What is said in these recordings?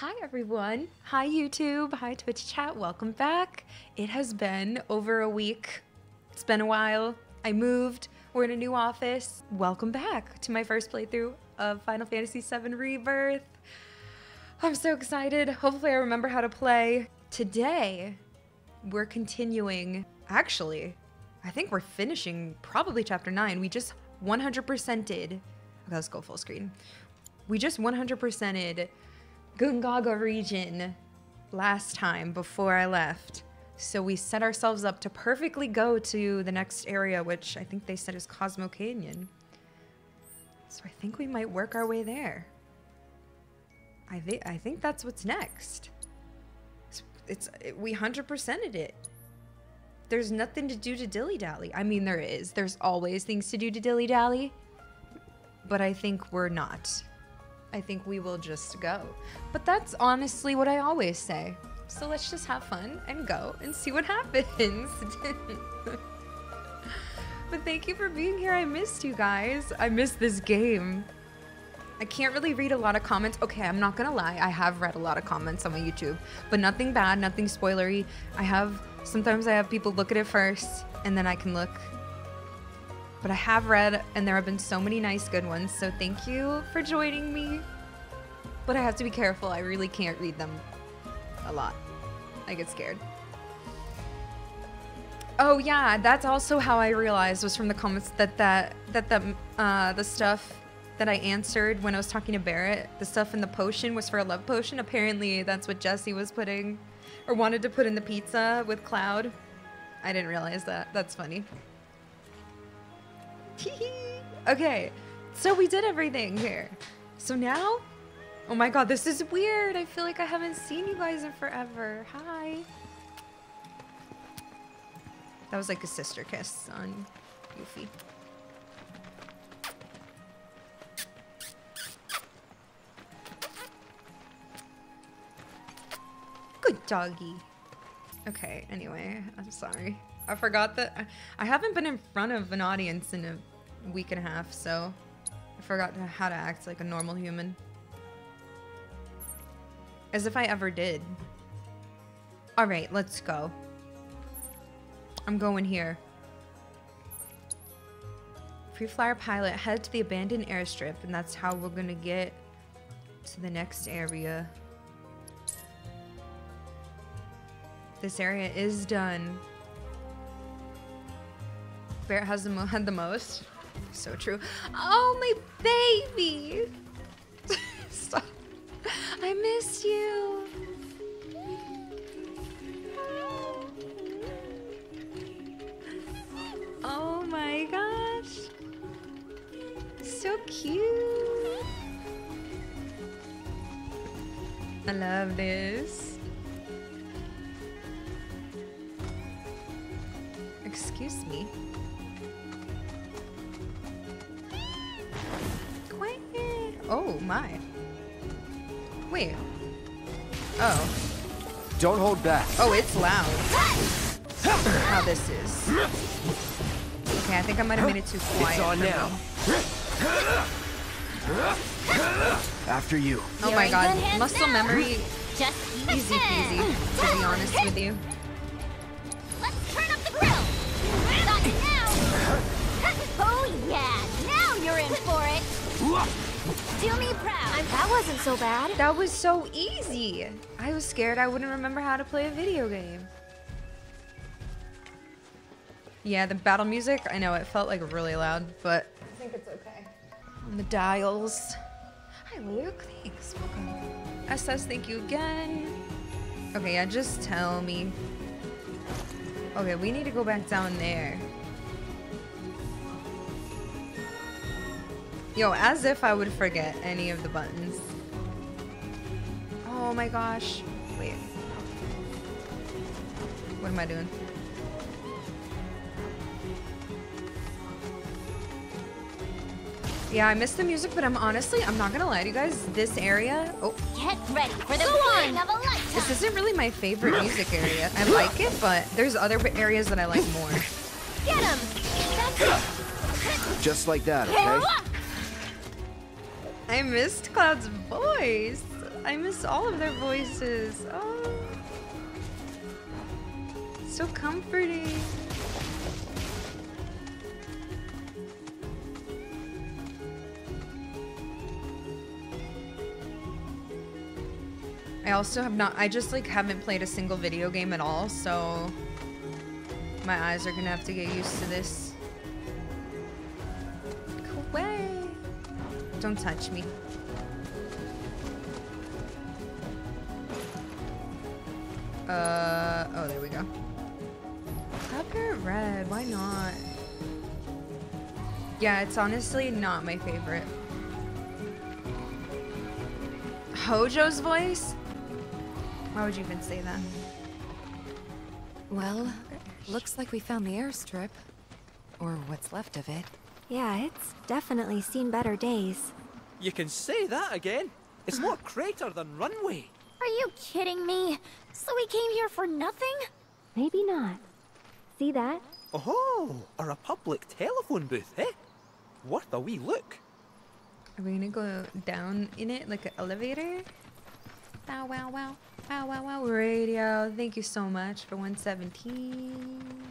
Hi everyone. Hi YouTube. Hi Twitch chat. Welcome back. It has been over a week. It's been a while. I moved. We're in a new office. Welcome back to my first playthrough of Final Fantasy VII Rebirth. I'm so excited. Hopefully I remember how to play. Today, we're continuing. Actually, I think we're finishing probably chapter 9. We just 100%ed. Okay, let's go full screen. We just 100%ed Gongaga region last time before I left. So we set ourselves up to perfectly go to the next area, which I think they said is Cosmo Canyon. So I think we might work our way there. I think I think that's what's next. It's, it's it, we hundred percented it. There's nothing to do to dilly dally. I mean, there is. There's always things to do to dilly dally, but I think we're not. I think we will just go. But that's honestly what I always say. So let's just have fun and go and see what happens. but thank you for being here. I missed you guys. I missed this game. I can't really read a lot of comments. Okay, I'm not gonna lie. I have read a lot of comments on my YouTube, but nothing bad, nothing spoilery. I have, sometimes I have people look at it first and then I can look. But I have read and there have been so many nice good ones. So thank you for joining me. But I have to be careful. I really can't read them a lot. I get scared. Oh yeah, that's also how I realized was from the comments that that that the uh, the stuff that I answered when I was talking to Barret, the stuff in the potion was for a love potion. Apparently, that's what Jessie was putting or wanted to put in the pizza with Cloud. I didn't realize that. That's funny. Okay, so we did everything here. So now Oh my god, this is weird. I feel like I haven't seen you guys in forever. Hi. That was like a sister kiss on Yuffie. Good doggy. Okay, anyway, I'm sorry. I forgot that I, I haven't been in front of an audience in a week and a half, so I forgot how to act like a normal human. As if I ever did. Alright, let's go. I'm going here. Free Flyer pilot, head to the abandoned airstrip, and that's how we're gonna get to the next area. This area is done. Barret has the, had the most. So true. Oh, my baby! Stop. I missed you. Oh my gosh. So cute. I love this. Excuse me. Oh my. Wait. Oh. Don't hold back. Oh, it's loud. How this is. Okay, I think I might have made it too quiet. It's on now. After you. Oh my god, muscle memory. Just easy peasy, to be honest with you. Let's turn up the grill. Not now. Oh yeah, now you're in for it. Do me proud. that wasn't so bad. That was so easy. I was scared I wouldn't remember how to play a video game. Yeah, the battle music, I know it felt like really loud, but I think it's okay. On the dials. Hi Luke, thanks. Welcome. SS, thank you again. Okay, yeah, just tell me. Okay, we need to go back down there. Yo, as if I would forget any of the buttons. Oh my gosh. Wait. What am I doing? Yeah, I missed the music, but I'm honestly, I'm not gonna lie to you guys, this area, oh. Get ready for the one of a lifetime. This isn't really my favorite music area. I like it, but there's other areas that I like more. Get him! Just like that, okay? I missed Cloud's voice. I miss all of their voices. Oh. So comforting. I also have not, I just like haven't played a single video game at all, so my eyes are gonna have to get used to this. Away. Don't touch me. Uh, oh, there we go. Cloud Red, why not? Yeah, it's honestly not my favorite. Hojo's voice? Why would you even say that? Well, looks like we found the airstrip. Or what's left of it. Yeah, it's definitely seen better days. You can say that again. It's more crater than runway. Are you kidding me? So we came here for nothing? Maybe not. See that? Oh, or a Republic telephone booth, eh? Worth a wee look. Are we gonna go down in it like an elevator? Wow, wow, wow. Wow, wow, wow. Radio. Thank you so much for 117.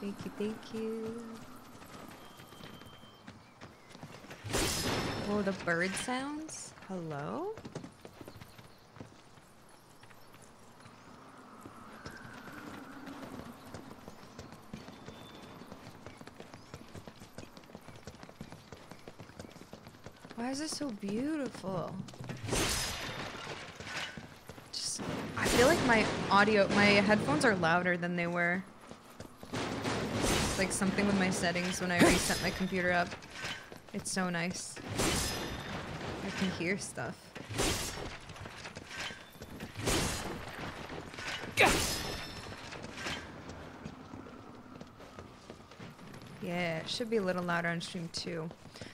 Thank you, thank you. Oh, the bird sounds. Hello? Why is it so beautiful? Just, I feel like my audio, my headphones are louder than they were. It's like something with my settings when I reset my computer up. It's so nice. I can hear stuff. Yeah, it should be a little louder on stream too.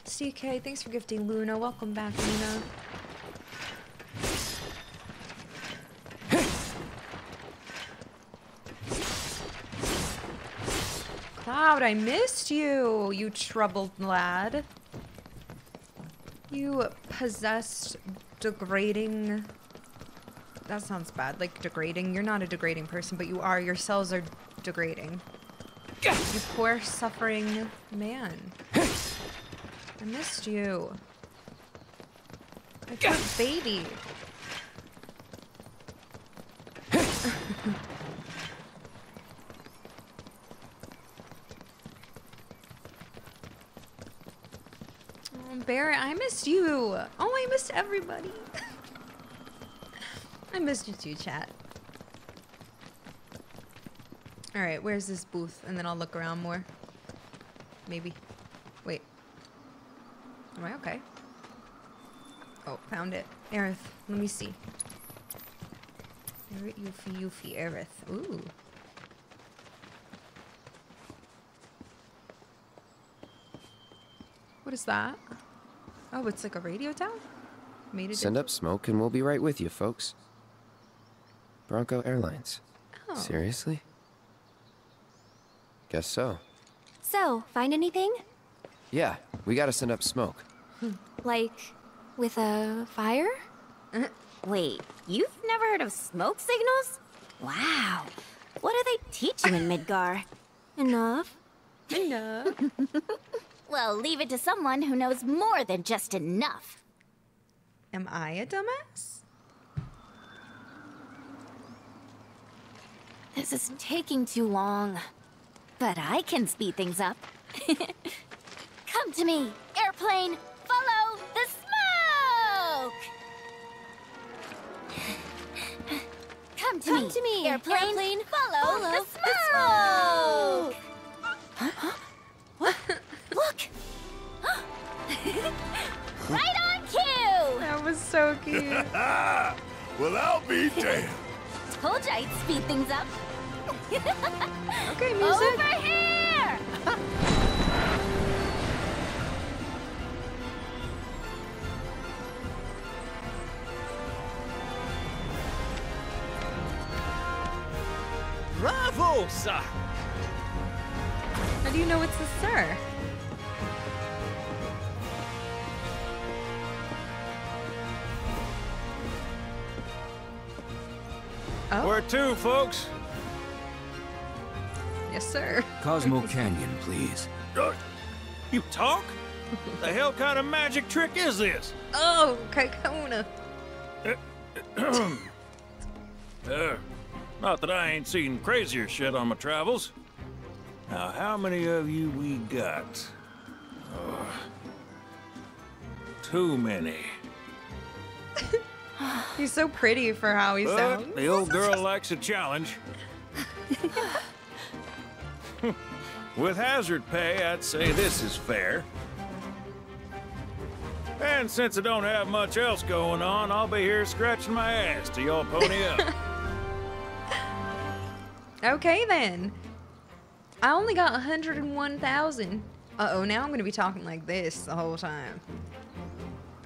CK, thanks for gifting Luna. Welcome back, Luna. Cloud, I missed you, you troubled lad. You possessed degrading. That sounds bad. Like degrading. You're not a degrading person, but you are. Your cells are degrading. You poor suffering man. I missed you. My poor baby. Barret, I missed you. Oh, I missed everybody. I missed you too, chat. Alright, where's this booth? And then I'll look around more. Maybe. Wait. Am I okay? Oh, found it. Aerith, let me see. Yuffie, Yuffie, Aerith. Ooh. What is that? Oh, it's like a radio tower? Made it. Send up smoke and we'll be right with you, folks. Bronco Airlines. Oh. Seriously? Guess so. So, find anything? Yeah, we gotta send up smoke. Like, with a fire? Uh-huh. Wait, you've never heard of smoke signals? Wow. What do they teach you in Midgar? Enough. Enough. Well, leave it to someone who knows more than just enough. Am I a dumbass? This is taking too long. But I can speed things up. Come to me, airplane! Follow the smoke! Come to Come me, to me, airplane! airplane. Follow, Follow the the smoke! What? Look! right on cue! That was so cute. well, I'll be damned. Told you I'd speed things up. Okay, music. Over here! Bravo, sir! How do you know it's the sir? Oh. Where to, folks? Yes, sir. Cosmo Canyon, please. Uh, you talk? the hell kind of magic trick is this? Oh, Kaikona. Uh, not that I ain't seen crazier shit on my travels. Now, how many of you we got? Uh, too many. He's so pretty for how he But sounds. the old girl likes a challenge. With hazard pay, I'd say this is fair. And since I don't have much else going on, I'll be here scratching my ass till y'all pony up. Okay then. I only got 101,000. Uh-oh, now I'm gonna be talking like this the whole time.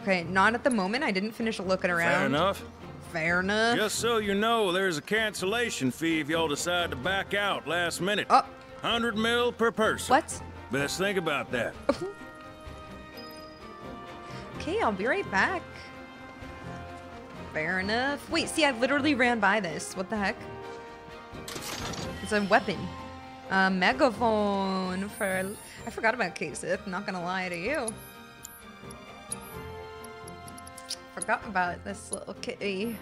Okay, not at the moment. I didn't finish looking around. Fair enough. Fair enough. Just so you know, there's a cancellation fee if y'all decide to back out last minute. Oh. 100 mil per person. What? Best think about that. Okay, I'll be right back. Fair enough. Wait, see, I literally ran by this. What the heck? It's a weapon. A megaphone for... I forgot about Cait Sith, not gonna lie to you. Forgot about this little kitty.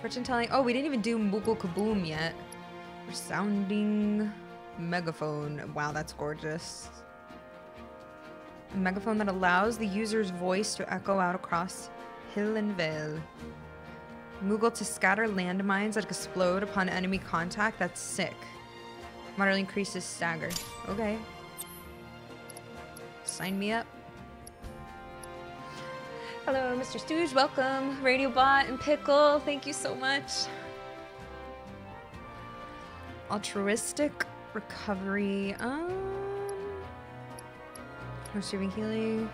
Fortune telling. Oh, we didn't even do Moogle Kaboom yet. Resounding megaphone. Wow, that's gorgeous. A megaphone that allows the user's voice to echo out across hill and vale. Moogle to scatter landmines that explode upon enemy contact. That's sick. Moderately increases stagger. Okay. Sign me up. Hello, Mr. Stooge. Welcome. Radio Bot and Pickle. Thank you so much. Altruistic recovery. Um. Receiving healing.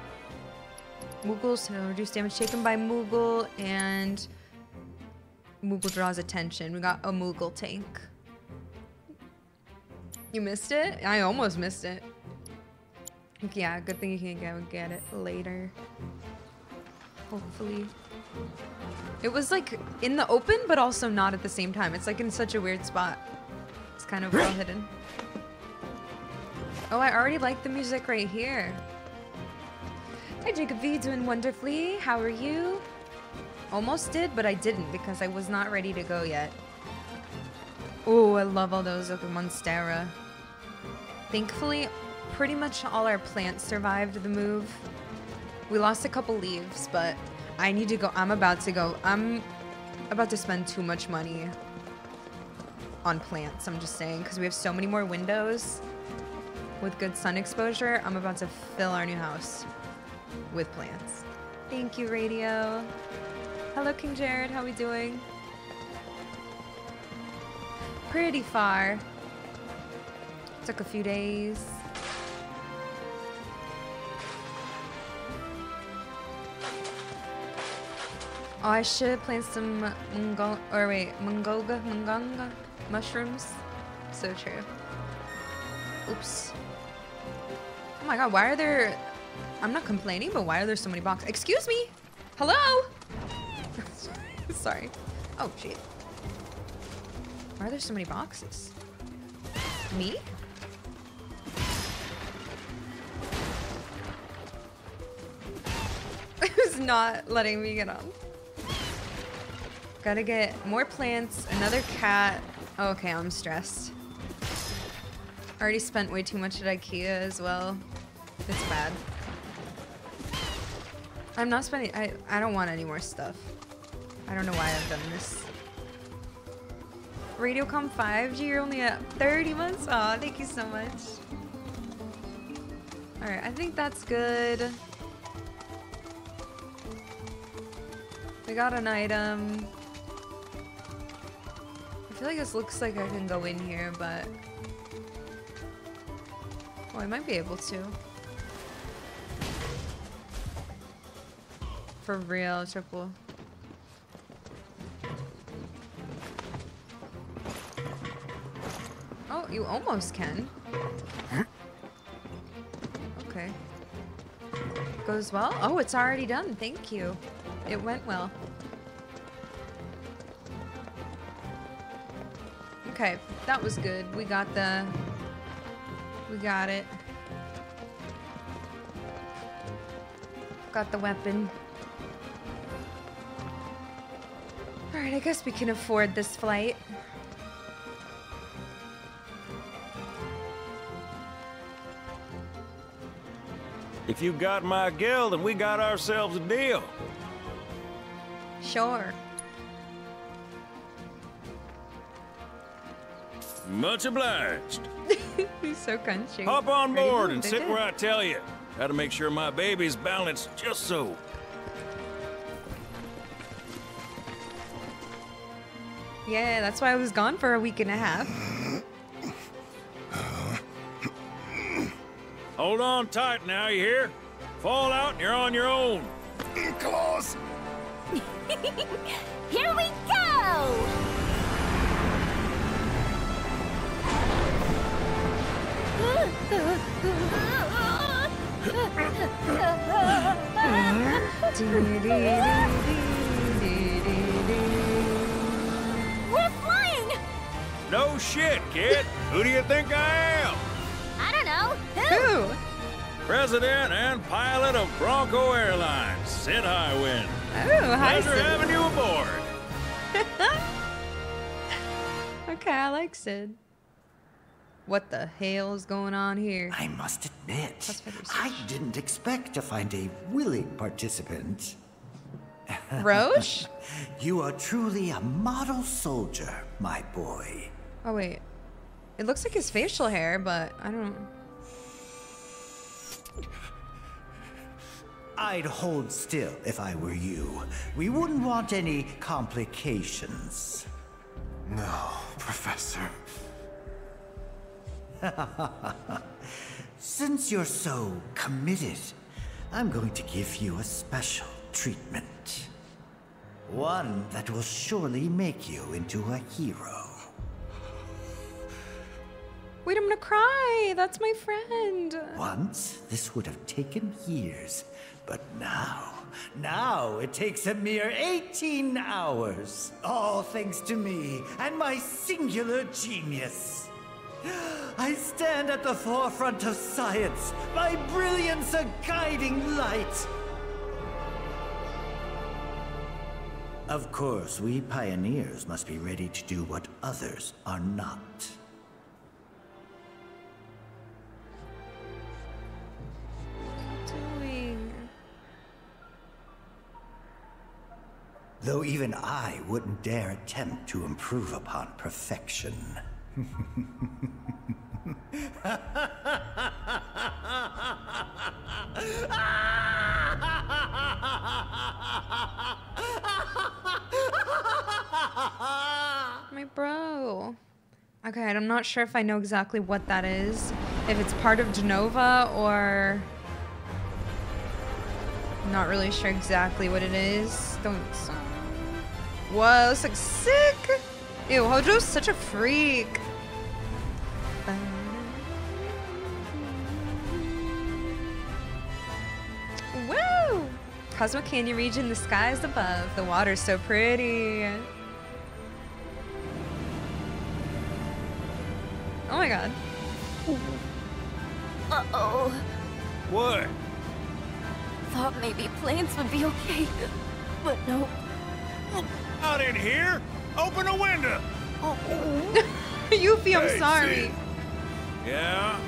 Moogle, so reduce damage taken by Moogle, and Moogle draws attention. We got a Moogle tank. You missed it? I almost missed it. Yeah, good thing you can go get it later. Hopefully. It was like in the open, but also not at the same time. It's like in such a weird spot. It's kind of well hidden. Oh, I already like the music right here. Hi, Jacob V, doing wonderfully. How are you? Almost did, but I didn't because I was not ready to go yet. Oh, I love all those the Monstera. Thankfully, pretty much all our plants survived the move. We lost a couple leaves, but I need to go. I'm about to go. I'm about to spend too much money on plants, I'm just saying, because we have so many more windows with good sun exposure. I'm about to fill our new house with plants. Thank you, radio. Hello, King Jared. How we doing? Pretty far. Took a few days. Oh, I should plant some mungo or wait, mungoga, munganga mushrooms. So true. Oops. Oh my god, why are there I'm not complaining, but why are there so many boxes? Excuse me? Hello? Sorry. Oh shit. Why are there so many boxes? Me? Was not letting me get on. Gotta get more plants, another cat. Oh, okay, I'm stressed. Already spent way too much at Ikea as well. It's bad. I'm not spending, I, I don't want any more stuff. I don't know why I've done this. Radiocom 5G, you're only at 30 months? Aw, thank you so much. Alright, I think that's good. We got an item. I feel like this looks like I can go in here, but... Oh, I might be able to. For real, triple. Oh, you almost can. Okay. Goes well? Oh, it's already done. Thank you. It went well. Okay, that was good. We got the. We got it. Got the weapon. Alright, I guess we can afford this flight. If you got my gal, then we got ourselves a deal. Sure. Much obliged. He's so crunchy. Hop on Ready? board and They sit did. where I tell you. Gotta make sure my baby's balanced just so. Yeah, that's why I was gone for a week and a half. Hold on tight now, you hear? Fall out and you're on your own. Claws! Here we go! We're flying! No shit, kid. Who do you think I am? I don't know. Who? Ooh! President and pilot of Bronco Airlines, Sid Highwind. Oh, hi, Pleasure Sid. having you aboard. Okay, I like Sid. What the hell is going on here? I must admit, That's what it I didn't expect to find a willing participant. Roche? You are truly a model soldier, my boy. Oh, wait. It looks like his facial hair, but I don't. I'd hold still if I were you. We wouldn't want any complications. No, Professor. Since you're so committed, I'm going to give you a special treatment. One that will surely make you into a hero. Wait, I'm gonna cry. That's my friend. Once, this would have taken years, but now, now it takes a mere 18 hours. All thanks to me and my singular genius. I stand at the forefront of science, my brilliance a guiding light. Of course, we pioneers must be ready to do what others are not. Doing. Though even I wouldn't dare attempt to improve upon perfection. My bro. Okay, I'm not sure if I know exactly what that is. If it's part of Jenova or. Not really sure exactly what it is. Don't. Whoa, this looks sick! Ew, Hojo's such a freak. Woo! Cosmo Canyon region, the skies above. The water's so pretty. Oh my god. Uh-oh. What? Thought maybe planes would be okay. But no. Out in here? Open a window. Yuffie, I'm Hey, sorry. Sid. Yeah?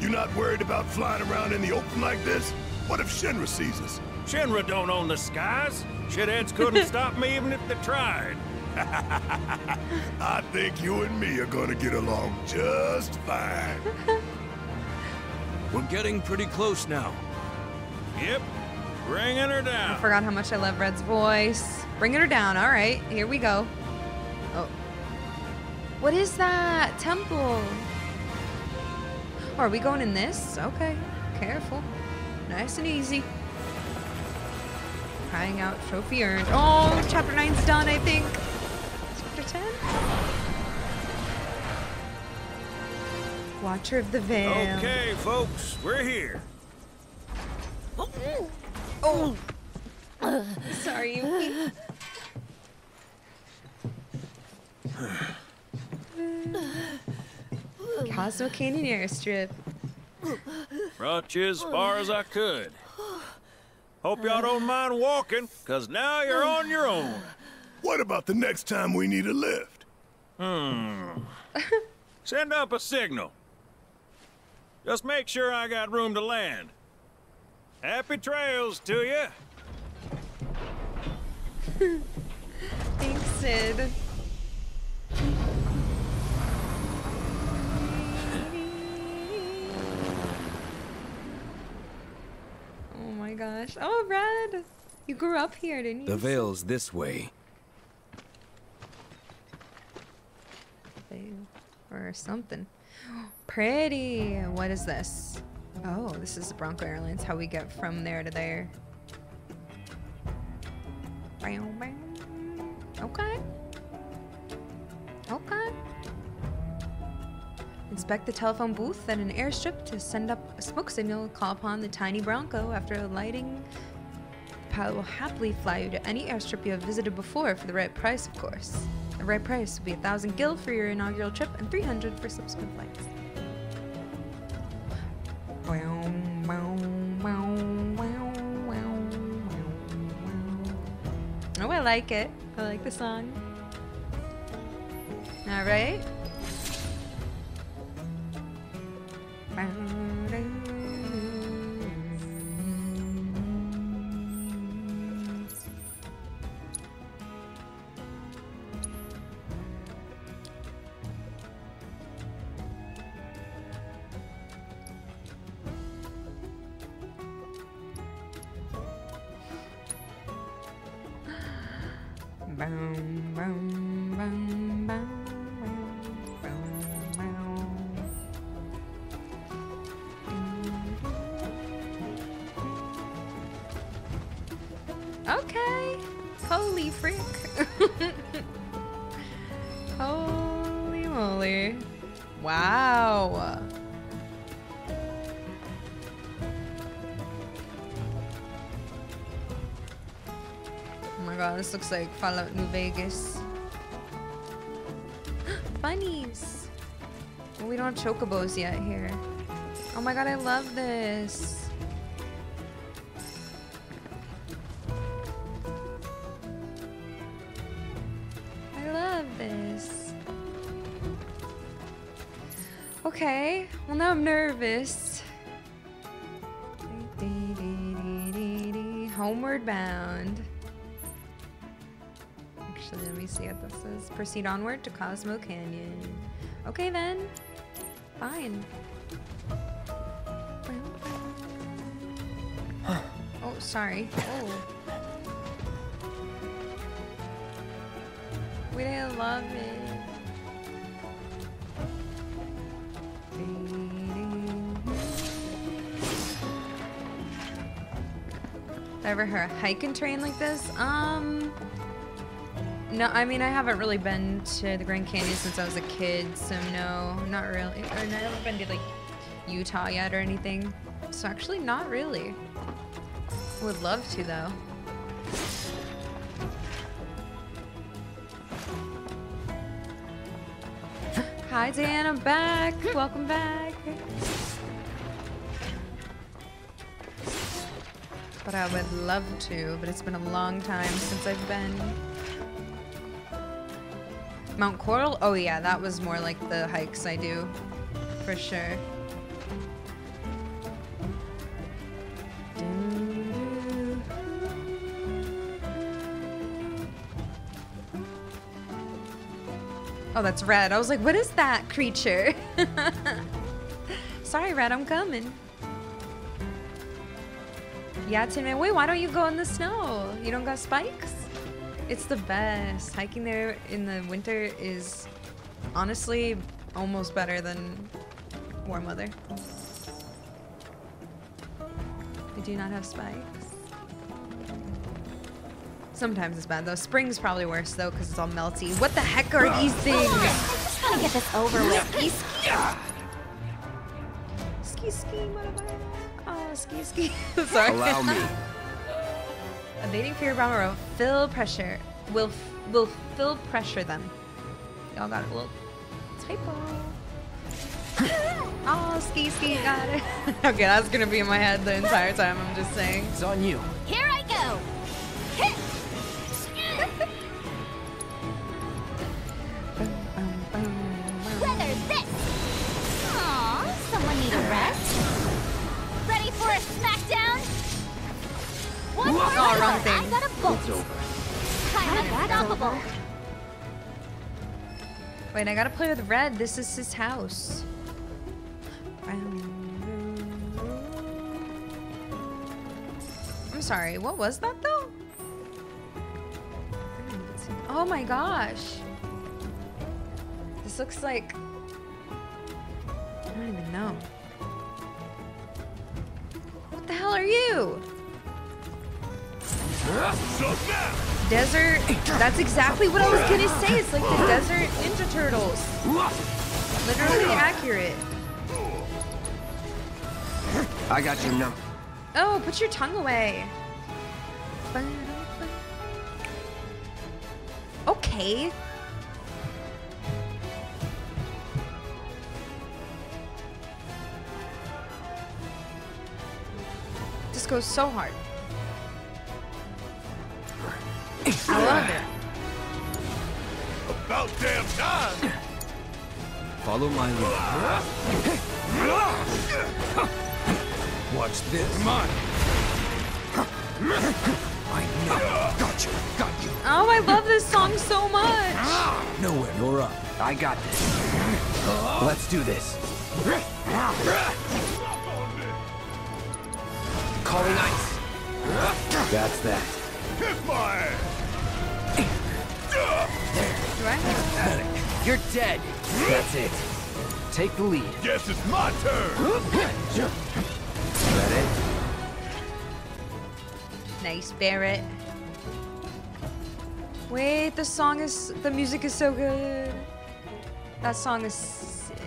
You not worried about flying around in the open like this? What if Shinra sees us? Shinra don't own the skies. Shitheads couldn't stop me even if they tried. I think you and me are gonna get along just fine. We're getting pretty close now. Yep. Bringing her down. I down. forgot how much I love Red's voice. Bringing her down. All right, here we go. Oh. What is that? Temple. Oh, are we going in this? Okay. Careful. Nice and easy. Crying out, trophy earned. Oh, chapter 9's done, I think. Chapter 10? Watcher of the Vale. Okay, folks, we're here. Oh. Sorry, Yuki. Cosmo Canyon Airstrip. Brought you as far as I could. Hope y'all don't mind walking, cause now you're on your own. What about the next time we need a lift? Hmm. Send up a signal. Just make sure I got room to land. Happy trails to you. Thanks, Sid. My gosh. Oh, Red! You grew up here, didn't you? The veil's this way. Or something. Pretty! What is this? Oh, this is the Bronco Airlines. How we get from there to there. Okay. Okay. Inspect the telephone booth at an airstrip to send up a smoke signal. Call upon the tiny Bronco after alighting. The pilot will happily fly you to any airstrip you have visited before for the right price, of course. The right price will be a thousand gil for your inaugural trip and 300 for subsequent flights. Oh, I like it. I like the song. All right. Fallout New Vegas. Bunnies! Well, we don't have chocobos yet here. Oh my god, I love this. I love this. Okay, well now I'm nervous. Is. Proceed onward to Cosmo Canyon. Okay then. Fine. oh, sorry. Oh. Wait, I love it. Ever heard a hiking train like this? Um, no, I mean, I haven't really been to the Grand Canyon since I was a kid, so no, not really. Or I haven't been to like Utah yet or anything. So actually, not really. Would love to though. Hi, Dan, I'm back. Welcome back. But I would love to, but it's been a long time since I've been. Mount Coral? Oh yeah, that was more like the hikes I do, for sure. Oh, that's Red. I was like, what is that creature? Sorry, Red, I'm coming. Yeah, Tin Man. Wait, why don't you go in the snow? You don't got spikes? It's the best. Hiking there in the winter is honestly almost better than warm weather. They do not have spikes. Sometimes it's bad though. Spring's probably worse though because it's all melty. What the heck are these things? I just gotta get this over with. Ski ski. Ski ski, motherfucker. Oh, ski ski. Sorry. Allow me. Evading fear bomber will fill pressure. Will will fill pressure them. Y'all got a little typo. Oh, ski ski got it. okay, that's gonna be in my head the entire time. I'm just saying. It's on you. Here I go. Hit. Weather this. Aw, someone need a rest. Ready for a smackdown? One more Oh, wrong thing. I got a bolt. It's over. I'm unstoppable. Wait, I gotta play with red. This is his house. I'm sorry. What was that though? Oh my gosh. This looks like. I don't even know. What the hell are you? Desert. That's exactly what I was gonna say. It's like the Desert Ninja Turtles. Literally accurate. I got your number. Oh, put your tongue away. Okay. This goes so hard. I love. About damn time! Follow my lead. Watch this. Come on. I know. Got you. Got you. Oh, I love this song so much. Nowhere. You're up. I got this. Let's do this. Calling ice. That's that. Kiss my ass! Do I You're dead. That's it. Take the lead. Guess it's my turn! Is that it? Nice, Barret. Wait, the song is the music is so good. That song is sick.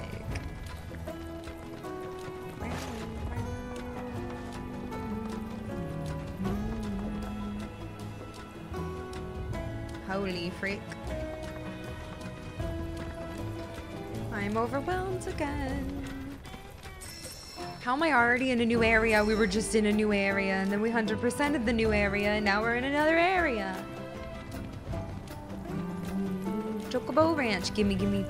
Holy freak. Overwhelmed again. How am I already in a new area? We were just in a new area, and then we 100%ed the new area, and now we're in another area. Chocobo Ranch, gimme, gimme.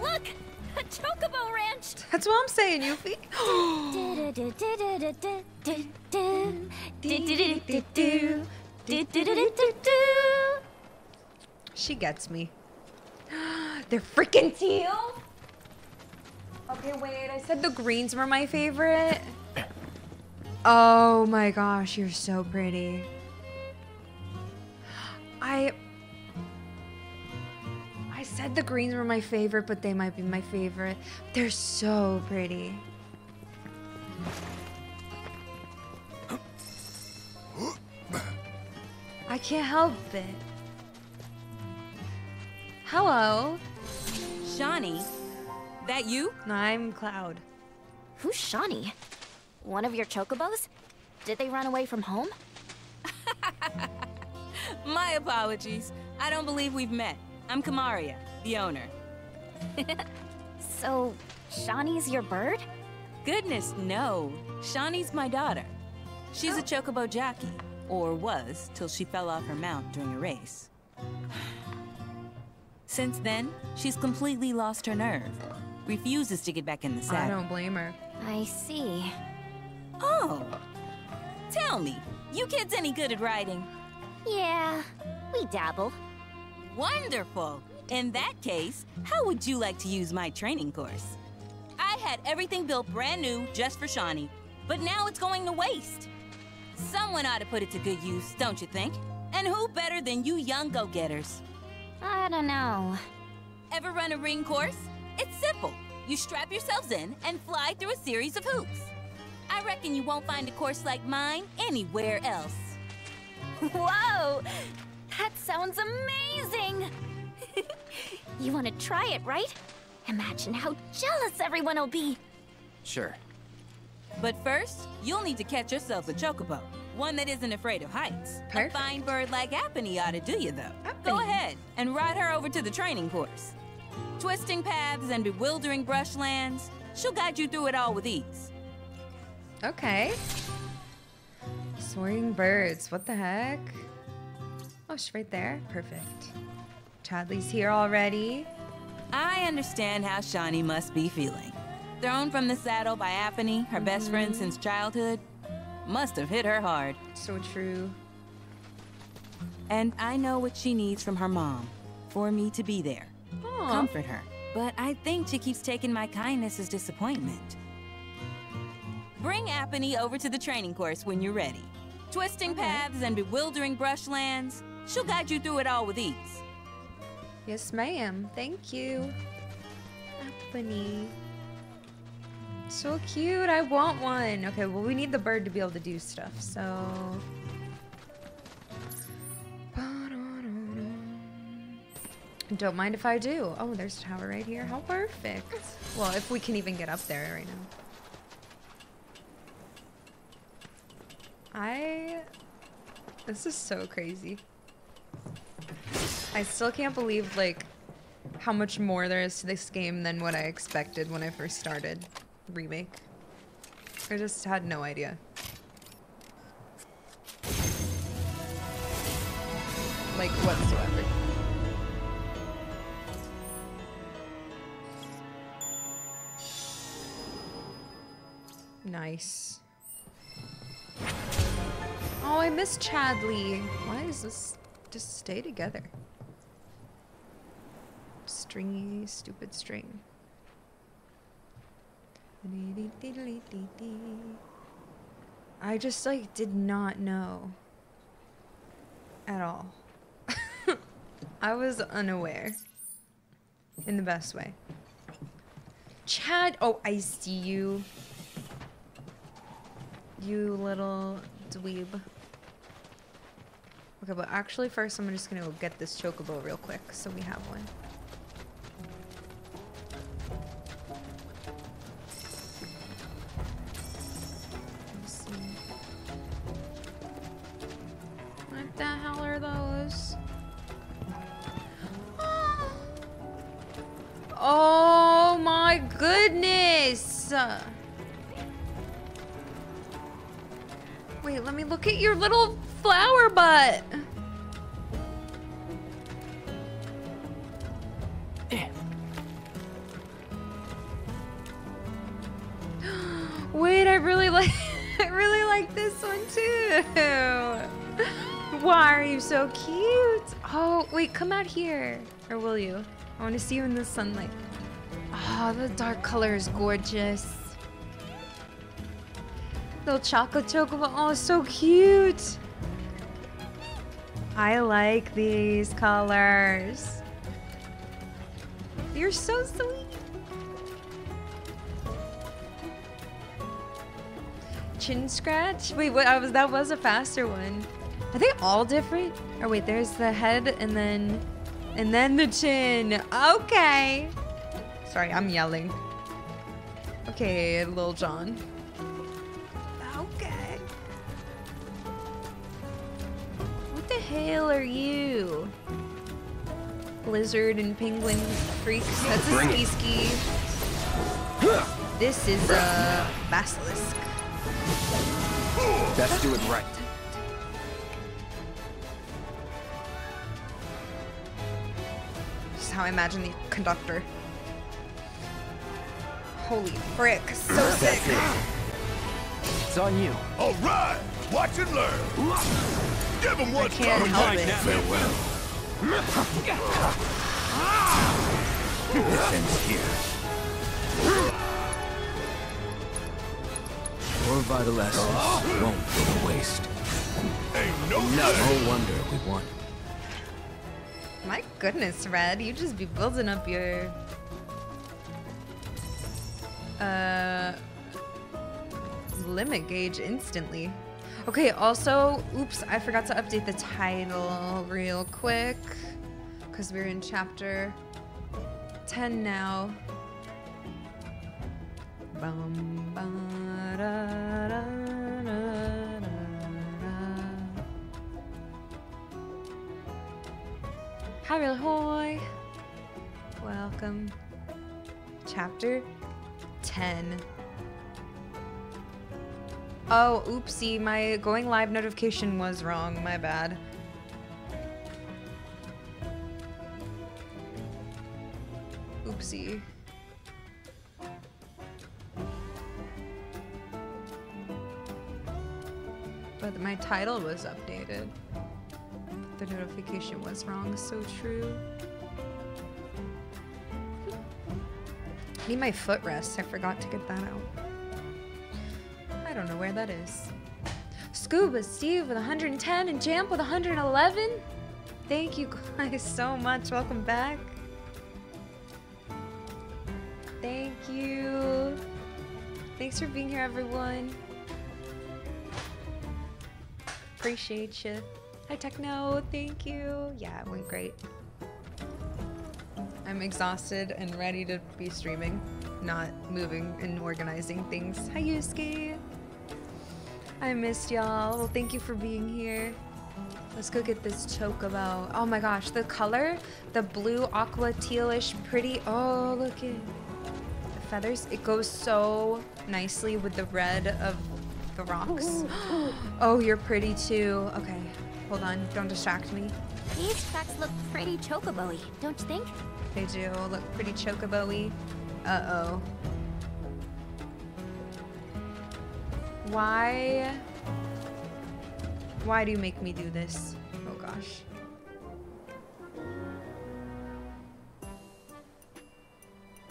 Look, a chocobo ranch. That's what I'm saying, Yuffie. She gets me. They're freaking teal? Okay, wait, I said the greens were my favorite. Oh my gosh, you're so pretty. I I said the greens were my favorite, but they might be my favorite. They're so pretty. I can't help it. Hello. Shawnee, that you? I'm Cloud. Who's Shawnee? One of your chocobos? Did they run away from home? My apologies. I don't believe we've met. I'm Kamaria, the owner. So, Shawnee's your bird? Goodness, no. Shawnee's my daughter. She's a oh. chocobo jockey, or was till she fell off her mount during a race. Since then, she's completely lost her nerve. Refuses to get back in the saddle. I don't blame her. I see. Oh, tell me, you kids any good at riding? Yeah, we dabble. Wonderful. In that case, how would you like to use my training course? I had everything built brand new just for Shawnee, but now it's going to waste. Someone ought to put it to good use, don't you think? And who better than you young go-getters? I don't know. Ever run a ring course? It's simple. You strap yourselves in and fly through a series of hoops. I reckon you won't find a course like mine anywhere else. Whoa! That sounds amazing! you want to try it, right? Imagine how jealous everyone will be. Sure. But first, you'll need to catch yourself a chocobo. One that isn't afraid of heights. Perfect. A fine bird like Apony ought to do you, though. Go ahead and ride her over to the training course. Twisting paths and bewildering brushlands, she'll guide you through it all with ease. Okay. Soaring birds. What the heck? Oh, she's right there. Perfect. Chadley's here already. I understand how Shawnee must be feeling. Thrown from the saddle by Ebony, her best friend mm. since childhood, must have hit her hard. So true. And I know what she needs from her mom for me to be there. Aw. Comfort her. But I think she keeps taking my kindness as disappointment. Bring Ebony over to the training course when you're ready. Twisting paths and bewildering brushlands, she'll guide you through it all with ease. Yes, ma'am. Thank you. Ebony. So cute. I want one. Okay, well, we need the bird to be able to do stuff, so. Don't mind if I do. Oh, there's a tower right here. How perfect. Well, if we can even get up there right now. I. This is so crazy. I still can't believe, like, how much more there is to this game than what I expected when I first started Remake. I just had no idea. Like, whatsoever. Nice. Oh, I miss Chadley. Why is this just stay together? Stringy, stupid string. I just like did not know at all. I was unaware in the best way. Chad, oh, I see you. You little dweeb. Okay, but actually first I'm just gonna go get this chocobo real quick so we have one. Oh my goodness! Wait, let me look at your little flower butt. Wait, I really like I really like this one too. Why are you so cute? Oh, wait, come out here. Or will you? I want to see you in the sunlight. Oh, the dark color is gorgeous. Little chocolate chocolate. Oh, so cute. I like these colors. You're so sweet. Chin scratch? Wait, what? I was that was a faster one. Are they all different? Or wait, there's the head and then and then the chin. Okay. Sorry, I'm yelling. Okay, Lil John. Okay. What the hell are you? Lizard and penguin freaks. That's a it. ski. This is a basilisk. Best do it right. How I imagine the conductor. Holy frick, so sick. It's on you. All right, watch and learn. Give him one can't time. help it. Farewell. This ends here. Your vital essence won't go to waste. Ain't no No wonder we won. My goodness, Red, you just be building up your uh limit gauge instantly. Okay, also, oops, I forgot to update the title real quick because we're in chapter 10 now. Bum, ba, da, da. Hi, Real Hoy. Welcome. Chapter 10. Oh, oopsie, my going live notification was wrong. My bad. Oopsie. But my title was updated. The notification was wrong, so true. I Need my footrest. I forgot to get that out. I don't know where that is. Scuba Steve with 110 and Jamp with 111. Thank you guys so much. Welcome back. Thank you. Thanks for being here, everyone. Appreciate you. Hi, Techno. Thank you. Yeah, it went great. I'm exhausted and ready to be streaming, not moving and organizing things. Hi, Yusuke. I missed y'all. Well, thank you for being here. Let's go get this chocobo. Oh my gosh, the color, the blue aqua tealish pretty. Oh, look at the feathers. It goes so nicely with the red of the rocks. oh, you're pretty too. Okay, hold on. Don't distract me. These tracks look pretty chocobo-y, don't you think? They do look pretty chocobo-y. Uh-oh. Why? Why do you make me do this? Oh gosh.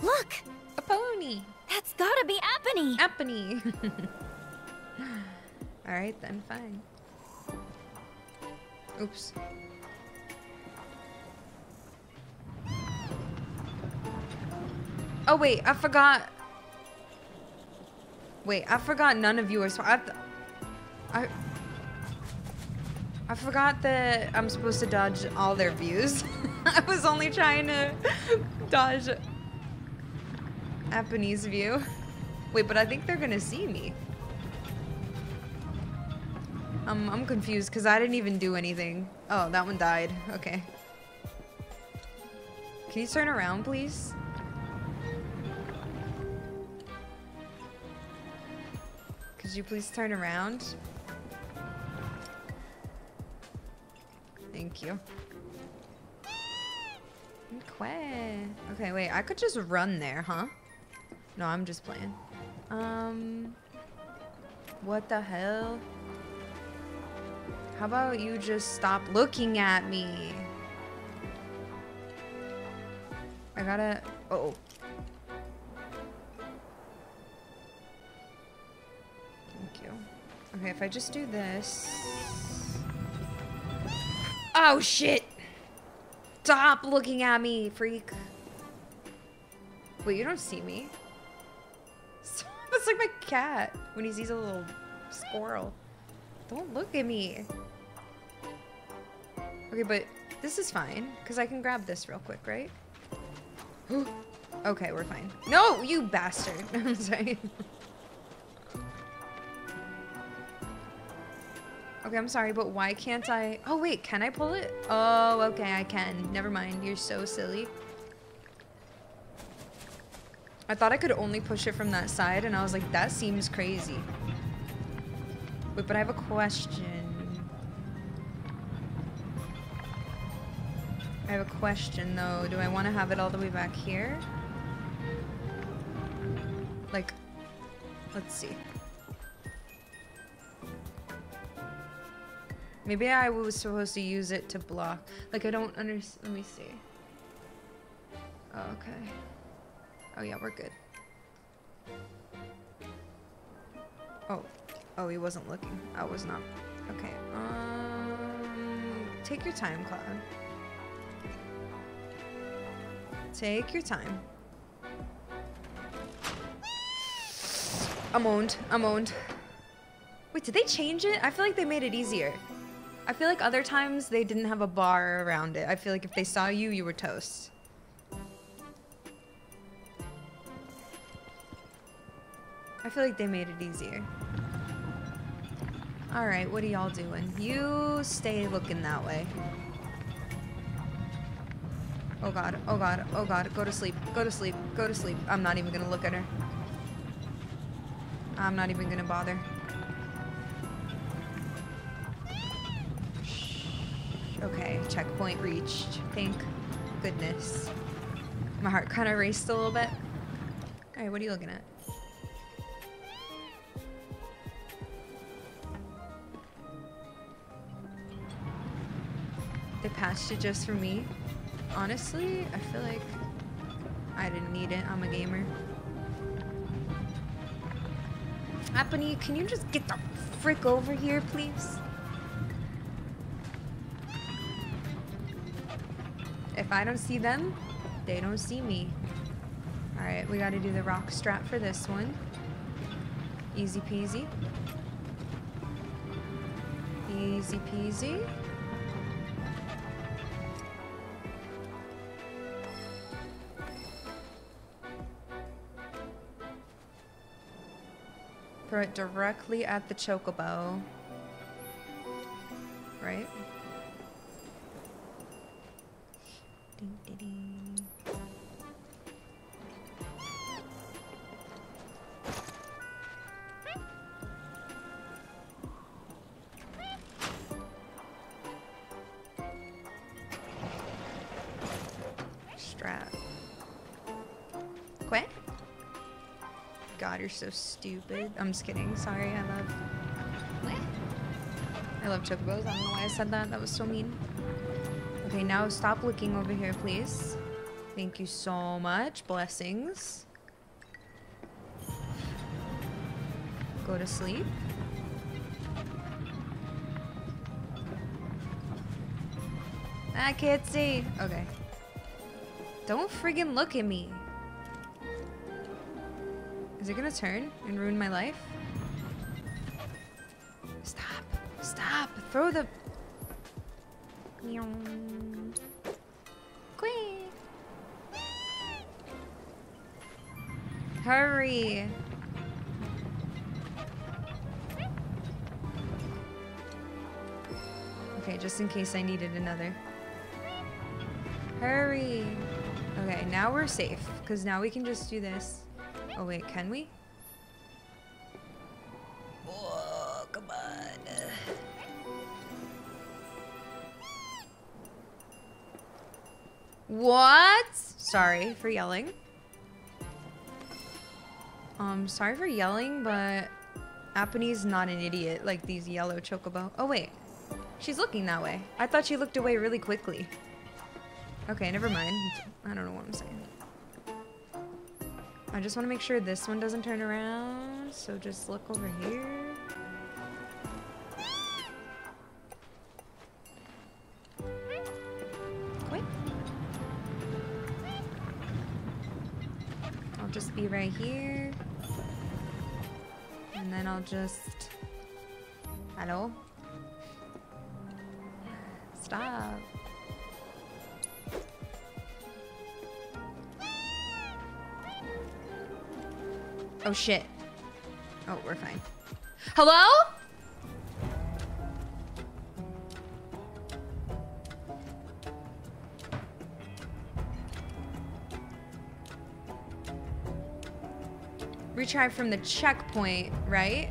Look! A pony! That's gotta be Ebony! Ebony! Alright then, fine. Oops. Oh wait, I forgot. Wait, I forgot none of you are. I, I, I forgot that I'm supposed to dodge all their views. I was only trying to dodge Japanese view. Wait, but I think they're gonna see me. Um, I'm confused because I didn't even do anything. Oh, that one died. Okay. Can you turn around, please? Could you please turn around? Thank you. Okay. Okay, wait. I could just run there, huh? No, I'm just playing. Um... What the hell? How about you just stop looking at me? I gotta... Uh oh. Thank you. Okay, if I just do this... Oh, shit! Stop looking at me, freak. Wait, you don't see me? It's like my cat when he sees a little squirrel. Don't look at me. Okay, but this is fine, because I can grab this real quick, right? okay, we're fine. No, you bastard. I'm sorry. okay, I'm sorry, but why can't I... Oh, wait, can I pull it? Oh, okay, I can. Never mind. You're so silly. I thought I could only push it from that side, and I was like, that seems crazy. Wait, but I have a question. I have a question, though. Do I want to have it all the way back here? Like, let's see. Maybe I was supposed to use it to block. Like, I don't understand. Let me see. Oh, okay. Oh yeah, we're good. Oh. Oh, he wasn't looking. I was not. Okay. Um, take your time, Cloud. Take your time. I'm owned. I'm owned. Wait, did they change it? I feel like they made it easier. I feel like other times they didn't have a bar around it. I feel like if they saw you, you were toast. I feel like they made it easier. Alright, what are y'all doing? You stay looking that way. Oh god, oh god, oh god. Go to sleep, go to sleep, go to sleep. I'm not even gonna look at her. I'm not even gonna bother. Okay, checkpoint reached. Thank goodness. My heart kind of raced a little bit. Alright, what are you looking at? Patched it just for me. Honestly, I feel like I didn't need it. I'm a gamer. Ebony, can you just get the frick over here, please? If I don't see them, they don't see me. Alright, we gotta do the rock strap for this one. Easy peasy. Easy peasy. Throw it directly at the chocobo. Right? You're so stupid. I'm just kidding. Sorry, I love. I love chocobos. I don't know why I said that. That was so mean. Okay, now stop looking over here, please. Thank you so much. Blessings. Go to sleep. I can't see. Okay. Don't friggin' look at me. Is it gonna turn and ruin my life? Stop. Stop. Throw the... Quick. Hurry. Okay, just in case I needed another. Hurry. Okay, now we're safe, because now we can just do this. Oh wait, can we? Oh, come on. What? Sorry for yelling. Um, sorry for yelling, but Ebony's not an idiot like these yellow chocobo. Oh wait, she's looking that way. I thought she looked away really quickly. Okay, never mind. I don't know what I'm saying. I just want to make sure this one doesn't turn around. So just look over here. Quick. I'll just be right here. And then I'll just... Hello? Stop. Oh shit. Oh, we're fine. Hello? Retry from the checkpoint, right?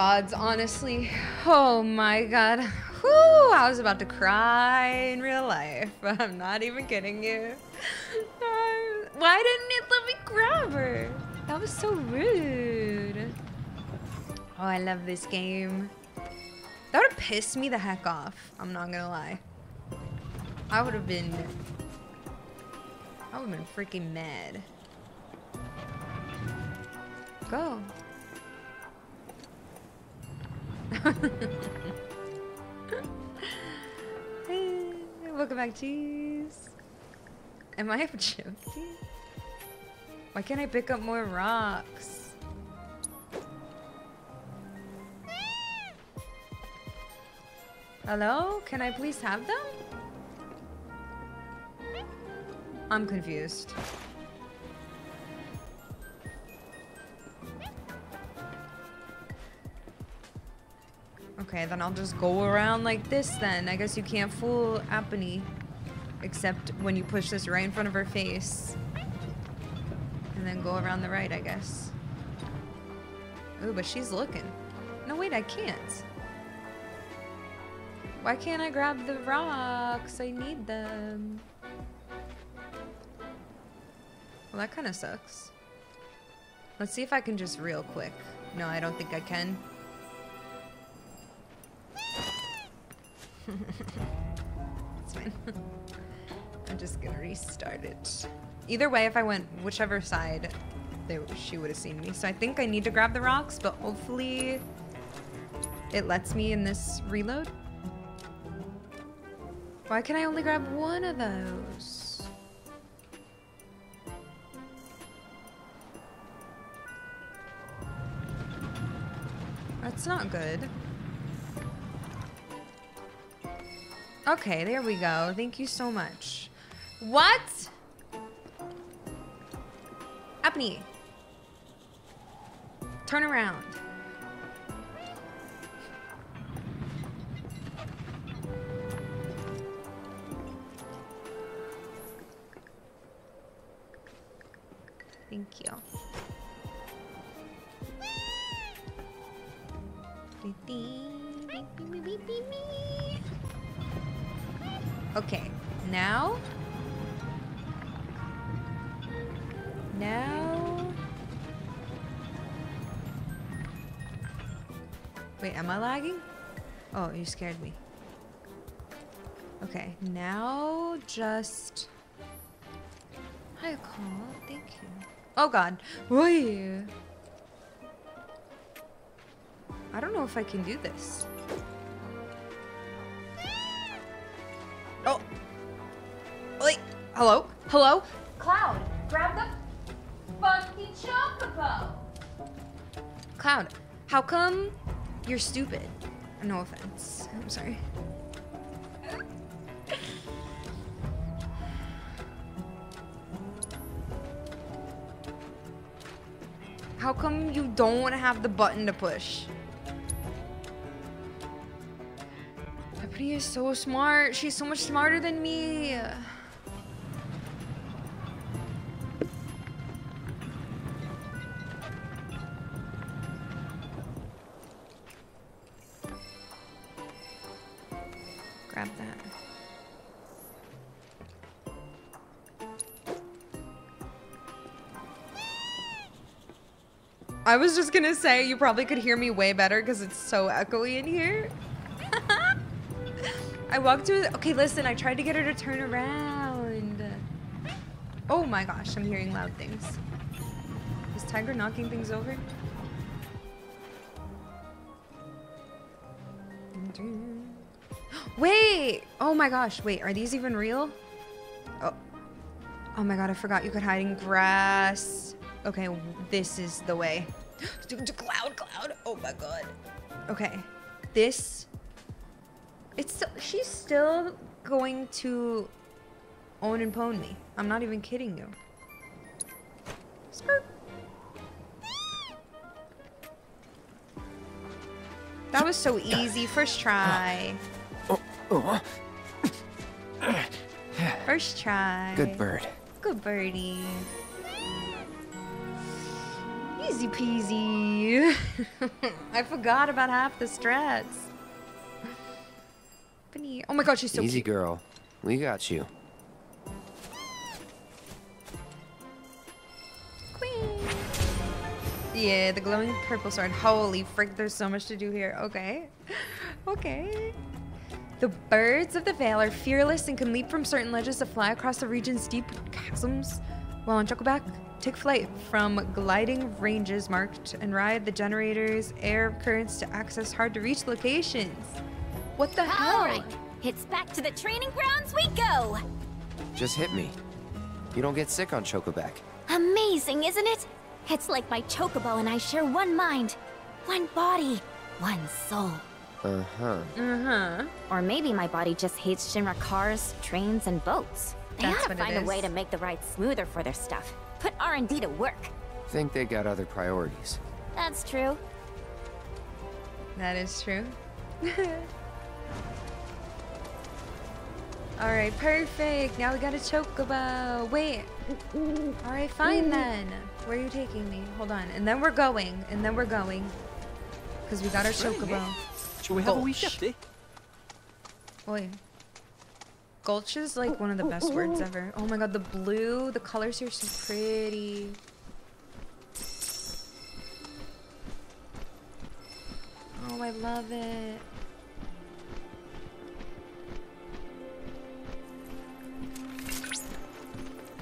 Gods, honestly. Oh my god. Whew, I was about to cry in real life. I'm not even kidding you. Uh, Why didn't it let me grab her? That was so rude. Oh, I love this game. That would have pissed me the heck off. I'm not gonna lie. I would have been... I would have been freaking mad. Go. Welcome back, cheese. Am I joking? Why can't I pick up more rocks? Hello? Can I please have them? I'm confused. Okay, then I'll just go around like this then. I guess you can't fool Ebony. Except when you push this right in front of her face. And then go around the right, I guess. Ooh, but she's looking. No, wait, I can't. Why can't I grab the rocks? I need them. Well, that kind of sucks. Let's see if I can just real quick. No, I don't think I can. It's fine. I'm just gonna restart it. Either way, if I went whichever side, they, she would have seen me. So I think I need to grab the rocks, but hopefully it lets me in this reload. Why can I only grab one of those? That's not good. Okay, there we go. Thank you so much. What? Ebony. Turn around. Thank you. Okay, now. Now. Wait, am I lagging? Oh, you scared me. Okay, now just. Hi, call. Thank you. Oh God. Wait. I don't know if I can do this. Hello? Hello? Cloud, grab the fucking chocobo. Cloud, how come you're stupid? No offense. I'm sorry. How come you don't have the button to push? Ebony is so smart. She's so much smarter than me. I was just gonna say you probably could hear me way better because it's so echoey in here. I walked to okay, listen, I tried to get her to turn around. Oh my gosh, I'm hearing loud things. Is Tiger knocking things over? Wait! Oh my gosh, wait, are these even real? Oh. Oh my god, I forgot you could hide in grass. Okay, this is the way. cloud, cloud. Oh my god. Okay, this. It's still, she's still going to own and pwn me. I'm not even kidding you. Skirt. That was so easy. First try. First try. Good bird. Good birdie. Easy peasy. I forgot about half the strats. Oh my god, she's so Easy cute. girl. We got you. Queen. Yeah, the glowing purple sword. Holy frick, there's so much to do here. Okay. Okay. The birds of the Vale are fearless and can leap from certain ledges to fly across the region's deep chasms. While on Chocoback, take flight from gliding ranges marked and ride the generator's air currents to access hard to reach locations. What the hell? All right, it's back to the training grounds we go. Just hit me. You don't get sick on Chocoback. Amazing, isn't it? It's like my chocobo and I share one mind, one body, one soul. Uh-huh. Uh-huh. Or maybe my body just hates Shinra cars, trains, and boats. They That's ought to what it find a way to make the ride smoother for their stuff. Put R&D to work. Think they got other priorities. That's true. That is true. Alright, perfect. Now we got a chocobo. Wait. Alright, fine then. Where are you taking me? Hold on. And then we're going. And then we're going. Because we got our chocobo. Shall we have a wee Gulch. shift, eh? Boy. Gulch is like one of the best words ever. Oh my god, the blue, the colors here are so pretty. Oh, I love it.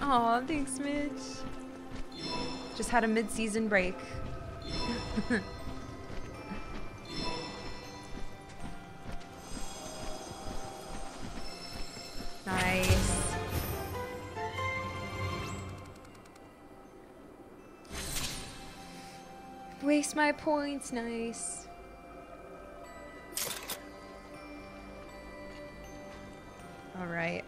Aw, thanks, Mitch. Just had a mid-season break. nice. Waste my points, nice. Alright.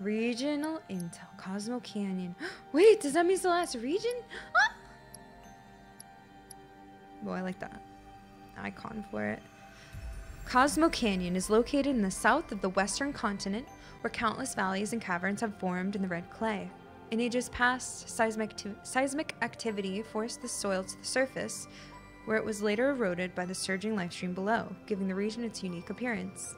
Regional Intel, Cosmo Canyon. Wait, does that mean it's the last region? Oh, I like that icon for it. Cosmo Canyon is located in the south of the western continent, where countless valleys and caverns have formed in the red clay. In ages past, seismic, seismic activity forced the soil to the surface, where it was later eroded by the surging life stream below, giving the region its unique appearance.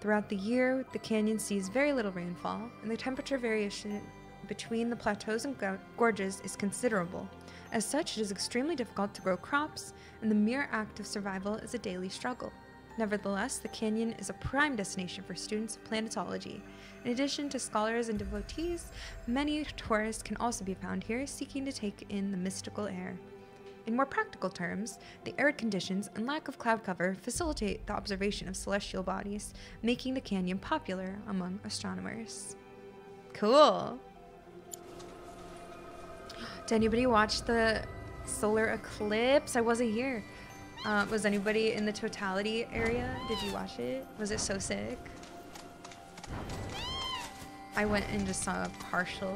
Throughout the year, the canyon sees very little rainfall, and the temperature variation between the plateaus and gorges is considerable. As such, it is extremely difficult to grow crops, and the mere act of survival is a daily struggle. Nevertheless, the canyon is a prime destination for students of planetology. In addition to scholars and devotees, many tourists can also be found here seeking to take in the mystical air. In more practical terms, the arid conditions and lack of cloud cover facilitate the observation of celestial bodies, making the canyon popular among astronomers. Cool. Did anybody watch the solar eclipse? I wasn't here. Uh, was anybody in the totality area? Did you watch it? Was it so sick? I went and just saw a partial.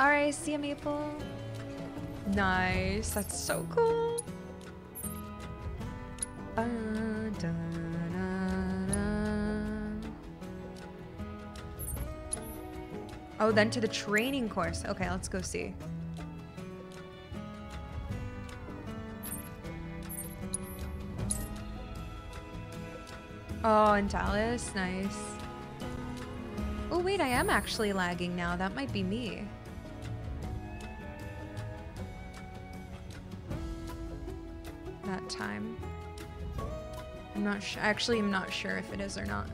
Alright, see ya, Maple. Nice. That's so cool. Oh, then to the training course. Okay, let's go see. Oh, in Dallas. Nice. Oh, wait, I am actually lagging now. That might be me. That time. I'm not sure. Actually, I'm not sure if it is or not.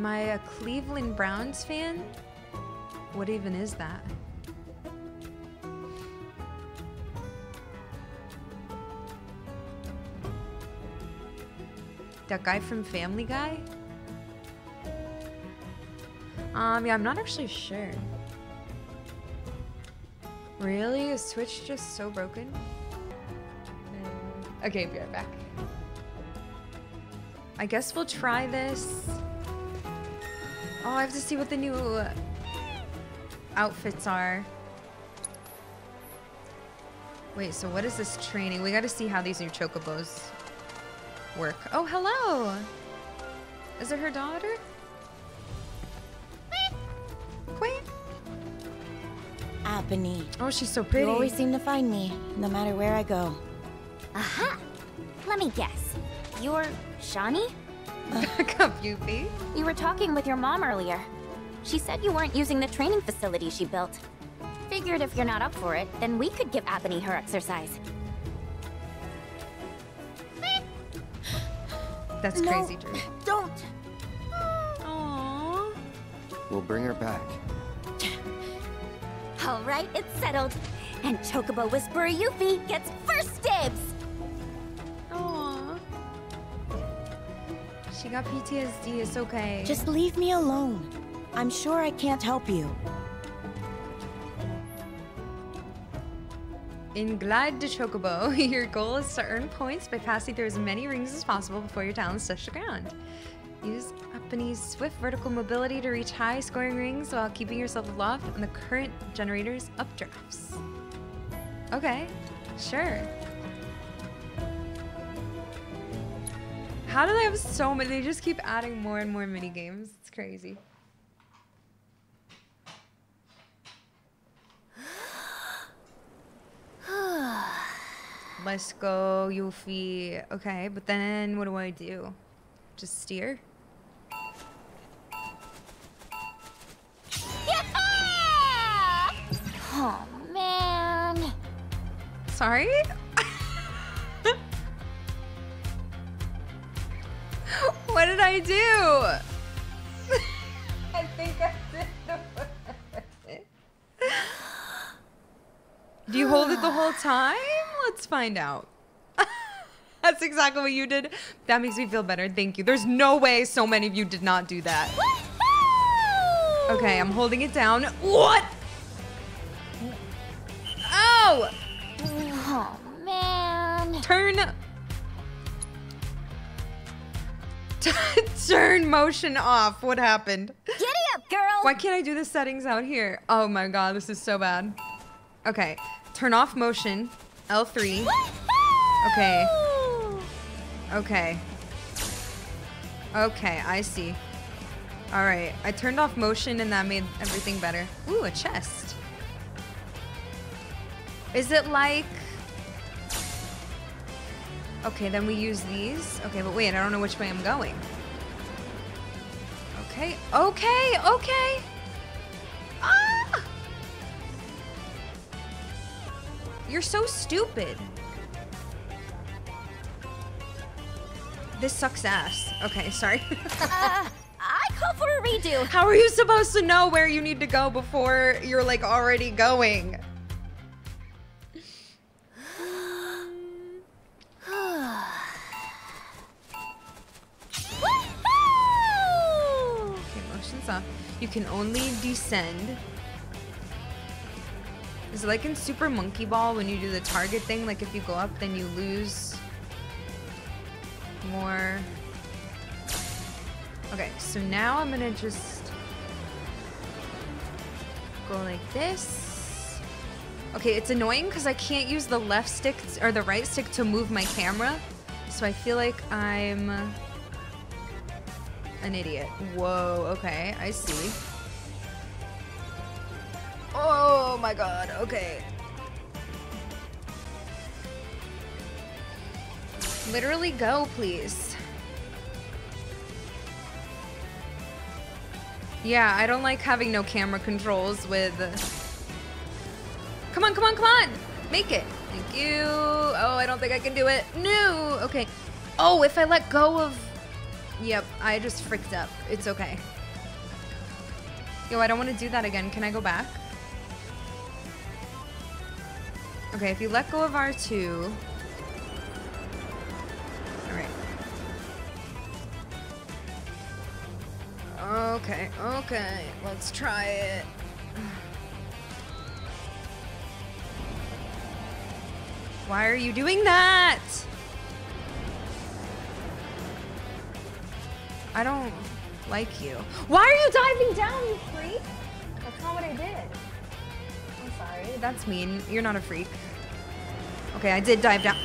Am I a Cleveland Browns fan? What even is that? That guy from Family Guy? Um, yeah, I'm not actually sure. Really? Is Twitch just so broken? Okay, be right back. I guess we'll try this. Oh, I have to see what the new outfits are. Wait, so what is this training? We gotta see how these new chocobos work. Oh, hello! Is it her daughter? Quack. Ebony. Oh, she's so pretty. You always seem to find me, no matter where I go. Aha! Let me guess. You're Shaynee? Goofy. You were talking with your mom earlier. She said you weren't using the training facility she built. Figured if you're not up for it, then we could give Ebony her exercise. That's No, crazy, Drew. Don't! Aww. We'll bring her back. All right, it's settled. And Chocobo Whisperer Yuffie gets Got PTSD. It's okay. Just leave me alone. I'm sure I can't help you. In Glide de Chocobo, your goal is to earn points by passing through as many rings as possible before your talents touch the ground. Use Ebony's swift vertical mobility to reach high scoring rings while keeping yourself aloft on the current generator's updrafts. Okay, sure. How do they have so many? They just keep adding more and more mini games. It's crazy. Let's go, Yuffie. Okay, but then what do I do? Just steer? Oh, man. Sorry? What did I do? I think I did. Do you hold it the whole time? Let's find out. That's exactly what you did. That makes me feel better. Thank you. There's no way so many of you did not do that. Okay, I'm holding it down. What? Oh! Oh, man. Turn. Turn motion off. What happened? Giddy up, girl. Why can't I do the settings out here? Oh my god, this is so bad. Okay, turn off motion. L3. Okay. Okay. Okay, I see. Alright, I turned off motion and that made everything better. Ooh, a chest. Is it like... Okay, then we use these. Okay, but wait, I don't know which way I'm going. Okay, okay, okay. Ah! You're so stupid. This sucks ass. Okay, sorry. uh, I call for a redo. How are you supposed to know where you need to go before you're like already going? You can only descend. Is it like in Super Monkey Ball when you do the target thing? Like if you go up, then you lose more. Okay, so now I'm gonna just go like this. Okay, it's annoying because I can't use the left stick or the right stick to move my camera. So I feel like I'm an idiot. Whoa, okay, I see. Oh my god, okay. Literally go, please. Yeah, I don't like having no camera controls with... Come on, come on, come on! Make it. Thank you. Oh, I don't think I can do it. No! Okay. Oh, if I let go of... Yep, I just freaked up. It's okay. Yo, I don't want to do that again. Can I go back? Okay, if you let go of R2... Alright. Okay, okay, let's try it. Why are you doing that? I don't like you. Why are you diving down, you freak? That's not what I did. I'm sorry. That's mean. You're not a freak. Okay, I did dive down.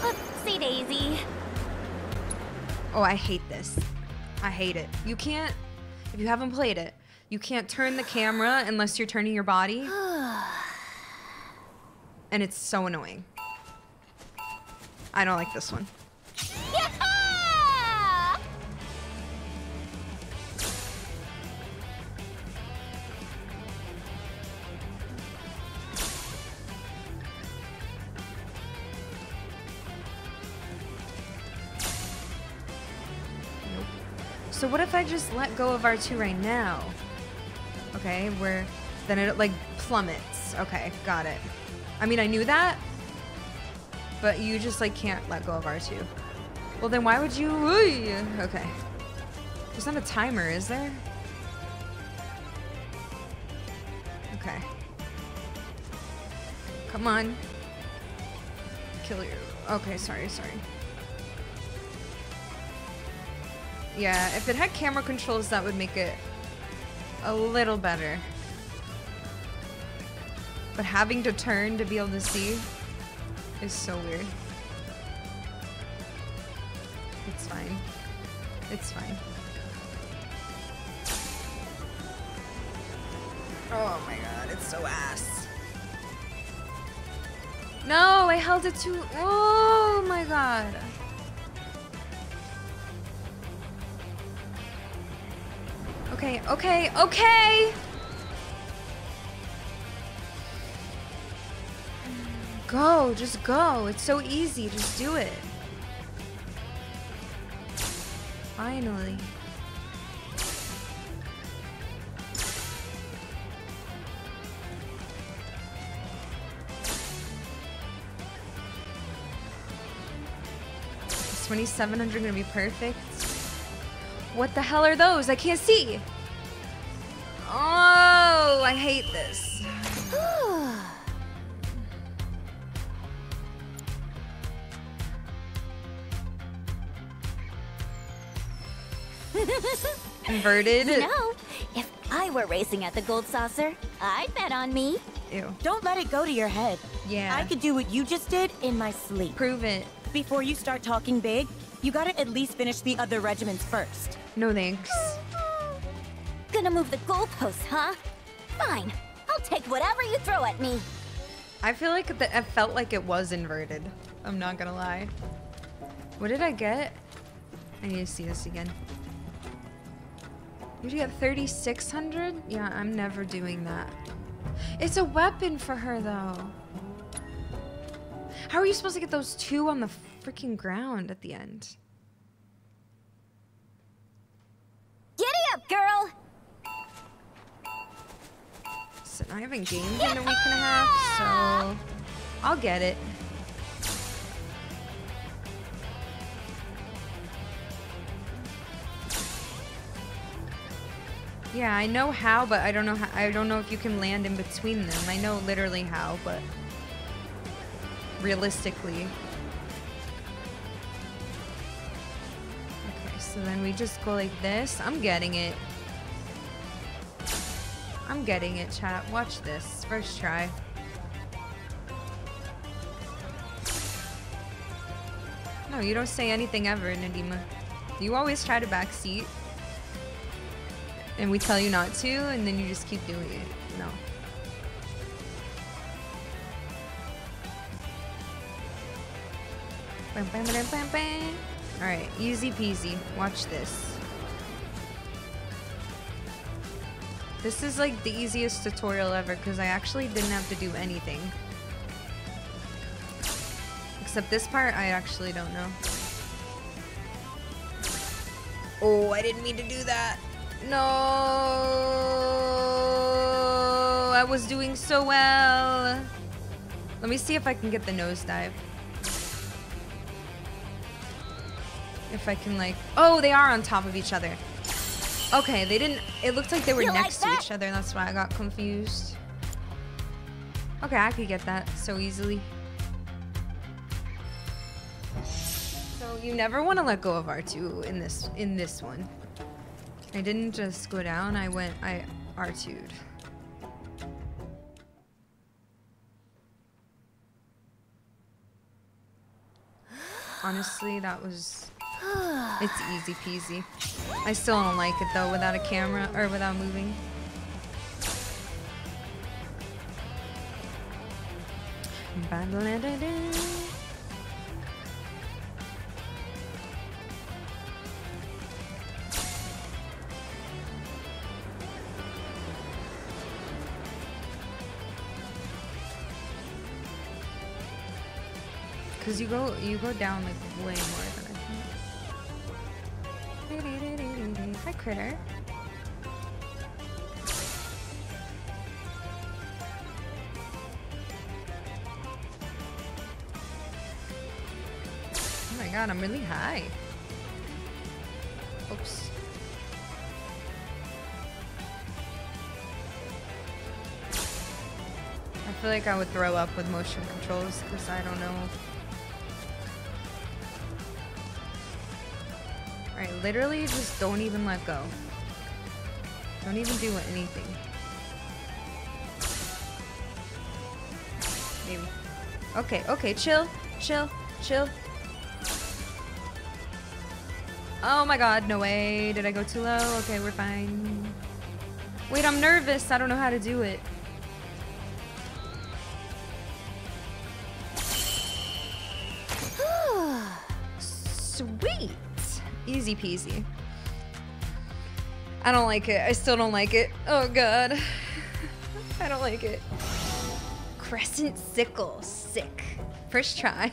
Oopsie daisy. Oh, I hate this. I hate it. You can't, if you haven't played it, you can't turn the camera unless you're turning your body. and it's so annoying. I don't like this one. So what if I just let go of R2 right now? Okay, where then it like plummets. Okay, got it. I mean, I knew that, but you just like can't let go of R2. Well, then why would you? Okay. There's not a timer, is there? Okay. Come on. Kill you. Okay, sorry, sorry. Yeah, if it had camera controls, that would make it a little better. But having to turn to be able to see is so weird. It's fine. It's fine. Oh my god, it's so ass. No, I held it too. Oh my god. Okay, okay, okay! Mm, go, just go. It's so easy. Just do it. Finally. Is 2700 gonna be perfect? What the hell are those? I can't see. Oh, I hate this. Inverted? You know, if I were racing at the Gold Saucer, I'd bet on me. Ew. Don't let it go to your head. Yeah. I could do what you just did in my sleep. Prove it. Before you start talking big, you gotta at least finish the other regiments first. No thanks. Gonna move the goalposts, huh? Fine. I'll take whatever you throw at me. I feel like that. I felt like it was inverted. I'm not gonna lie. What did I get? I need to see this again. Did You get 3,600? Yeah, I'm never doing that. It's a weapon for her, though. How are you supposed to get those two on the freaking ground at the end? Giddy up, girl! So I haven't gamed in a week and a half, so I'll get it. Yeah, I know how, but I don't know how, I don't know if you can land in between them. I know literally how, but realistically. So then we just go like this. I'm getting it. I'm getting it, chat. Watch this. First try. No, you don't say anything ever, Nadima. You always try to backseat. And we tell you not to, and then you just keep doing it. No. Bam, bam, bam, bam, bam. Alright, easy peasy. Watch this. This is like the easiest tutorial ever because I actually didn't have to do anything. Except this part, I actually don't know. Oh, I didn't mean to do that. No, I was doing so well. Let me see if I can get the nosedive. If I can like, oh, they are on top of each other. Okay, they didn't, it looked like they were You like next to each other. That's why I got confused. Okay, I could get that so easily. So you never want to let go of R2 in this in this one. I didn't just go down, I went I R2'd. Honestly, that was it's easy peasy. I still don't like it though without a camera or without moving. Cause you go you go down like way more than. Hi critter. Oh my god, I'm really high. Oops. I feel like I would throw up with motion controls because I don't know. Alright, literally just don't even let go. Don't even do anything. Maybe. Okay, okay, chill, chill, chill. Oh my god, no way. Did I go too low? Okay, we're fine. Wait, I'm nervous. I don't know how to do it. Easy peasy. I don't like it. I still don't like it. Oh god. I don't like it. Crescent sickle. Sick. First try.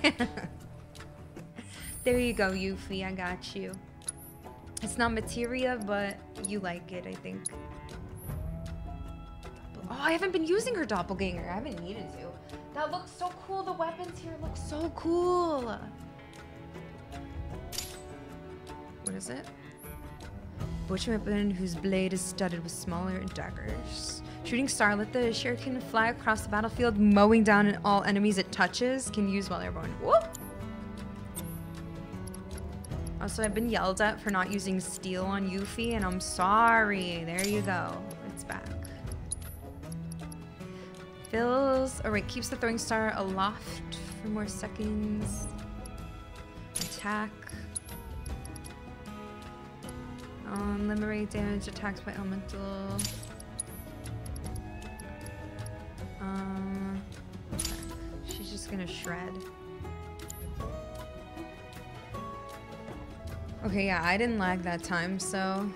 there you go, Yuffie. I got you. It's not materia, but you like it, I think. Oh, I haven't been using her doppelganger. I haven't needed to. That looks so cool. The weapons here look so cool. What is it? Butch weapon whose blade is studded with smaller daggers. Shooting star, let the shuriken fly across the battlefield, mowing down all enemies it touches. Can use while airborne. Whoop! Also, I've been yelled at for not using steel on Yuffie, and I'm sorry. There you go. It's back. Fills. Oh, wait. Keeps the throwing star aloft for more seconds. Attack. Um, liberate damage attacks by elemental. Um, she's just gonna shred. Okay, yeah, I didn't lag that time, so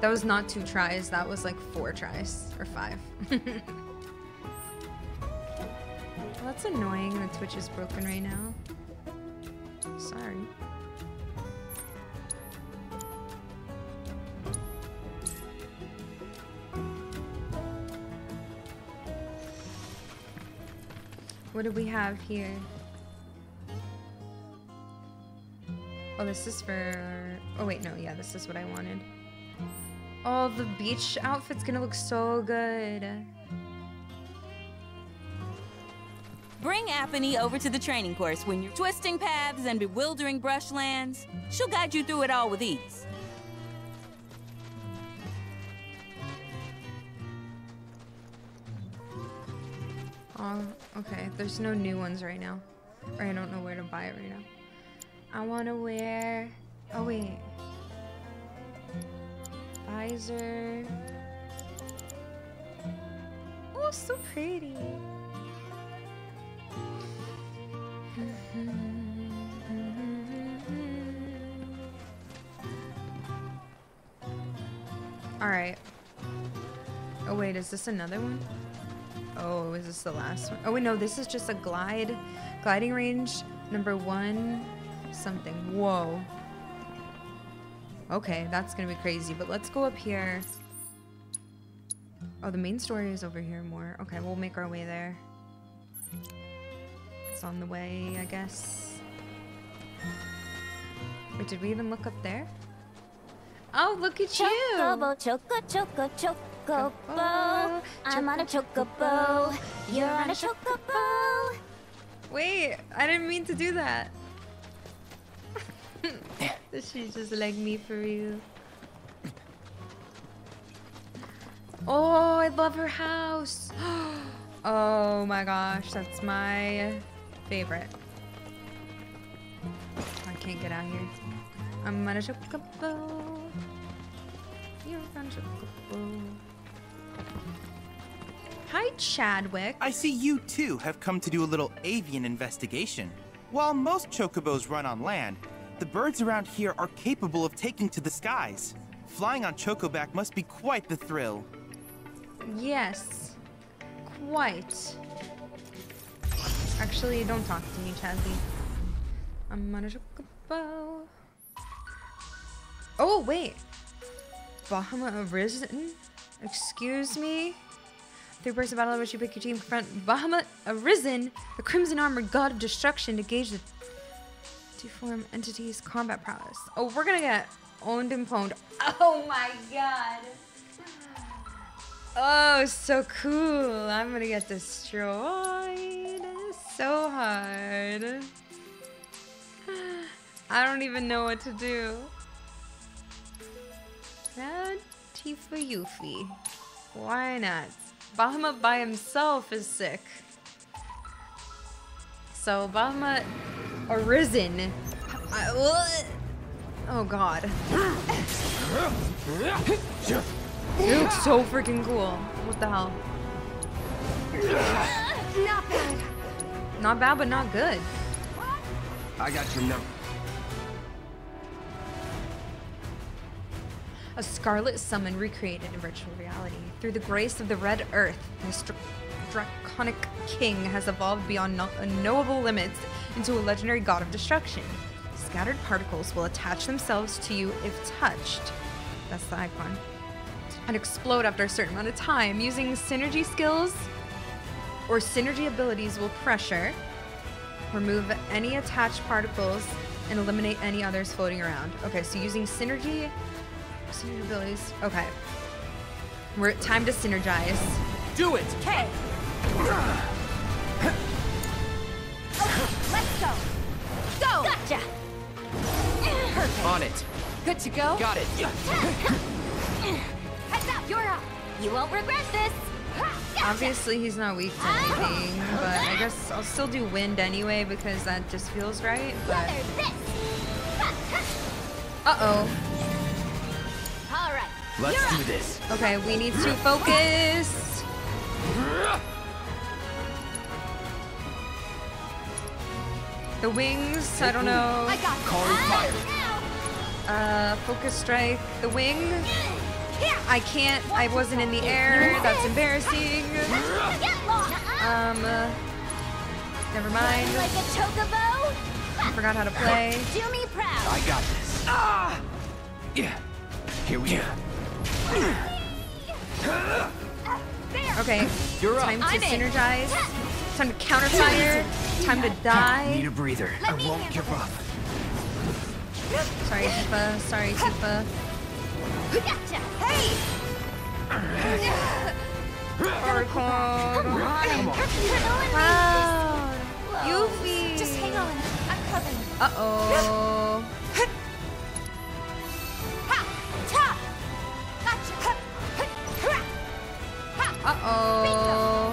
that was not two tries. That was like four tries or five. well, that's annoying that Twitch is broken right now. Sorry. What do we have here? Oh, this is for... Oh, wait, no. Yeah, this is what I wanted. Oh, the beach outfit's gonna look so good. Bring Apony over to the training course when you're twisting paths and bewildering brushlands. She'll guide you through it all with ease. Oh, okay. There's no new ones right now. Or I don't know where to buy it right now. I want to wear... Oh, wait. Visor. Oh, so pretty. Alright. Oh, wait. Is this another one? Oh, is this the last one? Oh, wait, no, this is just a glide. Gliding range number one something. Whoa. Okay, that's gonna be crazy, but let's go up here. Oh, the main story is over here more. Okay, we'll make our way there. It's on the way, I guess. Wait, did we even look up there? Oh, look at you! Chocobo, choco, choco, chocobo. I'm on a chocobo. You're on a chocobo. Wait, I didn't mean to do that. She's just like me for you. Oh, I love her house. Oh my gosh, that's my favorite. I can't get out here. I'm on a chocobo. You're on a chocobo. Hi, Chadwick. I see you too have come to do a little avian investigation. While most chocobos run on land, the birds around here are capable of taking to the skies. Flying on chocoback must be quite the thrill. Yes, quite. Actually, don't talk to me, Chazzy. I'm on a chocobo. Oh, wait. Bahamut Arisen? Excuse me? Three person battle which you pick your team confront Bahamut Arisen, the Crimson Armored God of Destruction, to gauge the Multiform entities combat prowess. Oh, we're gonna get owned and pwned. Oh my god. Oh, so cool. I'm gonna get destroyed so hard. I don't even know what to do. Now, Tifa Yuffie. Why not? Bahamut by himself is sick. So, Bahamut Arisen. I, what? Oh god. It looks so freaking cool. What the hell? Not bad. Not bad, but not good. I got your number. A scarlet summon recreated in virtual reality. Through the grace of the Red Earth, this dra- draconic king has evolved beyond no- knowable limits into a legendary god of destruction. Scattered particles will attach themselves to you if touched. That's the icon. And explode after a certain amount of time. Using synergy skills or synergy abilities will pressure, remove any attached particles, and eliminate any others floating around. Okay, so using synergy Synergy abilities. Okay. We're time to synergize. Do it! Okay. Okay, let's go. Go. Gotcha. Perfect. On it. Good to go? Got it. Heads up, you're up. You won't regret this. Gotcha. Obviously, he's not weak to anything, but I guess I'll still do wind anyway because that just feels right. But uh oh. All right. Let's you're do up. this. Okay, we need to focus. The wings. I don't know. I got Calling fire. Uh, focus strike. The wing. I can't. I wasn't in the air. That's embarrassing. Um. Uh, never mind. Like a chocobo. I forgot how to play. Do me proud. I got this. Ah! Yeah. Here we go. Okay. You're up. Time to I'm in. synergize. Time to counterfire. Time to die. Need a breather. Let I won't give up. Sorry, Tifa. Sorry, Tifa. Gotcha. Hey. Oracle. Come on. Cloud. Whoa. Yuffie. Just hang on. I'm coming. Uh oh. Ha. Uh oh.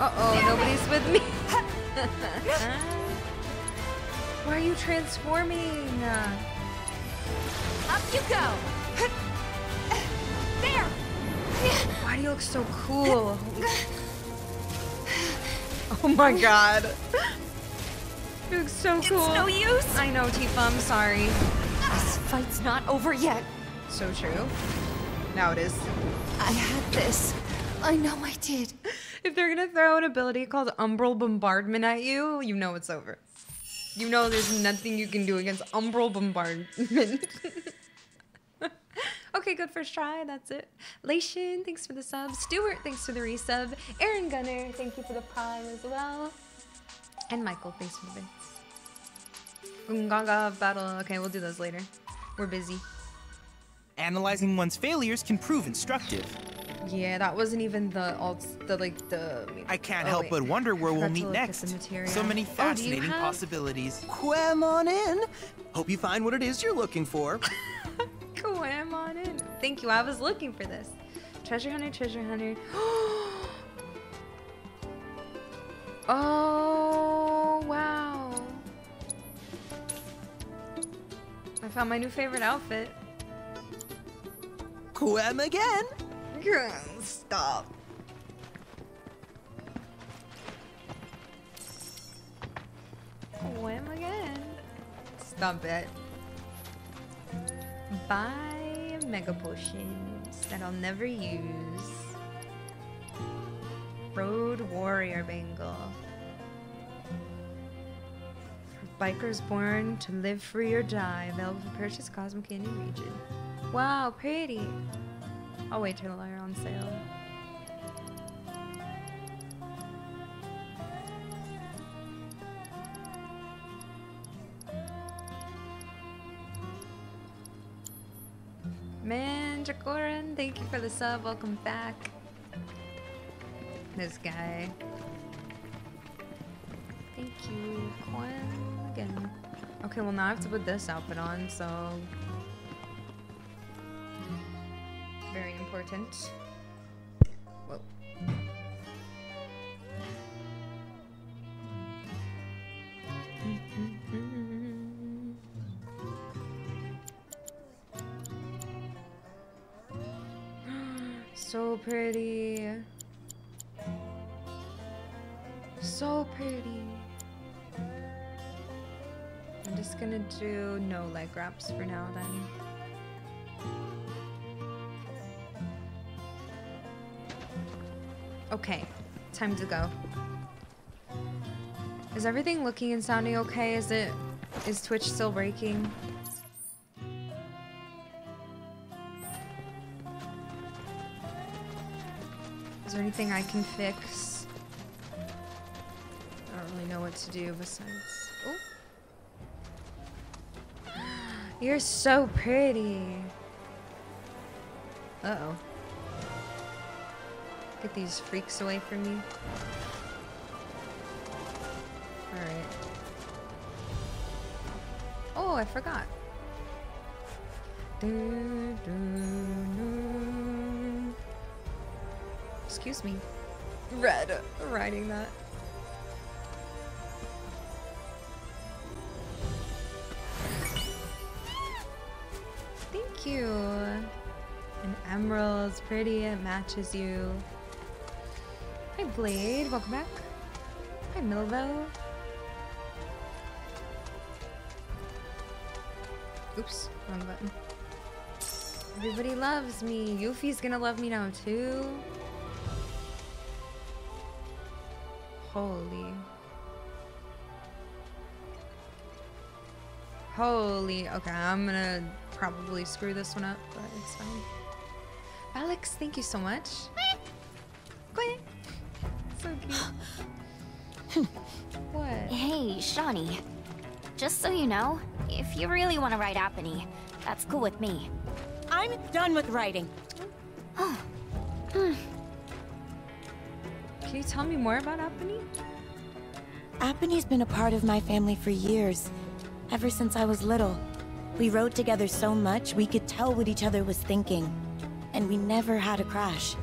Uh oh. Nobody's with me. Why are you transforming? Up you go. There. Why do you look so cool? Oh my god. You look so cool. It's no use. I know, Tifa. I'm sorry. This fight's not over yet. So true. Now it is. I had this. I know I did. If they're gonna throw an ability called Umbral Bombardment at you, you know it's over. You know there's nothing you can do against Umbral Bombardment. okay, good first try. That's it. Lation, thanks for the sub. Stuart, thanks for the resub. Aaron Gunner, thank you for the prime as well. And Michael, thanks for the bits. Gongaga battle. Okay, we'll do those later. We're busy. Analyzing one's failures can prove instructive. Yeah, that wasn't even the alt, the like the. I can't Oh, help wait. but wonder where we'll meet next. So many Oh, fascinating have- possibilities. Quam on in. Hope you find what it is you're looking for. Quam on in. Thank you. I was looking for this. Treasure hunter, treasure hunter. oh wow! I found my new favorite outfit. Quam again. Stop. Quam again. Stop it. Buy mega potions that I'll never use. Road Warrior Bangle. For bikers born to live free or die, available for purchase Cosmo Canyon region. Wow, pretty. I'll wait till they're on sale. Mandragoran, thank you for the sub. Welcome back. This guy. Thank you, Quinn. Again. Okay, well now I have to put this outfit on, so very important. Whoa. so pretty. So pretty. I'm just gonna do no leg wraps for now then. Okay, time to go. Is everything looking and sounding okay? Is it is Twitch still breaking? Is there anything I can fix? I don't really know what to do besides. Oh. You're so pretty. Uh oh. Get these freaks away from me. Alright. Oh, I forgot. Excuse me. Red writing that. Thank you. An emerald's pretty, it matches you. Hi Blade, welcome back. Hi Milvo. Oops, wrong button. Everybody loves me. Yuffie's gonna love me now too. Holy. Holy. Okay, I'm gonna probably screw this one up, but it's fine. Alex, thank you so much. Quack. So cute. what? Hey, Shaynee. Just so you know, if you really want to write Apony, that's cool with me. I'm done with writing. Can you tell me more about Apony? Apony's been a part of my family for years, ever since I was little. We rode together so much, we could tell what each other was thinking. And we never had a crash.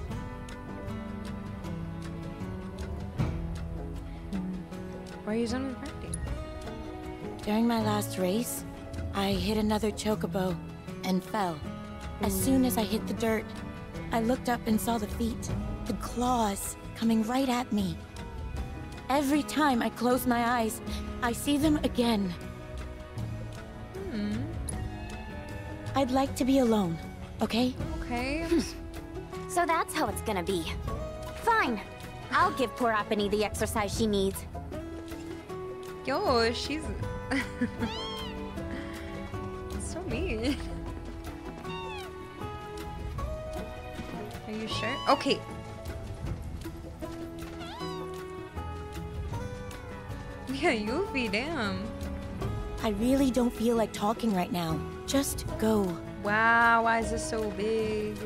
Why are you done with? During my last race, I hit another chocobo and fell. As soon as I hit the dirt, I looked up and saw the feet, the claws, coming right at me. Every time I close my eyes, I see them again. Hmm. I'd like to be alone, okay? Okay. So that's how it's gonna be. Fine. I'll give poor Apony the exercise she needs. Yo, she's so mean. Are you sure? Okay. Yeah, Yuffie, damn. I really don't feel like talking right now. Just go. Wow, why is this so big?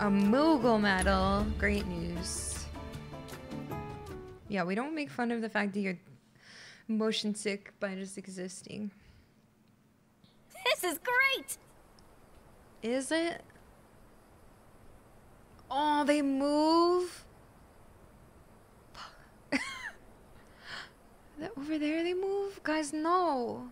A Moogle medal. Great news. Yeah, we don't make fun of the fact that you're motion sick by just existing. This is great! Is it? Oh, they move? That over there they move? Guys, no.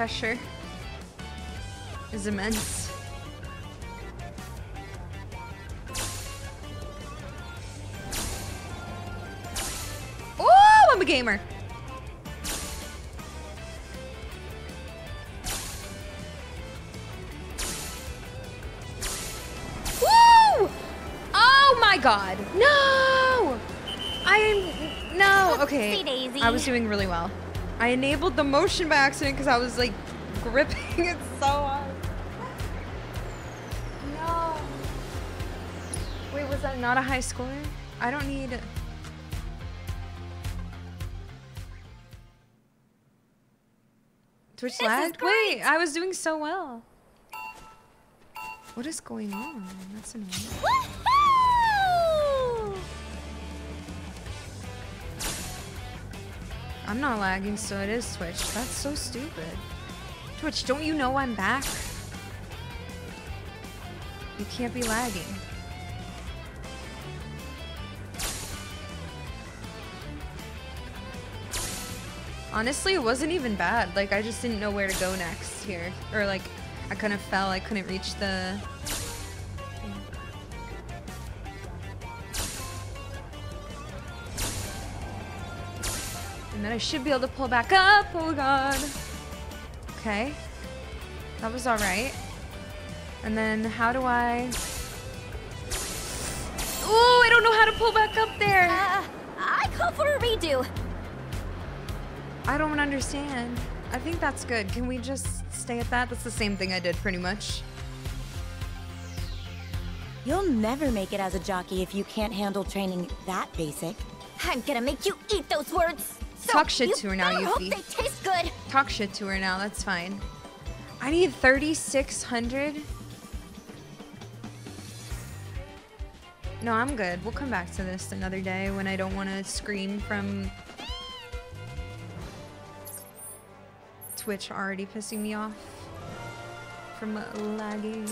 Pressure is immense. Oh, I'm a gamer. Woo! Oh my god. No! I no. Okay. I was doing really well. I enabled the motion by accident because I was like gripping it so hard. No. Wait, was that not a high score? I don't need. Twitch This lagged? Wait, I was doing so well. What is going on? That's annoying. I'm not lagging, so it is Twitch. That's so stupid. Twitch, don't you know I'm back? You can't be lagging. Honestly, it wasn't even bad. Like, I just didn't know where to go next here. Or, like, I kind of fell. I couldn't reach the... And then I should be able to pull back up. Oh, God. Okay. That was alright. And then how do I... Oh, I don't know how to pull back up there. Uh, I call for a redo. I don't understand. I think that's good. Can we just stay at that? That's the same thing I did pretty much. You'll never make it as a jockey if you can't handle training that basic. I'm gonna make you eat those words. So Talk shit you to her now, better hope Yuffie. they taste good. Talk shit to her now. That's fine. I need 3,600. No, I'm good. We'll come back to this another day when I don't want to scream from Twitch already pissing me off from lagging.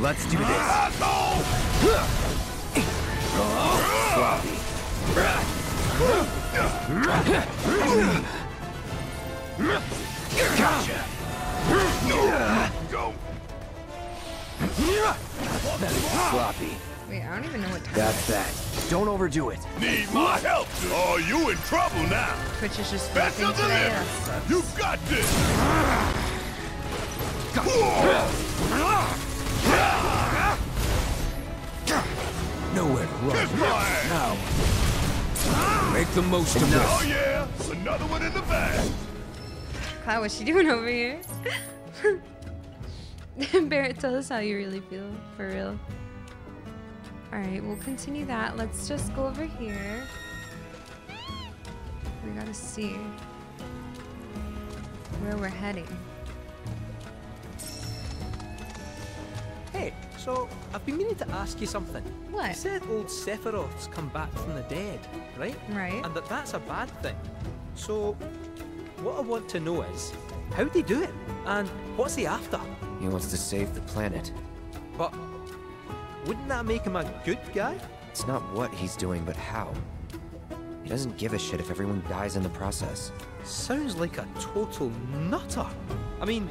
Let's do this. Sloppy. Gotcha. No, go. That is sloppy. Wait, I don't even know what time That's that. Don't overdo it. Need my help. Oh, you in trouble now. Twitch is just Best flipping of the today. living. You got this. Nowhere to run. Kiss. Now, make the most of this. Oh this. yeah, another one in the bag. Cloud, what's she doing over here? Barret, tell us how you really feel, for real. Alright, we'll continue that. Let's just go over here. We gotta see where we're heading. Hey, so I've been meaning to ask you something. What? You said old Sephiroth's come back from the dead, right? Right. And that that's a bad thing. So, what I want to know is, how'd he do it? And what's he after? He wants to save the planet. But, wouldn't that make him a good guy? It's not what he's doing, but how. He doesn't give a shit if everyone dies in the process. Sounds like a total nutter. I mean,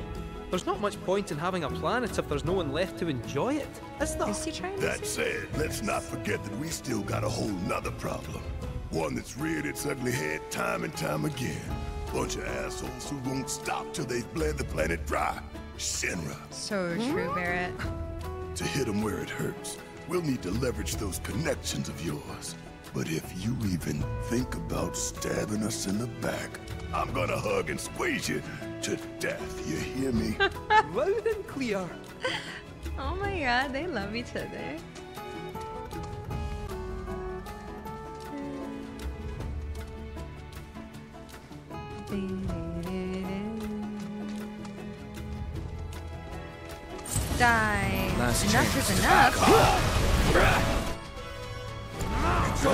there's not much point in having a planet if there's no one left to enjoy it, is there? Is he trying That said, let's not forget that we still got a whole nother problem. One that's reared its ugly head time and time again. Bunch of assholes who won't stop till they've bled the planet dry. Shinra. So true, Barret. To hit them where it hurts, we'll need to leverage those connections of yours. But if you even think about stabbing us in the back, I'm gonna hug and squeeze you to death. You hear me? Loud and clear. Oh my god, they love each other. Die. Last enough chance. is enough. You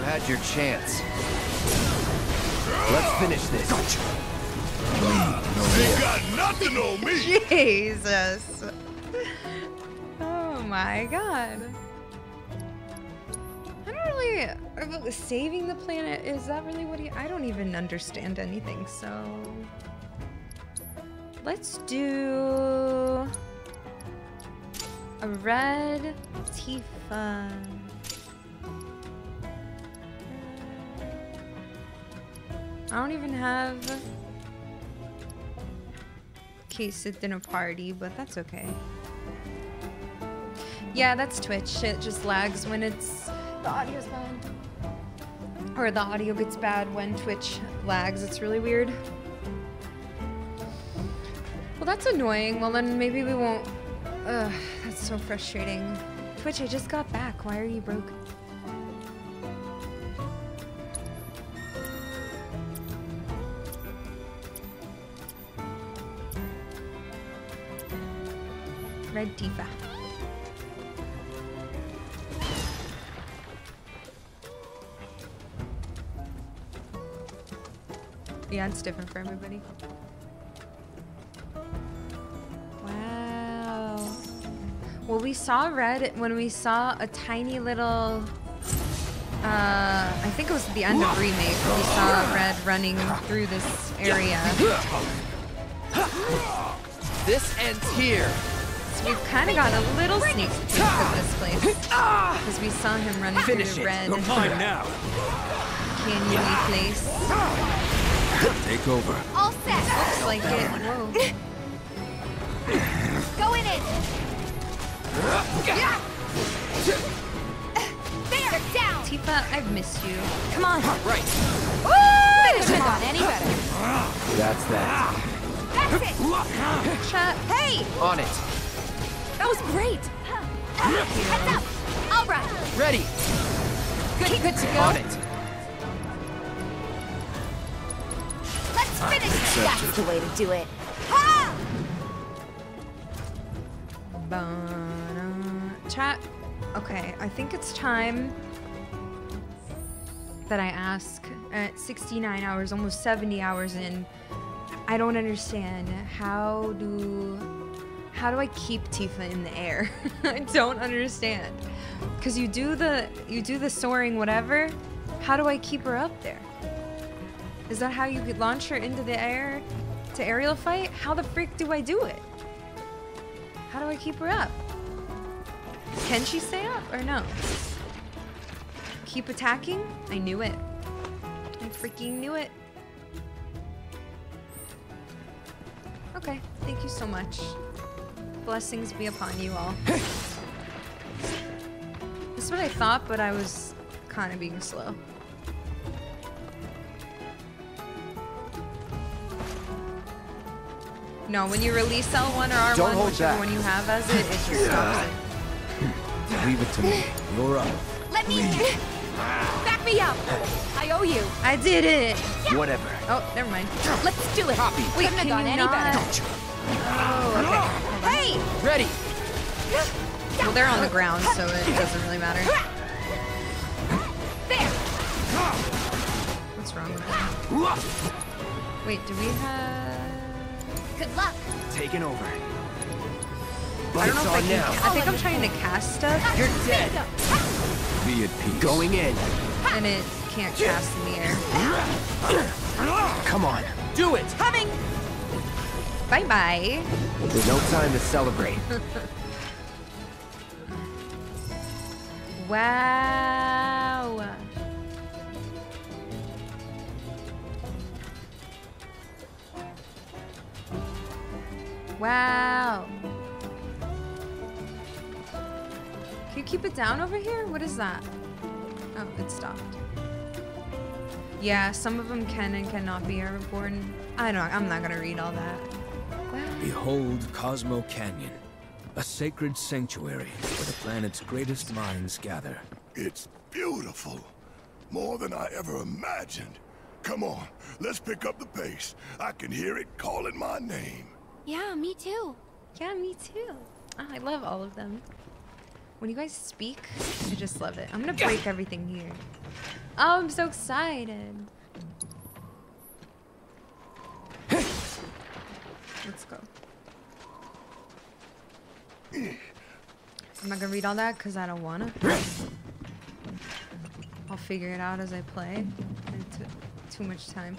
had your chance. Let's finish this. Gotcha. Ain't got nothing on me. Jesus. Oh my god. I don't really about saving the planet. Is that really what he? I don't even understand anything. So let's do a red Tifa. I don't even have case it didn't party, but that's okay. Yeah, that's Twitch. It just lags when it's the audio's bad. Or the audio gets bad when Twitch lags. It's really weird. Well, that's annoying. Well, then maybe we won't. Ugh, that's so frustrating. Twitch, I just got back. Why are you broken? Red Tifa. Yeah, it's different for everybody. We saw red when we saw a tiny little. Uh, I think it was the end of remake. We saw red running through this area. This ends here. So we've kind of got a little sneak peek of this place because we saw him running Finish through it. the red You're mine now. canyony place. Take over. All set. Looks like it. Whoa. Going in. Yeah. There. Down. Tifa, I've missed you. Come on. Right. Woo! Couldn't have gone any better. That's that. That's it. Chat. Hey. On it. That was great. Heads up. All right. Ready. Good. Good to go. On it. Let's finish it. That's the way to do it. Ha! Ba-da. Chat. Okay, I think it's time that I ask at 69 hours, almost 70 hours in. I don't understand how do how do I keep Tifa in the air? I don't understand. Cuz you do the you do the soaring whatever. How do I keep her up there? Is that how you could launch her into the air to aerial fight? How the freak do I do it? How do I keep her up? Can she stay up or no? Keep attacking? I knew it. I freaking knew it. Okay, thank you so much. Blessings be upon you all. That's what I thought, but I was kind of being slow. No, when you release L1 or R1, Don't hold whichever back. one you have as it, it just stops it. Leave it to me. You're up. Let me. Back me up. I owe you. I did it! Whatever. Oh, never mind. Let's do it. Copy. We Couldn't have can gone you any not? better. Oh, okay. Hold on. Hey. Ready. Well, they're on the ground, so it doesn't really matter. There. What's wrong with them? Wait, do we have... Good luck. Taking over. I don't know if I on can... I think I'm trying to cast stuff, You're dead. Be at peace. Going in. and it can't cast in the air. Come on. Do it. Coming. Bye-bye. There's no time to celebrate. Wow. Wow. Can you keep it down over here? What is that? Oh, it stopped. Yeah, some of them can and cannot be airborne. I don't. I'm not gonna read all that. Wow. Behold Cosmo Canyon, a sacred sanctuary where the planet's greatest minds gather. It's beautiful. More than I ever imagined. Come on, let's pick up the pace. I can hear it calling my name. Yeah, me too. Yeah, me too. Oh, I love all of them. When you guys speak, I just love it. I'm gonna break everything here. Oh, I'm so excited. Let's go. I'm not gonna read all that because I don't wanna. I'll figure it out as I play. It took too much time.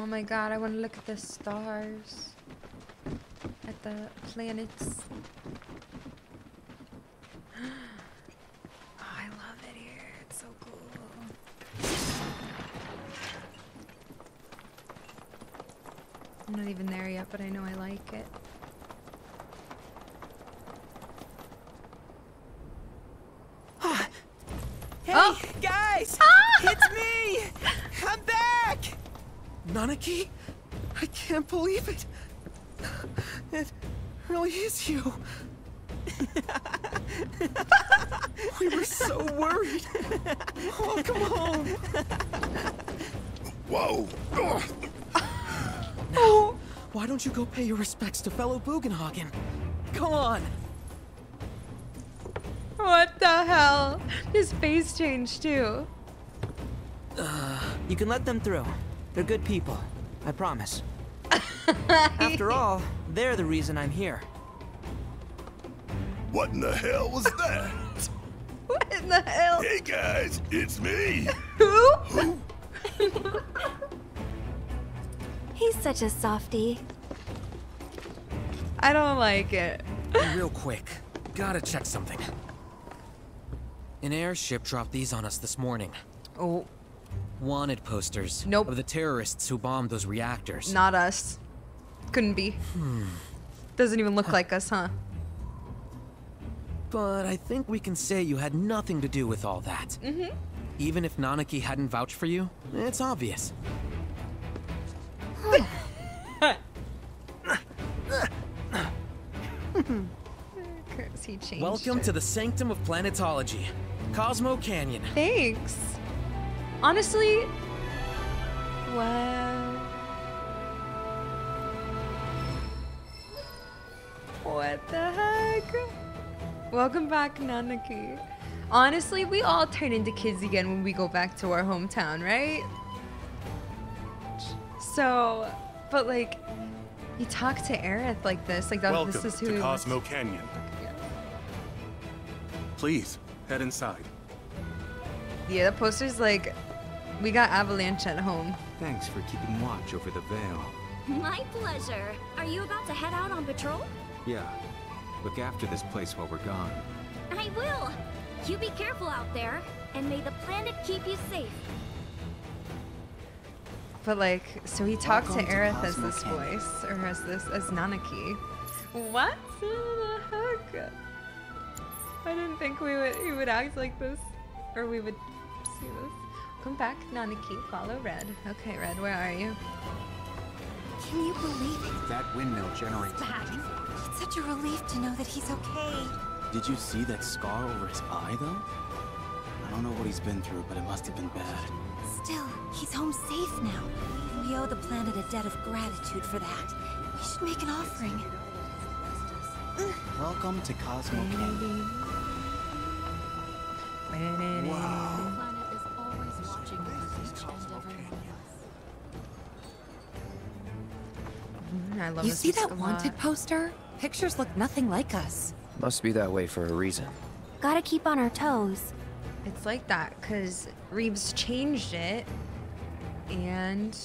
Oh my god, I want to look at the stars. At the planets. Oh, I love it here. It's so cool. I'm not even there yet, but I know I like it. Hey, Oh. guys! It's me! I'm back! Nanaki? I can't believe it. It really is you. we were so worried. Oh, Welcome home. Whoa! Now, why don't you go pay your respects to fellow Bugenhagen? Go on. What the hell? His face changed too. Uh, you can let them through. They're good people. I promise. After all, they're the reason I'm here. What in the hell was that? what in the hell? Hey guys, it's me. Who? Who? He's such a softie. I don't like it. Real quick, gotta check something. An airship dropped these on us this morning. Oh. Wanted posters. Nope. Of the terrorists who bombed those reactors. Not us. Couldn't be. Hmm. Doesn't even look like us, huh? But I think we can say you had nothing to do with all that. Mm-hmm. Even if Nanaki hadn't vouched for you, it's obvious. Welcome it. to the sanctum of planetology, Cosmo Canyon. Thanks. Honestly, wow. What the heck? Welcome back, Nanaki. Honestly, we all turn into kids again when we go back to our hometown, right? So, but like, you talk to Aerith like this, like that. Welcome this is who. to Cosmo Canyon. Please, head inside. Yeah, the poster's like, we got Avalanche at home. Thanks for keeping watch over the Vale. My pleasure. Are you about to head out on patrol? Yeah. Look after this place while we're gone. I will. You be careful out there, and may the planet keep you safe. But like, so he talked to Welcome to Aerith as this Canyon. voice, or as this as Nanaki. What the heck? I didn't think we would he would act like this, or we would see this. Come back, Nanaki. Follow Red. Okay, Red, where are you? Can you believe it? That windmill generates. Back. It's such a relief to know that he's okay. Did you see that scar over his eye, though? I don't know what he's been through, but it must have been bad. Still, he's home safe now. We owe the planet a debt of gratitude for that. We should make an offering. Welcome to Cosmo Canyon. Wow. Mm-hmm. I love You see that wanted lot. poster? Pictures look nothing like us. Must be that way for a reason. Gotta keep on our toes. It's like that because Reeves changed it, and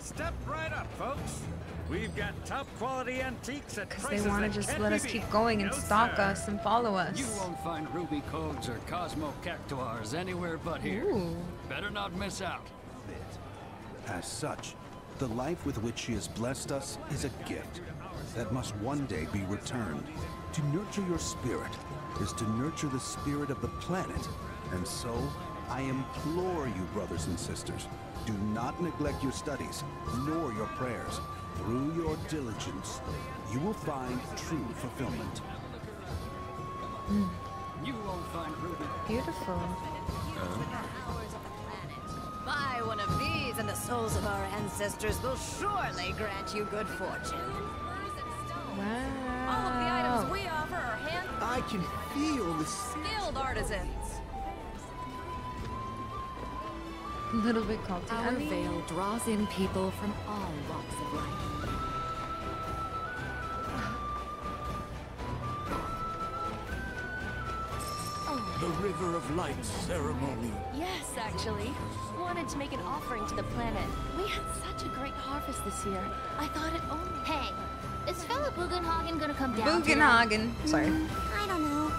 Step right up, folks. We've got top quality antiques at because they want to just let us keep going and No, stalk sir. us and follow us. You won't find ruby codes or cosmo cactuars anywhere but here. Ooh. Better not miss out. As such, the life with which she has blessed us is a gift that must one day be returned. To nurture your spirit is to nurture the spirit of the planet. And so, I implore you, brothers and sisters, do not neglect your studies, nor your prayers. Through your diligence, you will find true fulfillment. Mm. You won't find ruby. Beautiful. Buy one of these, and the souls of our ancestors will surely grant you good fortune. Wow. All of the items we offer are hand I can feel the skilled artisans. A little bit culty. Our I mean, Vale draws in people from all walks of life. River of Light ceremony. Yes, actually. Wanted to make an offering to the planet. We had such a great harvest this year. I thought it only. Hey, is fella Bugenhagen gonna come down? today? Bugenhagen. Sorry. I don't know.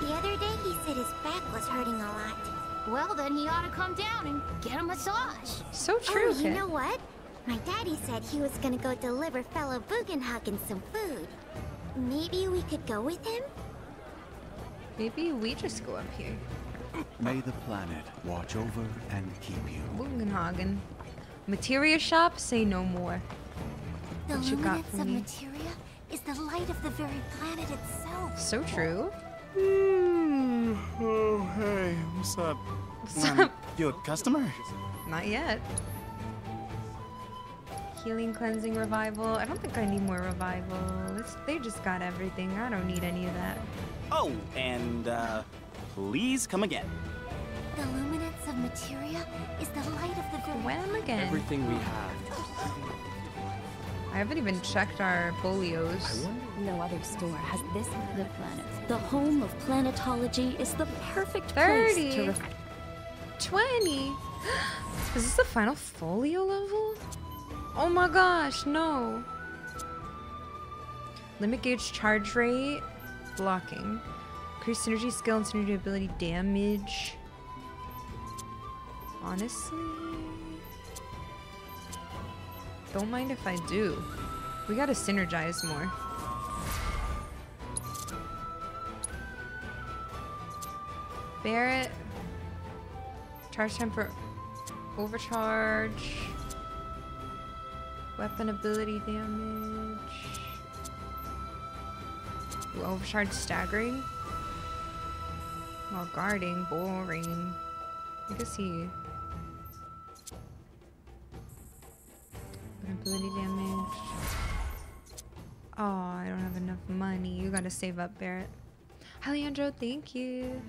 The other day he said his back was hurting a lot. Well, then he ought to come down and get a massage. So true, Oh, you know what? My daddy said he was gonna go deliver fellow Bugenhagen some food. Maybe we could go with him? Maybe we just go up here. May the planet watch over and keep you. Bugenhagen. Materia shop, say no more. The What you got luminance for of me? materia is the light of the very planet itself. So true. Oh, hey, what's up? What's Um, up? You a customer? Not yet. Healing, cleansing, revival. I don't think I need more revival. It's, they just got everything. I don't need any of that. Oh, and uh, please come again. The luminance of materia is the light of the very When again? Everything we have. I haven't even checked our folios. No other store has this the planet. The home of planetology is the perfect 30. place to ref- 20. Is this the final folio level? Oh my gosh, no. Limit gauge charge rate, blocking. Increase synergy skill and synergy ability damage. Honestly, don't mind if I do. We gotta synergize more. Barret. Charge time for overcharge. Weapon ability damage. Overcharge staggering. While guarding, boring. I he. Weapon ability damage. Oh, I don't have enough money. You gotta save up, Barret. Alejandro, Thank you.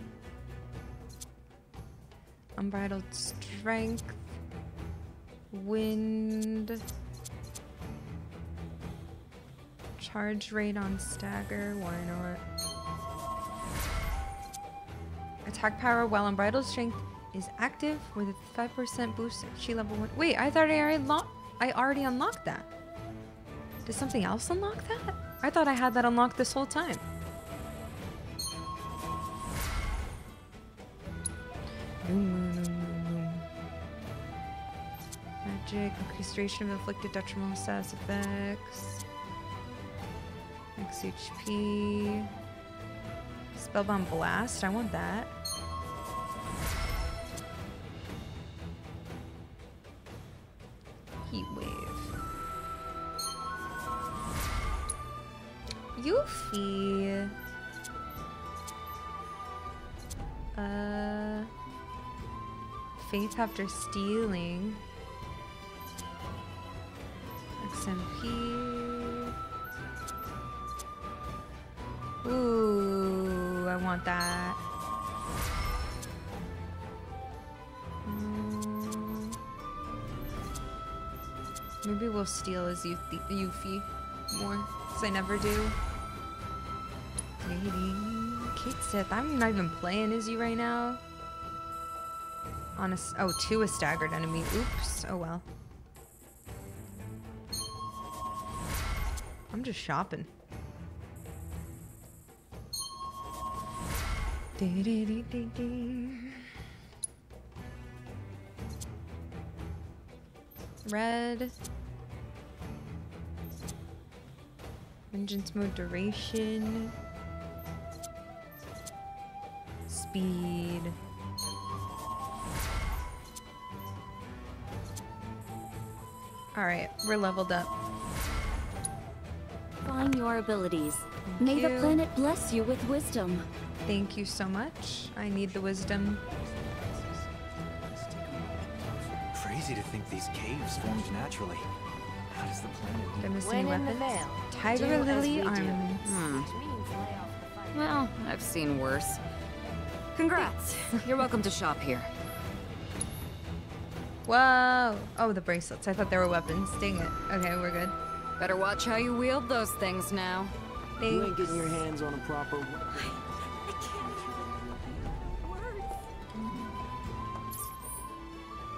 Unbridled strength. Wind. Charge rate on stagger. Why not? Attack power while unbridled strength is active with a 5% boost Chi level 1. Wait, I thought I already, I already unlocked that. Did something else unlock that? I thought I had that unlocked this whole time. Magic, increased duration of inflicted detrimental status effects. Max HP. Spellbound Blast, I want that. Heat Wave. Yuffie. Uh. Faith after stealing. XMP. Ooh, I want that. Mm. Maybe we'll steal his Yuffie, more, because I never do. Cait Sith, I'm not even playing you right now. On a, oh, to a staggered enemy. Oops. Oh well. I'm just shopping. Red. Vengeance mode duration. Speed. Alright, we're leveled up. Find your abilities. May the planet bless you with wisdom. Thank you so much. I need the wisdom. Crazy to think these caves formed naturally. How does the planet? Did I miss When any in the weapons? veil, Tiger do lily we do. armaments. Hmm. Well, I've seen worse. Congrats. You're welcome to shop here. Whoa. Oh, the bracelets. I thought they were weapons. Dang it. Okay, we're good. Better watch how you wield those things now. You ain't getting your hands on a proper weapon.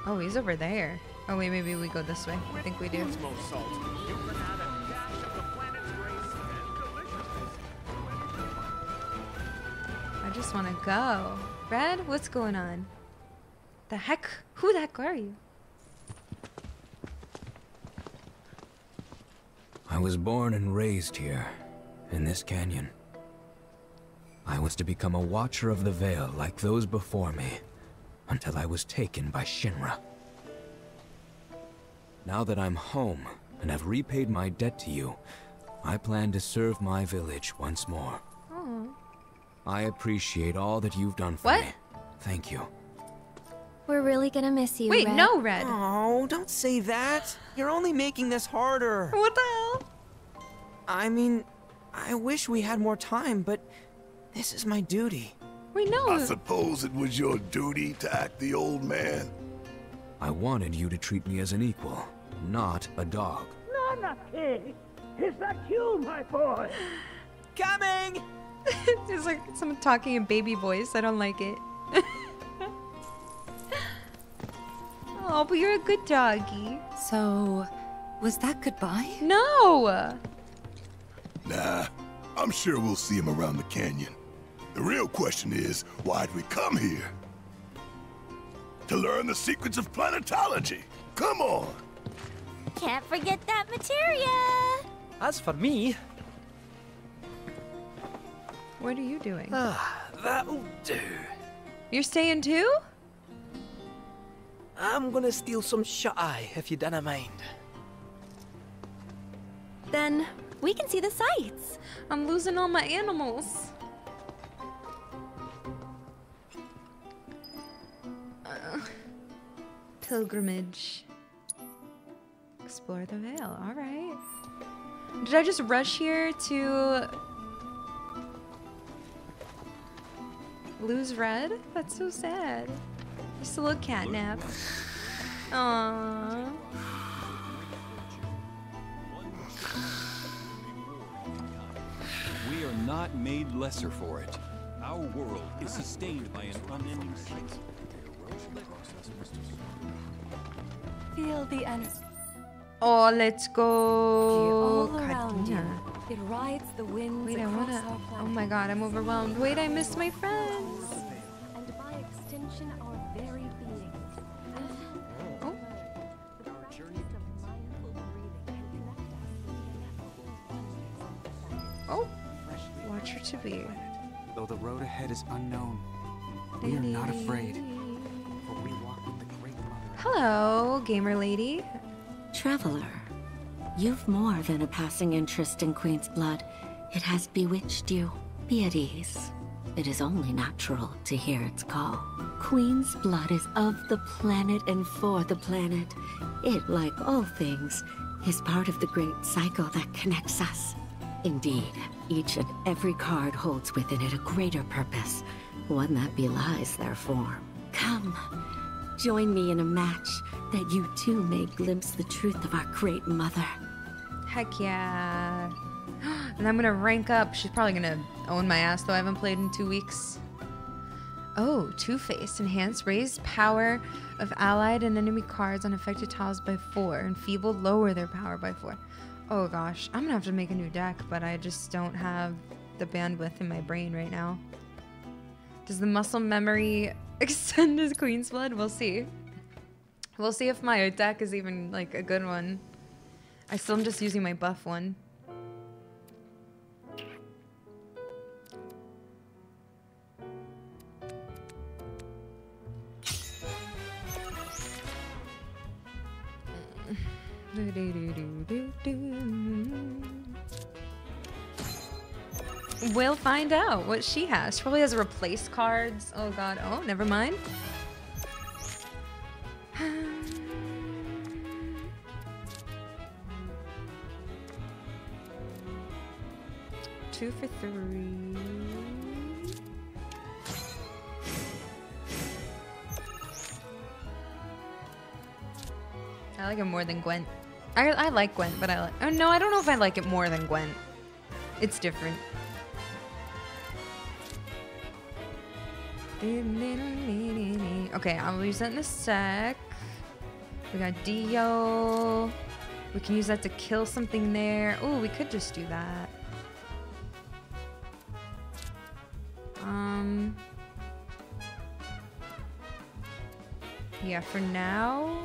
Oh, he's over there. Oh, wait, maybe we go this way. I think we do. I just want to go. Red, what's going on? The heck? Who the heck are you? I was born and raised here, in this canyon. I was to become a watcher of the Vale like those before me, until I was taken by Shinra. Now that I'm home and have repaid my debt to you, I plan to serve my village once more. Oh. I appreciate all that you've done for What? me. Thank you. We're really gonna miss you. Wait, Red. no, Red. Oh, don't say that. You're only making this harder. What the hell? I mean, I wish we had more time, but this is my duty. We know. I suppose it was your duty to act the old man. I wanted you to treat me as an equal, not a dog. Nana King! Is that you, my boy? Coming! it's like someone talking in baby voice. I don't like it. oh, but you're a good doggy. So, was that goodbye? No! Nah, I'm sure we'll see him around the canyon. The real question is, why'd we come here? To learn the secrets of planetology. Come on! Can't forget that materia. As for me, What are you doing? ah, that'll do. You're staying too? I'm gonna steal some shut-eye, if you don't mind. Then we can see the sights. I'm losing all my animals. Pilgrimage. Explore the Vale. All right. Did I just rush here to lose Red? That's so sad. Just a little catnap. Aww. We are not made lesser for it. Our world is sustained by an unending cycle. Feel the energy Oh, let's go. all around you. Kadena. It rides the winds Wait, I wanna. Oh my god, I'm overwhelmed. Wait, I missed my friends. And by extension, our very beings. Oh. The practice of mindful breathing can connect us Oh. Watcher to be. Though the road ahead is unknown, we are not afraid. Hello, gamer lady. Traveler, you've more than a passing interest in Queen's blood. It has bewitched you. Be at ease. It is only natural to hear its call. Queen's blood is of the planet and for the planet. It, like all things, is part of the great cycle that connects us. Indeed, each and every card holds within it a greater purpose, one that belies their form. Come, join me in a match that you too may glimpse the truth of our great mother. Heck yeah. And I'm gonna rank up. She's probably gonna own my ass, though I haven't played in two weeks. Oh, Two Face. Enhance raise power of allied and enemy cards on affected tiles by four. Enfeebled lower their power by four. Oh gosh, I'm gonna have to make a new deck, but I just don't have the bandwidth in my brain right now. Does the muscle memory extend as Queen's Blood? We'll see. We'll see if my deck is even like a good one. I still am just using my buff one. We'll find out what she has. She probably has replace cards. Oh god. Oh, never mind. Two for three. I like it more than Gwent. I, I like Gwent, but I like. Oh, no, I don't know if I like it more than Gwent. It's different. Okay, I'll use that in a sec. We got Dio. We can use that to kill something there. Oh, we could just do that. Um. Yeah, for now.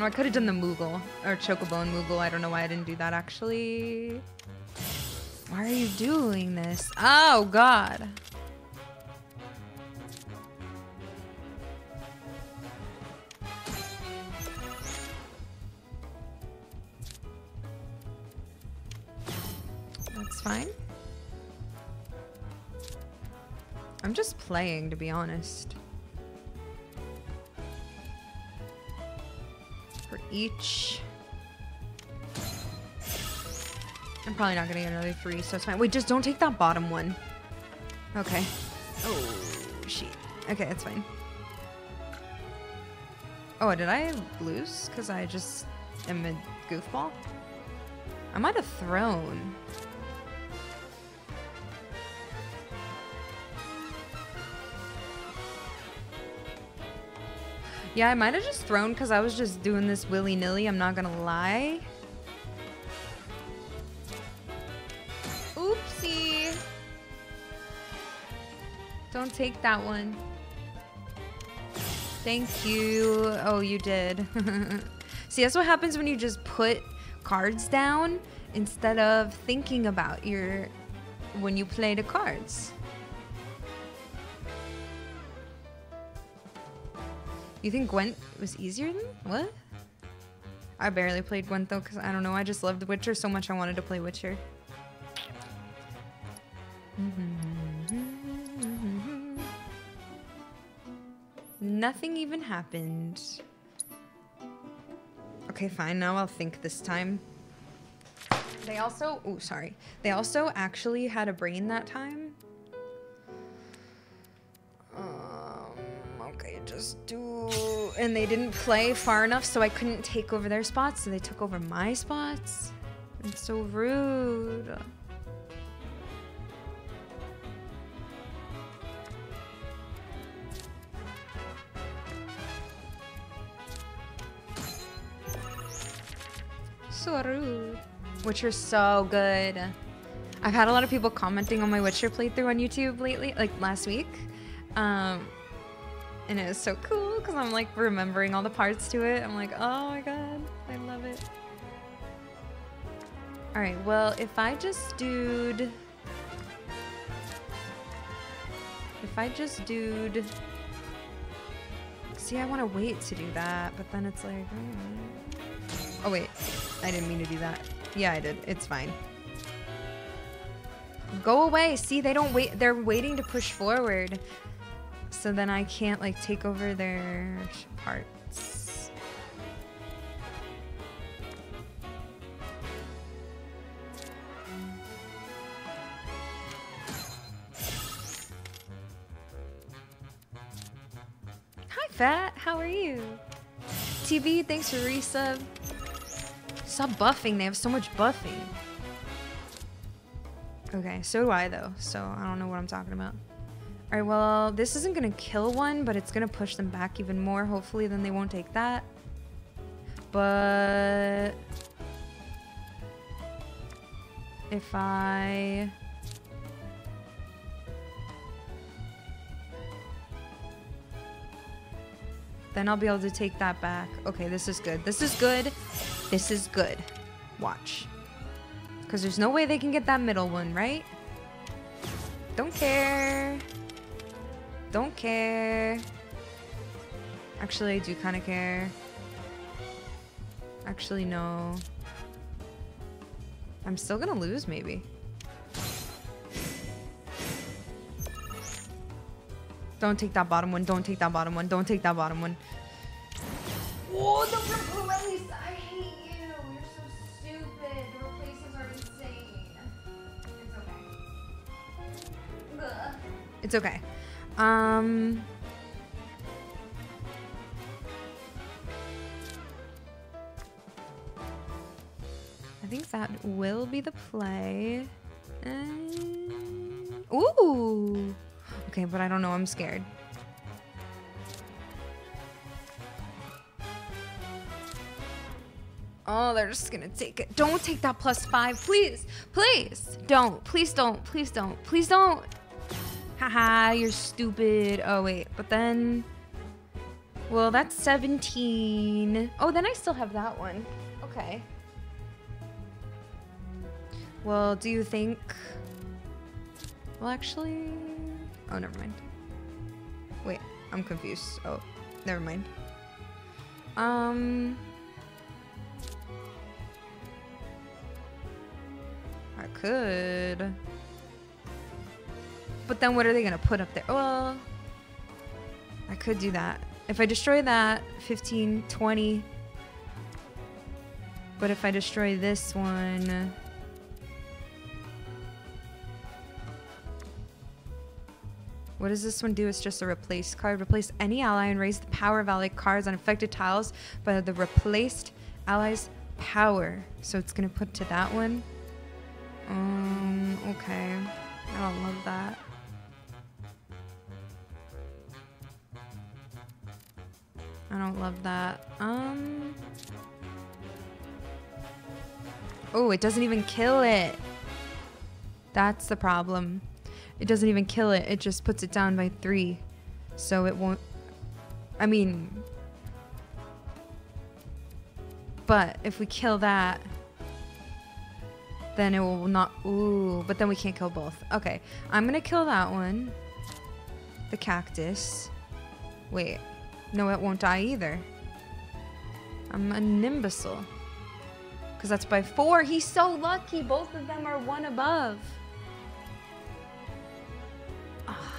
Oh, I could have done the Moogle or Chocobo and Moogle. I don't know why I didn't do that actually. Why are you doing this? Oh God. That's fine. I'm just playing, to be honest. For each. I'm probably not gonna get another three, so it's fine. Wait, just don't take that bottom one. Okay. Oh, shit. Okay, that's fine. Oh, did I lose? Because I just am a goofball? I might have thrown. Yeah, I might have just thrown because I was just doing this willy-nilly, I'm not gonna lie. Don't take that one. Thank you. Oh, you did. See, that's what happens when you just put cards down instead of thinking about your when you play the cards. You think Gwent was easier than what? I barely played Gwent though, because I don't know. I just loved Witcher so much I wanted to play Witcher. Mm-hmm. Nothing even happened. Okay, fine. Now I'll think this time. They also, oh, sorry. They also actually had a brain that time. Um, okay, just do. And they didn't play far enough, so I couldn't take over their spots, so they took over my spots. It's so rude. So rude. Witcher's so good. I've had a lot of people commenting on my Witcher playthrough on YouTube lately, like last week. Um, and it was so cool because I'm like remembering all the parts to it. I'm like, oh my god, I love it. All right, well, if I just dude, if I just dude, see, I want to wait to do that, but then it's like, hmm. oh wait, I didn't mean to do that. Yeah, I did. It's fine. Go away. See, they don't wait. They're waiting to push forward. So then I can't like take over their parts. Hi, Fat. How are you? TV, thanks for resub. Stop buffing. They have so much buffing. Okay, so do I though, so I don't know what I'm talking about. Alright, well, this isn't gonna kill one, but it's gonna push them back even more. Hopefully, then they won't take that. But... If I... Then I'll be able to take that back. Okay, this is good. This is good. This is good. Watch. Because there's no way they can get that middle one, right? Don't care. Don't care. Actually, I do kind of care. Actually, no. I'm still gonna lose, maybe. Don't take that bottom one. Don't take that bottom one. Don't take that bottom one. The! It's okay. Um. I think that will be the play. Ooh! Okay, but I don't know. I'm scared. Oh, they're just gonna take it. Don't take that plus five, please. Please don't. Please don't. Please don't. Please don't. Haha, you're stupid. Oh, wait. But then... Well, that's 17. Oh, then I still have that one. Okay. Well, do you think... Well, actually... Oh, never mind. Wait, I'm confused. Oh, never mind. Um... I could. But then what are they going to put up there? Well, I could do that. If I destroy that, 15, 20. But if I destroy this one... What does this one do? It's just a replace card. Replace any ally and raise the power of ally cards on affected tiles by the replaced ally's power. So it's going to put to that one. Um, okay. I don't love that. I don't love that. Um. Oh, it doesn't even kill it. That's the problem. It doesn't even kill it. It just puts it down by three. So it won't... I mean... But if we kill that, then it will not... Ooh, but then we can't kill both. Okay, I'm gonna kill that one. The cactus. Wait. No, it won't die either. I'm an imbecile. Because that's by four. He's so lucky. Both of them are one above. Ah,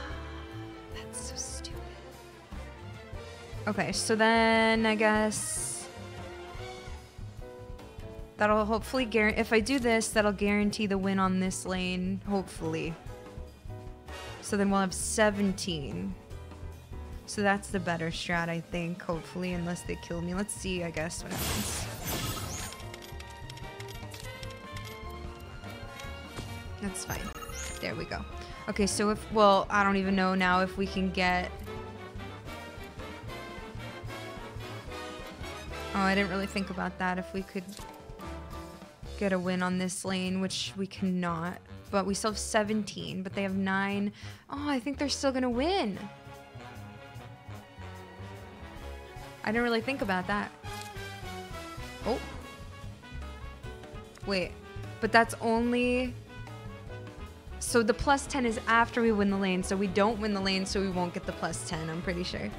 that's so stupid. Okay, so then I guess that'll hopefully guarantee. If I do this, that'll guarantee the win on this lane. Hopefully. So then we'll have 17. So that's the better strat, I think, hopefully, unless they kill me. Let's see, I guess, what happens. That's fine. There we go. Okay, so if, well, I don't even know now if we can get... Oh, I didn't really think about that, if we could get a win on this lane, which we cannot. But we still have 17, but they have 9. Oh, I think they're still gonna win. I didn't really think about that. Oh. Wait. But that's only... So the plus 10 is after we win the lane, so we don't win the lane, so we won't get the plus 10, I'm pretty sure.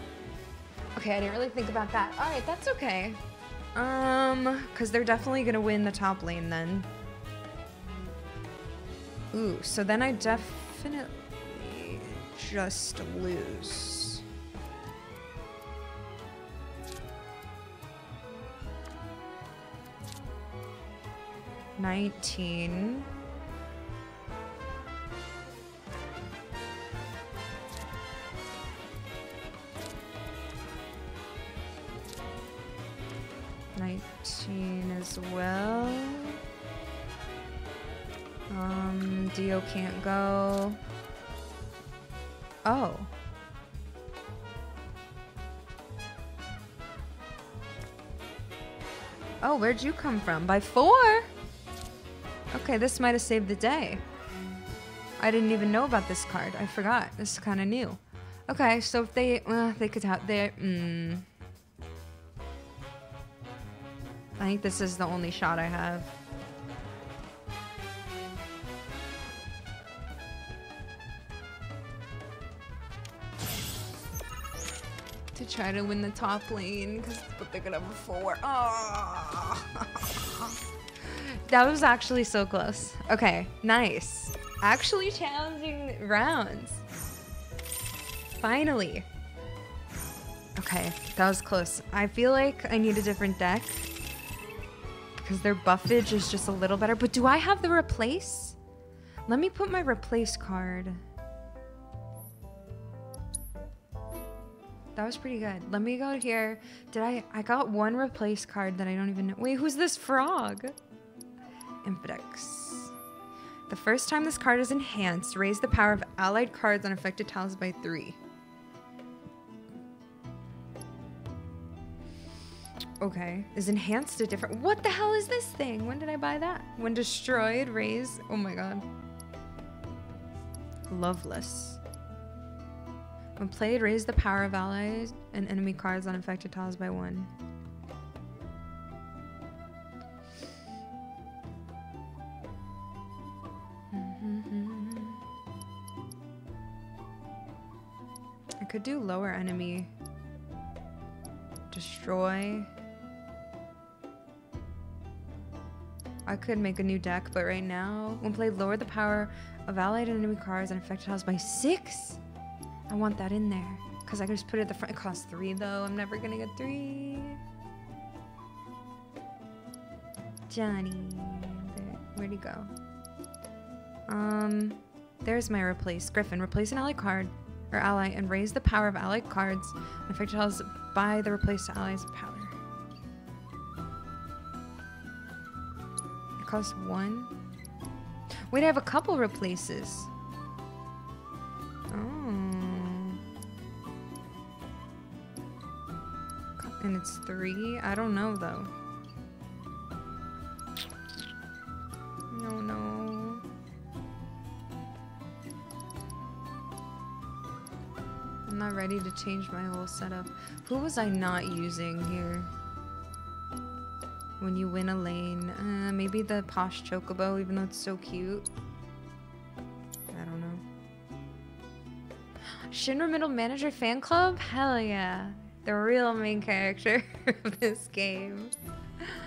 Okay, I didn't really think about that. Alright, that's okay. Um, because they're definitely going to win the top lane then. Ooh, so then I definitely just lose. Nineteen. Nineteen as well. Um, Dio can't go. Oh. Oh, where'd you come from? By four? Okay, this might have saved the day. I didn't even know about this card. I forgot. This is kind of new. Okay, so if they, uh, they could have, they, mm. I think this is the only shot I have. To try to win the top lane, because but they're gonna have a four. Oh. That was actually so close. Okay, nice. Actually challenging rounds. Finally. Okay, that was close. I feel like I need a different deck because their buffage is just a little better. But do I have the replace? Let me put my replace card. That was pretty good. Let me go here. Did I? I got one replace card that I don't even know. Wait, who's this frog? Infidex. The first time this card is enhanced, raise the power of allied cards on affected tiles by three. Okay. Is enhanced a different... What the hell is this thing? When did I buy that? When destroyed, raise... Oh my god. Loveless. When played, raise the power of allies and enemy cards on affected tiles by one. Mm-hmm. I could do lower enemy. Destroy. I could make a new deck, but right now, when played, lower the power of allied and enemy cards and affected tiles by six. I want that in there. Because I can just put it at the front. It costs three, though. I'm never going to get three. Johnny. Where'd he go? Um, there's my replace. Griffin, replace an ally card or ally and raise the power of allied cards and affected tiles by the replaced ally's power. It costs one. Wait, I have a couple replaces. Oh. And it's three? I don't know though. To change my whole setup. Who was I not using here? When you win a lane. Uh, maybe the Posh Chocobo, even though it's so cute. I don't know. Shinra Middle Manager Fan Club? Hell yeah. The real main character of this game.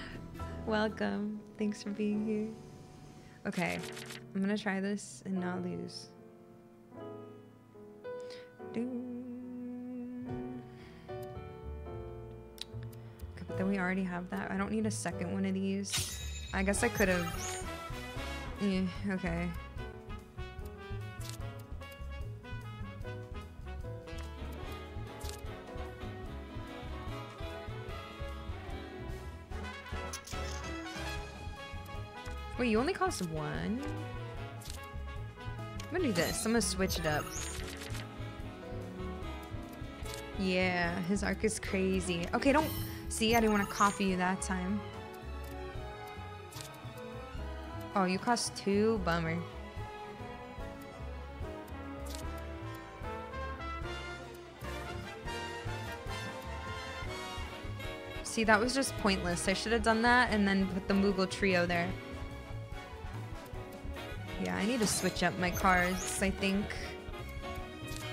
Welcome. Thanks for being here. Okay, I'm gonna try this and not lose. Then we already have that. I don't need a second one of these. I guess I could have. Yeah, okay. Wait, you only cost one? I'm gonna do this. I'm gonna switch it up. Yeah, his arc is crazy. Okay, don't... See, I didn't want to copy you that time. Oh, you cost two? Bummer. See, that was just pointless. I should have done that and then put the Moogle trio there. Yeah, I need to switch up my cards, I think,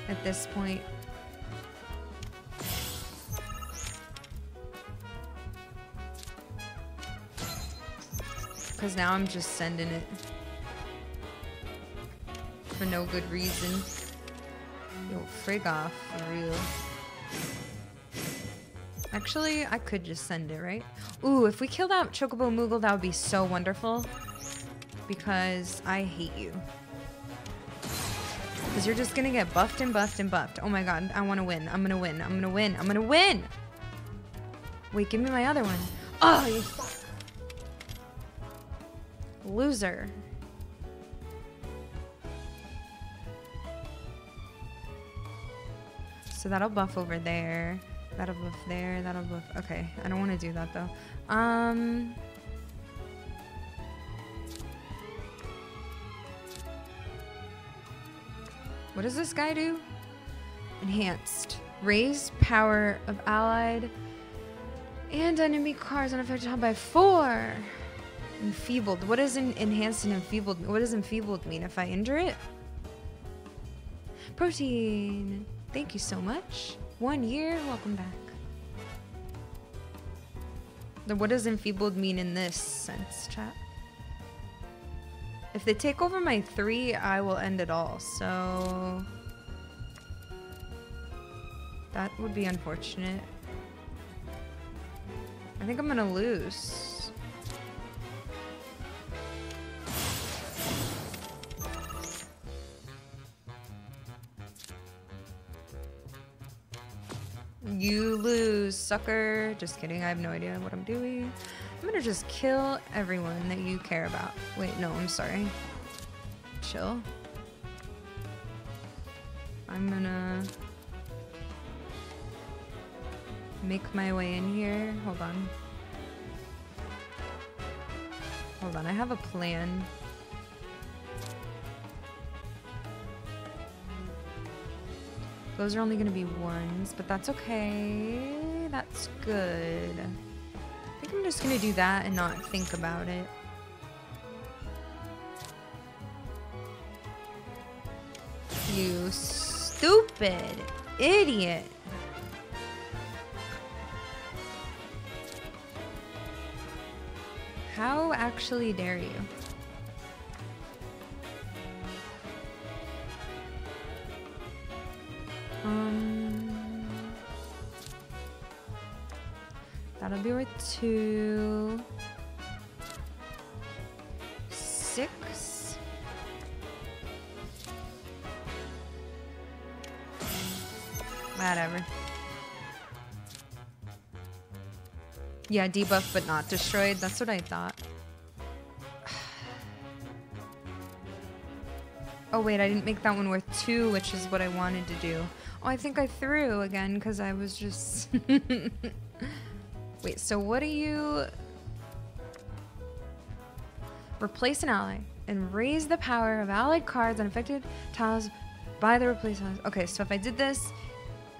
at this point. Because now I'm just sending it. For no good reason. Yo, frig off, for real. Actually, I could just send it, right? Ooh, if we kill that Chocobo Moogle, that would be so wonderful. Because I hate you. Because you're just gonna get buffed and buffed and buffed. Oh my god, I wanna win. I'm gonna win. I'm gonna win. I'm gonna win! Wait, give me my other one. Oh, you. Loser. So that'll buff over there. That'll buff there. That'll buff. Okay, I don't want to do that though. Um. What does this guy do? Enhanced. Raise power of allied and enemy cards unaffected by four. Enfeebled. What does en enhanced and enfeebled What does enfeebled mean? If I injure it? Protein. Thank you so much. One year. Welcome back. Then what does enfeebled mean in this sense, chat? If they take over my three, I will end it all. So... That would be unfortunate. I think I'm gonna lose. You lose, sucker. Just kidding, I have no idea what I'm doing. I'm gonna just kill everyone that you care about. Wait, no, I'm sorry. Chill. I'm gonna make my way in here. Hold on. Hold on, I have a plan. Those are only gonna be ones, but that's okay. That's good. I think I'm just gonna do that and not think about it. You stupid idiot. How actually dare you? Um, that'll be worth two. Six. Whatever. Yeah, debuff but not destroyed. That's what I thought. Oh wait, I didn't make that one worth two, which is what I wanted to do. Oh, I think I threw again because I was just... wait, so what do you... Replace an ally and raise the power of allied cards on affected tiles by the replacement. Okay, so if I did this,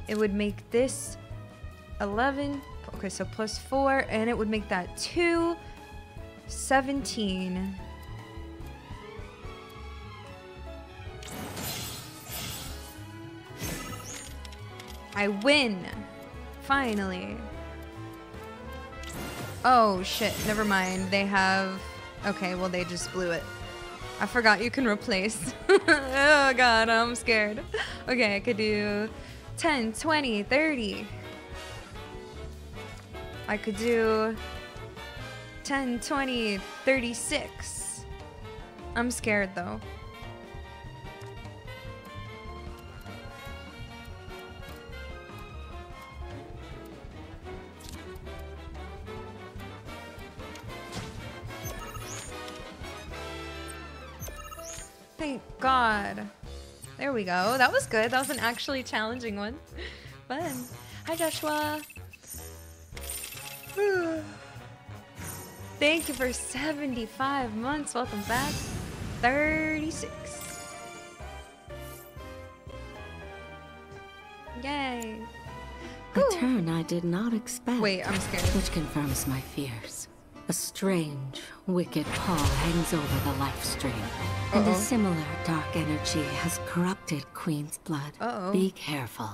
it would make this 11. Okay, so plus 4, and it would make that 2. 17. I win. Finally. Oh, shit. Never mind. They have... Okay, well, they just blew it. I forgot you can replace. oh, God. I'm scared. Okay, I could do 10, 20, 30. I could do 10, 20, 36. I'm scared, though. Thank God. There we go. That was good. That was an actually challenging one. Fun. Hi, Joshua. Thank you for 75 months. Welcome back. 36. Yay. A turn I did not expect. Wait, I'm scared. Which confirms my fears. A strange, wicked pall hangs over the life stream. And Uh-oh. a similar dark energy has corrupted Queen's blood. Uh-oh. Be careful.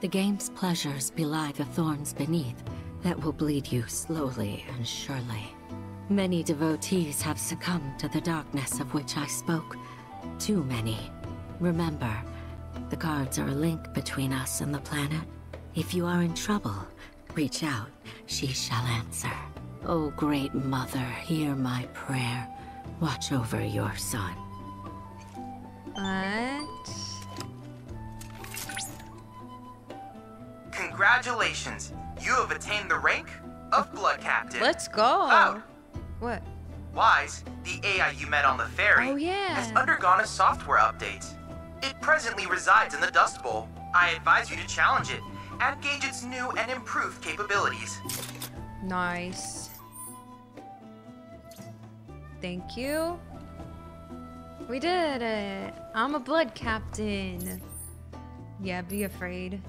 The game's pleasures belie the thorns beneath that will bleed you slowly and surely. Many devotees have succumbed to the darkness of which I spoke. Too many. Remember, the cards are a link between us and the planet. If you are in trouble, reach out. She shall answer. O great mother, hear my prayer. Watch over your son. What? Congratulations! You have attained the rank of Blood Captain. Let's go. Cloud, What? Wise, the AI you met on the ferry, Oh, yeah. has undergone a software update. It presently resides in the Dust Bowl. I advise you to challenge it and gauge its new and improved capabilities. Nice. Thank you. We did it. I'm a blood captain. Yeah, be afraid.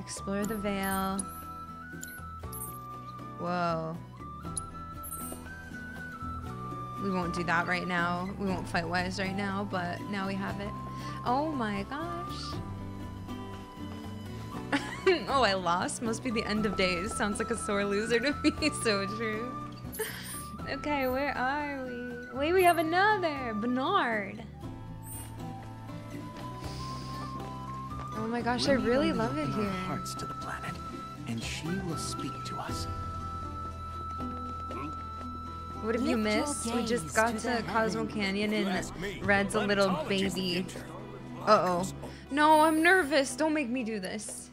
Explore the Vale. Whoa. We won't do that right now. We won't fight Wise right now, but now we have it. Oh my gosh. oh, I lost? Must be the end of days. Sounds like a sore loser to me. so true. Okay, where are we? Wait, we have another. Bernard. Oh my gosh, I really love it here. hearts to the planet, and she will speak to us. What have you Lift your missed? We just got to to, Cosmo. Canyon and Red's a little baby. Uh oh. No, I'm nervous. Don't make me do this.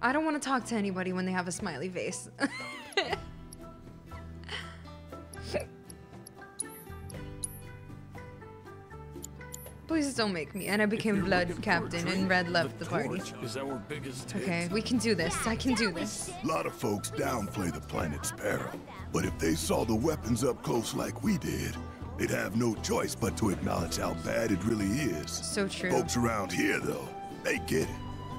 I don't want to talk to anybody when they have a smiley face. Please don't make me. And I became Blood Captain and Red left the party. Is our biggest Okay, we can do this. I can do this. A lot of folks downplay the planet's peril. But if they saw the weapons up close like we did, they'd have no choice but to acknowledge how bad it really is. So true. Folks around here, though, they get it.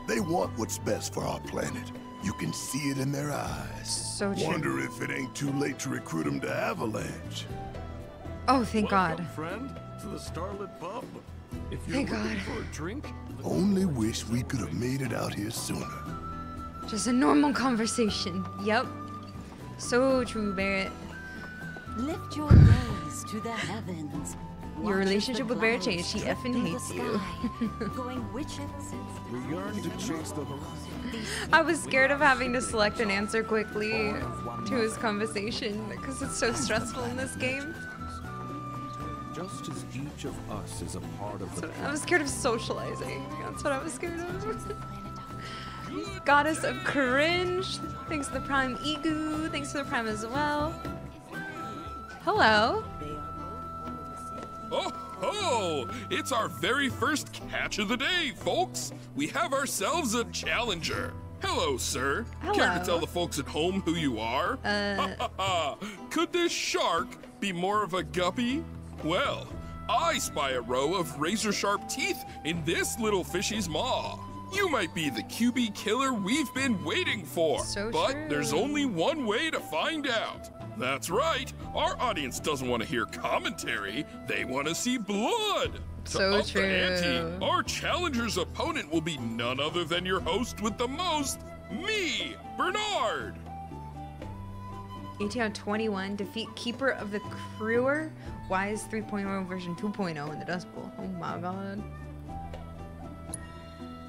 They want what's best for our planet. You can see it in their eyes. So true. Wonder if it ain't too late to recruit them to Avalanche. Oh, thank God. friend, to the Starlit Pub. If you're Thank looking God. for a drink, Only wish we could have made it out here sooner. Just a normal conversation. Yep. So true, Barret. Lift your gaze to the heavens. Your Watch relationship with Barret changed. She drift effing hates you. sky, going witches. We yearn to chase the horizon. I was scared of having to select an answer quickly to his conversation because it's so stressful in this game. Just as each of us is a part of the I was scared of socializing. That's what I was scared of. Goddess of Cringe. Thanks to the Prime Igu. Thanks to the Prime as well. Hello. Oh ho! It's our very first catch of the day, folks! We have ourselves a challenger. Hello, sir. Hello. Care Hello. to tell the folks at home who you are? Uh, Could this shark be more of a guppy? Well, I spy a row of razor sharp teeth in this little fishy's maw. You might be the QB killer we've been waiting for, So but true. there's only one way to find out. That's right, our audience doesn't want to hear commentary, they want to see blood. So To up the ante, our challenger's opponent will be none other than your host with the most, me, Bernard. 18 out of 21. Defeat Keeper of the Crewer. Wise 3.0 version 2.0 in the Dust Bowl. Oh my god.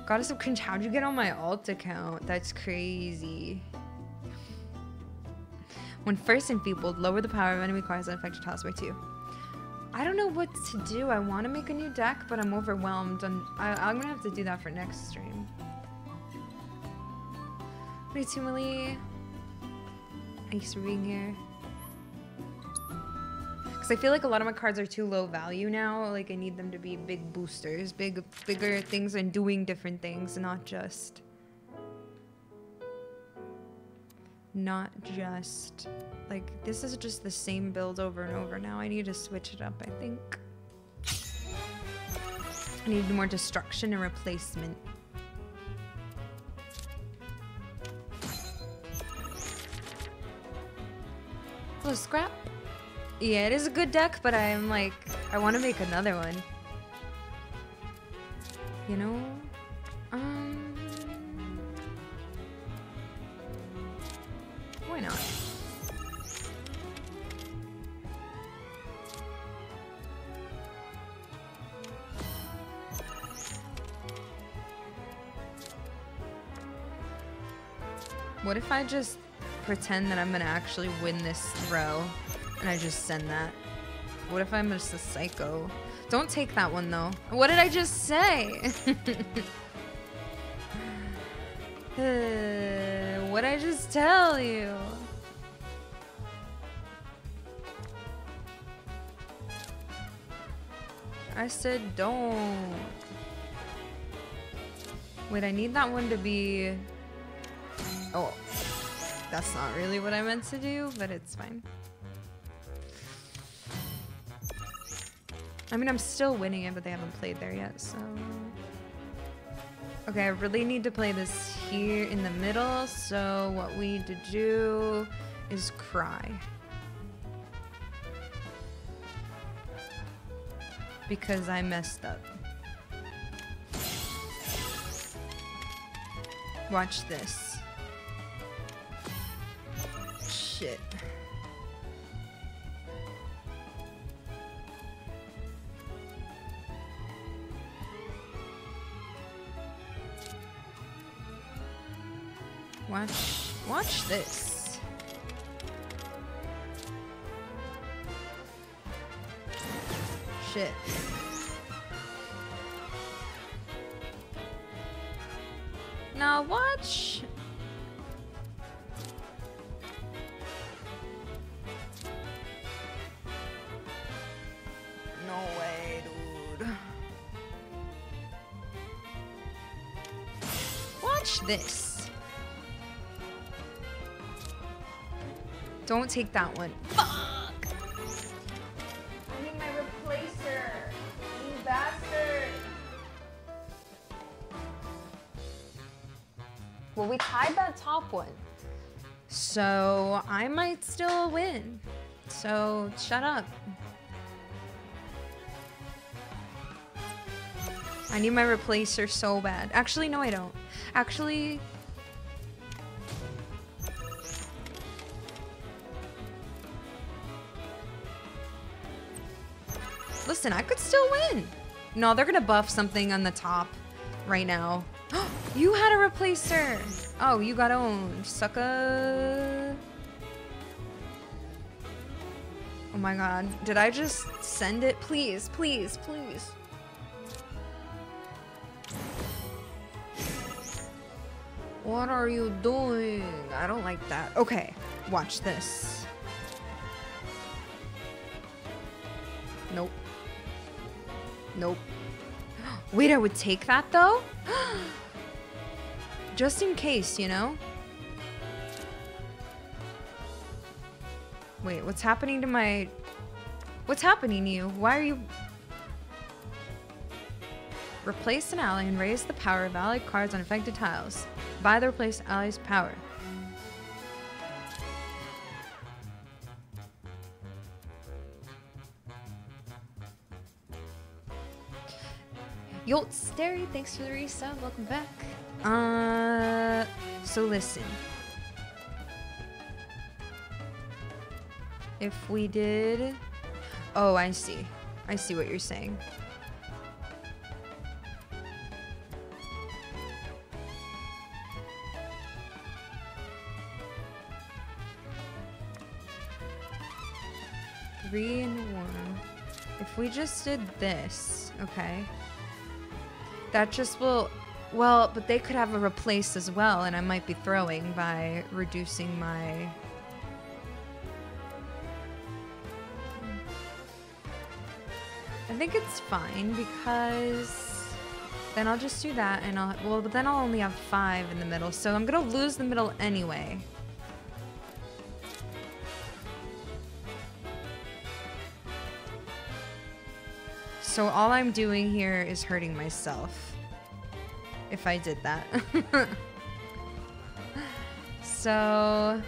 Goddess of Cringe, how'd you get on my alt account? That's crazy. When first enfeebled, lower the power of enemy cards and affect your task by two. I don't know what to do. I want to make a new deck, but I'm overwhelmed. And I, I'm gonna have to do that for next stream. Wait, Tumuli. Thanks for being here. Because I feel like a lot of my cards are too low value now. Like I need them to be big boosters, big, bigger things, and doing different things, not just, not just like this is just the same build over and over. Now I need to switch it up. I think I need more destruction and replacement. Hello, scrap. Yeah, it is a good deck, but I'm like, I want to make another one. You know? Um. Why not? What if I just pretend that I'm gonna actually win this throw and I just send that? What if I'm just a psycho? Don't take that one though. What did I just say? What I just tell you? I said don't. Wait, I need that one to be. Oh, that's not really what I meant to do, but it's fine. I mean, I'm still winning it, but they haven't played there yet, so. Okay, I really need to play this here in the middle, so what we need to do is cry. Because I messed up. Watch this. Shit. Watch, watch this. Shit. Now watch. No way, dude. Watch this. Don't take that one. Fuck! I need my replacer. You bastard. Well, we tied that top one. So I might still win. So shut up. I need my replacer so bad. Actually, no, I don't. Actually, listen, I could still win. No, they're gonna buff something on the top right now. you had a replacer. Oh, you got owned, sucker. Oh my god. Did I just send it? Please, please, please. What are you doing? I don't like that. Okay, watch this. Nope. Nope. Wait, I would take that though? Just in case, you know? Wait, what's happening to my... What's happening to you? Why are you... Replace an ally and raise the power of allied cards on affected tiles. Buy the replaced ally's power. Yolt Stary, thanks for the resub. Welcome back. Uh, so listen. If we did... Oh, I see. I see what you're saying. Three and one. If we just did this, okay. That just will... Well, but they could have a replace as well, and I might be throwing by reducing my... I think it's fine because then I'll just do that and I'll, well, but then I'll only have five in the middle. So I'm gonna lose the middle anyway. So all I'm doing here is hurting myself. If I did that. so...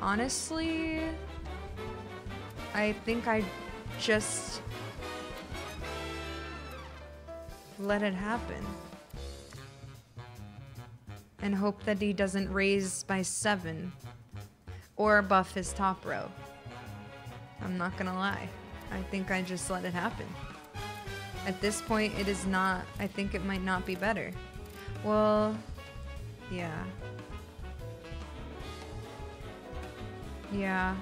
Honestly... I think I just... Let it happen. And hope that he doesn't raise by seven. Or buff his top row. I'm not gonna lie. I think I just let it happen. At this point, it is not, I think it might not be better. Well, yeah. Yeah.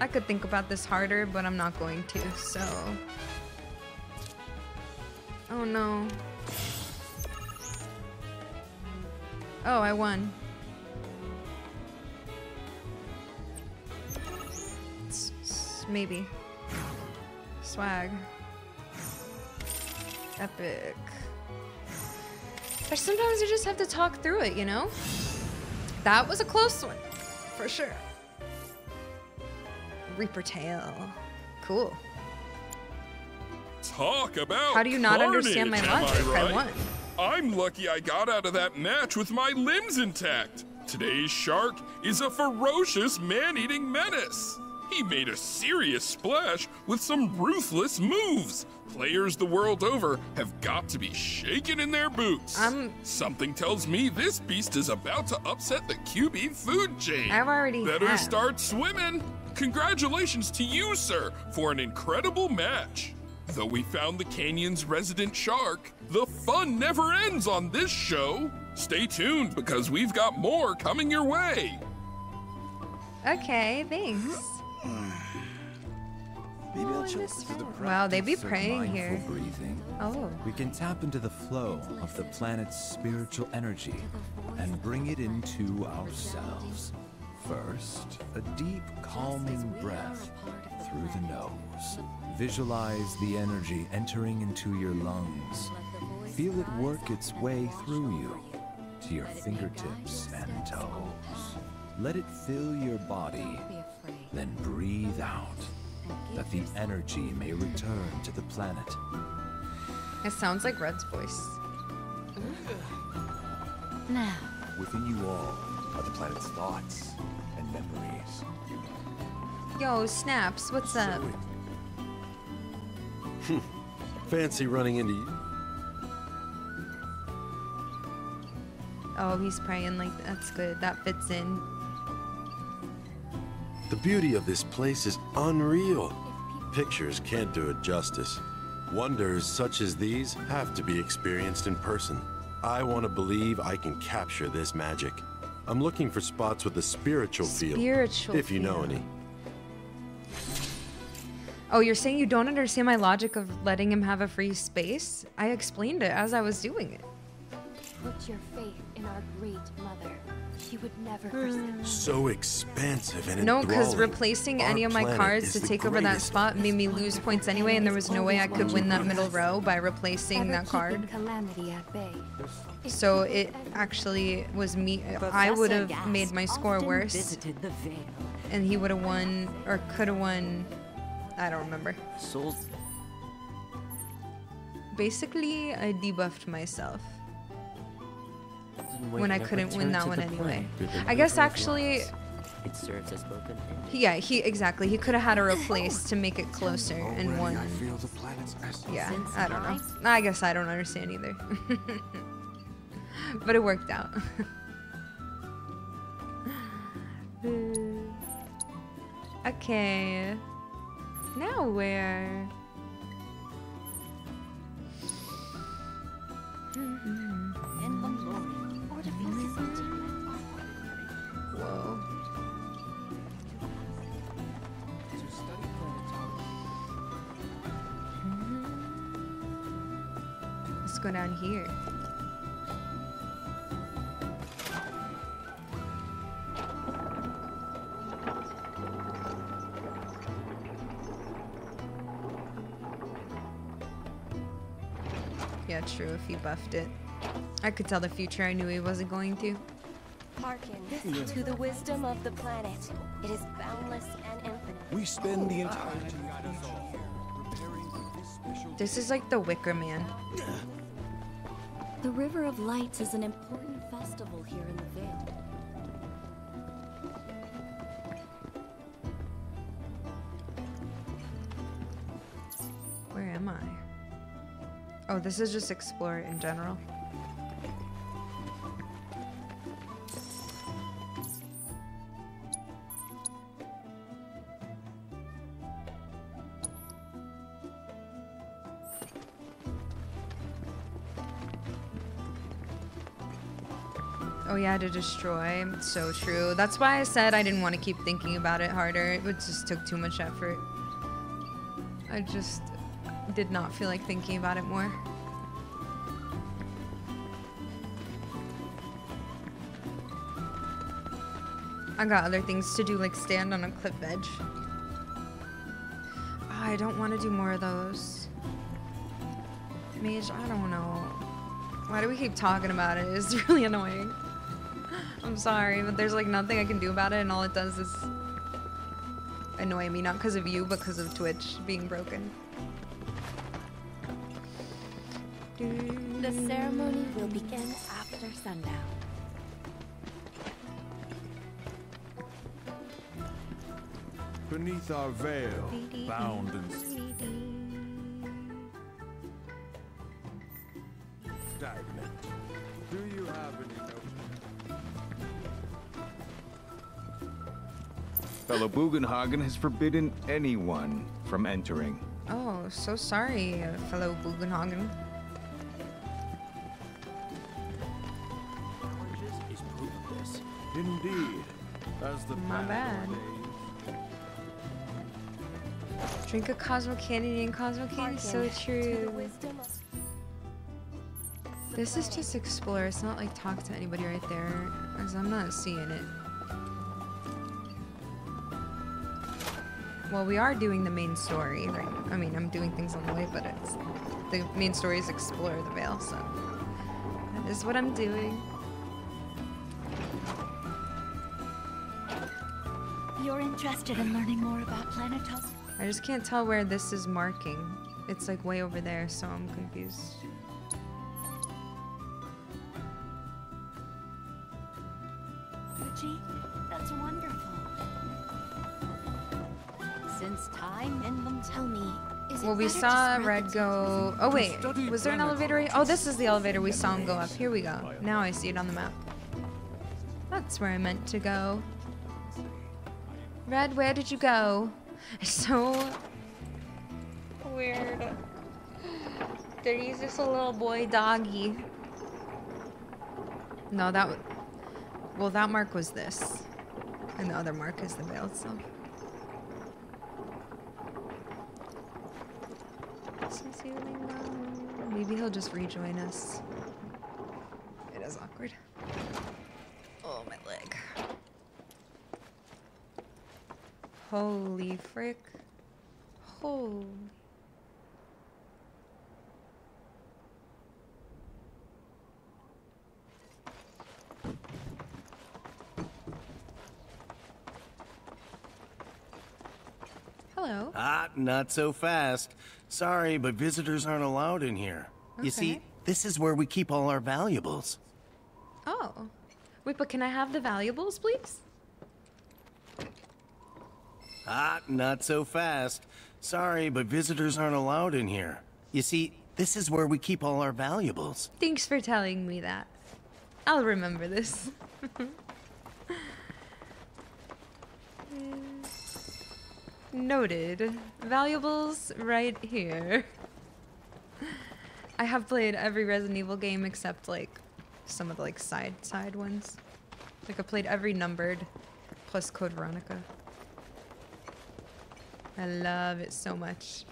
I could think about this harder, but I'm not going to, so. Oh no. Oh, I won. Maybe. Swag. Epic. But sometimes you just have to talk through it, you know? That was a close one, for sure. Reaper Tail. Cool. Talk about How do you not carnage, understand my logic? I I, won. I'm lucky I got out of that match with my limbs intact. Today's shark is a ferocious man-eating menace. He made a serious splash with some ruthless moves. Players the world over have got to be shaken in their boots. Something tells me this beast is about to upset the QB food chain. I've already Better have. start swimming. Congratulations to you, sir, for an incredible match. Though we found the canyon's resident shark, the fun never ends on this show. Stay tuned because we've got more coming your way. Okay, thanks. Maybe I'll check the. Wow, they be praying here. breathing. Oh. We can tap into the flow of the planet's spiritual energy and bring it into ourselves. First, a deep, calming breath through the nose. Visualize the energy entering into your lungs, Feel it work its way through you, to your fingertips and toes. Let it fill your body, then breathe out, that the energy may return to the planet. It sounds like Red's voice. Now, Within you all are the planet's thoughts and memories. Yo, Snaps, what's up? Hmm. Fancy running into you. Oh, he's praying like that's good. That fits in. The beauty of this place is unreal. Pictures can't do it justice. Wonders such as these have to be experienced in person. I want to believe I can capture this magic. I'm looking for spots with a spiritual feel. Spiritual If you know any. Oh, you're saying you don't understand my logic of letting him have a free space? I explained it as I was doing it. Put your faith in our great mother. She would never forsake hmm. So expansive and No, because replacing Our any of my cards to take over that spot made me lose points anyway, and there was no way I could win that middle row by replacing that card. calamity at bay. So it actually was me. Uh, I would have made my score worse, visited the Vale. and he would have won or could have won. I don't remember. Basically, I debuffed myself Then when I couldn't win that one anyway. plane through the I guess actually, It serves as both an yeah, he exactly. He could have had a replace to make it closer oh, and Already won. I feel the planet's essence. Yeah, I don't know. I guess I don't understand either. but it worked out. okay. Now where? Go down here. Yeah, true, if he buffed it. I could tell the future I knew he wasn't going to. Hearken to the wisdom of the planet. It is boundless and infinite. We spend the entirety oh, This is like the Wicker Man. The River of Lights is an important festival here in the Vale. Where am I? Oh, this is just explore in general. Yeah, to destroy. So true. That's why I said I didn't want to keep thinking about it harder. It just took too much effort. I just did not feel like thinking about it more. I got other things to do, like stand on a cliff edge. Ah, I don't want to do more of those. Mage, I don't know. Why do we keep talking about it? It's really annoying. I'm sorry, but there's like nothing I can do about it, and all it does is annoy me, not because of you, but because of Twitch being broken. The ceremony will begin after sundown. Beneath our veil, bound and... stagnant. Fellow Bugenhagen has forbidden anyone from entering. Oh, so sorry, uh, fellow Bugenhagen. Is proof. Indeed. As the My bad. ordains. Drink a Cosmo Candy and Cosmo Candy, so true. This is just explore. It's not like talk to anybody right there, as I'm not seeing it. Well, we are doing the main story, right? I mean, I'm doing things on the way, but it's the main story is explore the Vale, so that is what I'm doing. You're interested in learning more about Planetos? I just can't tell where this is marking. It's like way over there, so I'm confused. Since time them tell me, Well, we saw Red go. Oh wait, was there an elevator? Oh, this is the elevator we saw him go up. Here we go. Now I see it on the map. That's where I meant to go. Red, where did you go? So weird. There he's just a little boy doggy. No, that. Well, that mark was this, and the other mark is the Vale itself. Sincerely, no. Maybe he'll just rejoin us. It is awkward. Oh, my leg. Holy frick. Holy. Hello. Ah, not so fast. Sorry, but visitors aren't allowed in here. You see, this is where we keep all our valuables. Oh. Wait, but can I have the valuables, please? Ah, not so fast. Sorry, but visitors aren't allowed in here. You see, this is where we keep all our valuables. Thanks for telling me that. I'll remember this. Noted. Valuables right here. I have played every Resident Evil game except like some of the like side side ones. Like I played every numbered plus Code Veronica. I love it so much.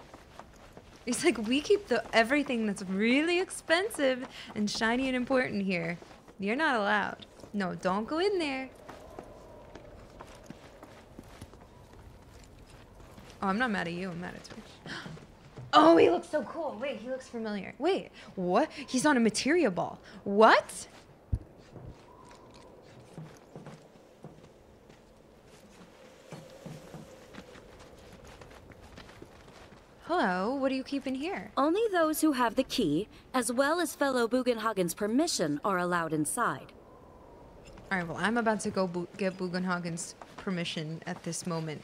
It's like we keep the everything that's really expensive and shiny and important here. You're not allowed. No, don't go in there. Oh, I'm not mad at you. I'm mad at Twitch. Oh, he looks so cool. Wait, he looks familiar. Wait, what? He's on a materia ball. What? Hello, what do you keep in here? Only those who have the key, as well as fellow Bugenhagen's permission, are allowed inside. All right, well, I'm about to go bo- get Bugenhagen's permission at this moment.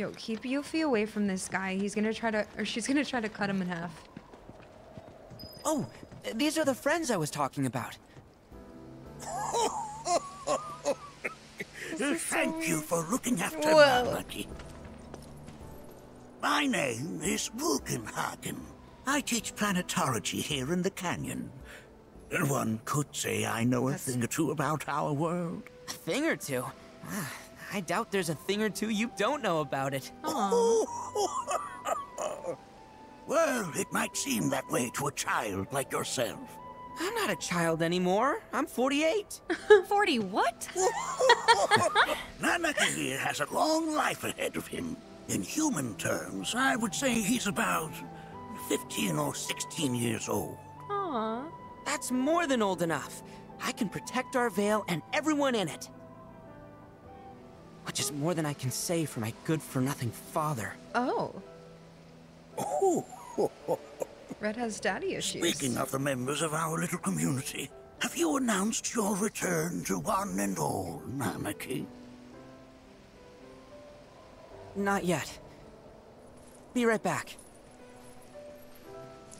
Yo, keep Yuffie away from this guy. He's gonna try to, or she's gonna try to cut him in half. Oh, these are the friends I was talking about. Thank you for looking after Whoa. Nanaki. My name is Bugenhagen. I teach planetology here in the canyon. And One could say I know a thing or two about our world. A thing or two? Ah, I doubt there's a thing or two you don't know about it. Well, it might seem that way to a child like yourself. I'm not a child anymore. I'm 48. 40 what? Nanaki here has a long life ahead of him. In human terms, I would say he's about 15 or 16 years old. Aww. That's more than old enough. I can protect our Vale and everyone in it. Which is more than I can say for my good-for-nothing father. Oh. Red has daddy issues. Speaking of the members of our little community, have you announced your return to one and all, Nanaki? Not yet. Be right back.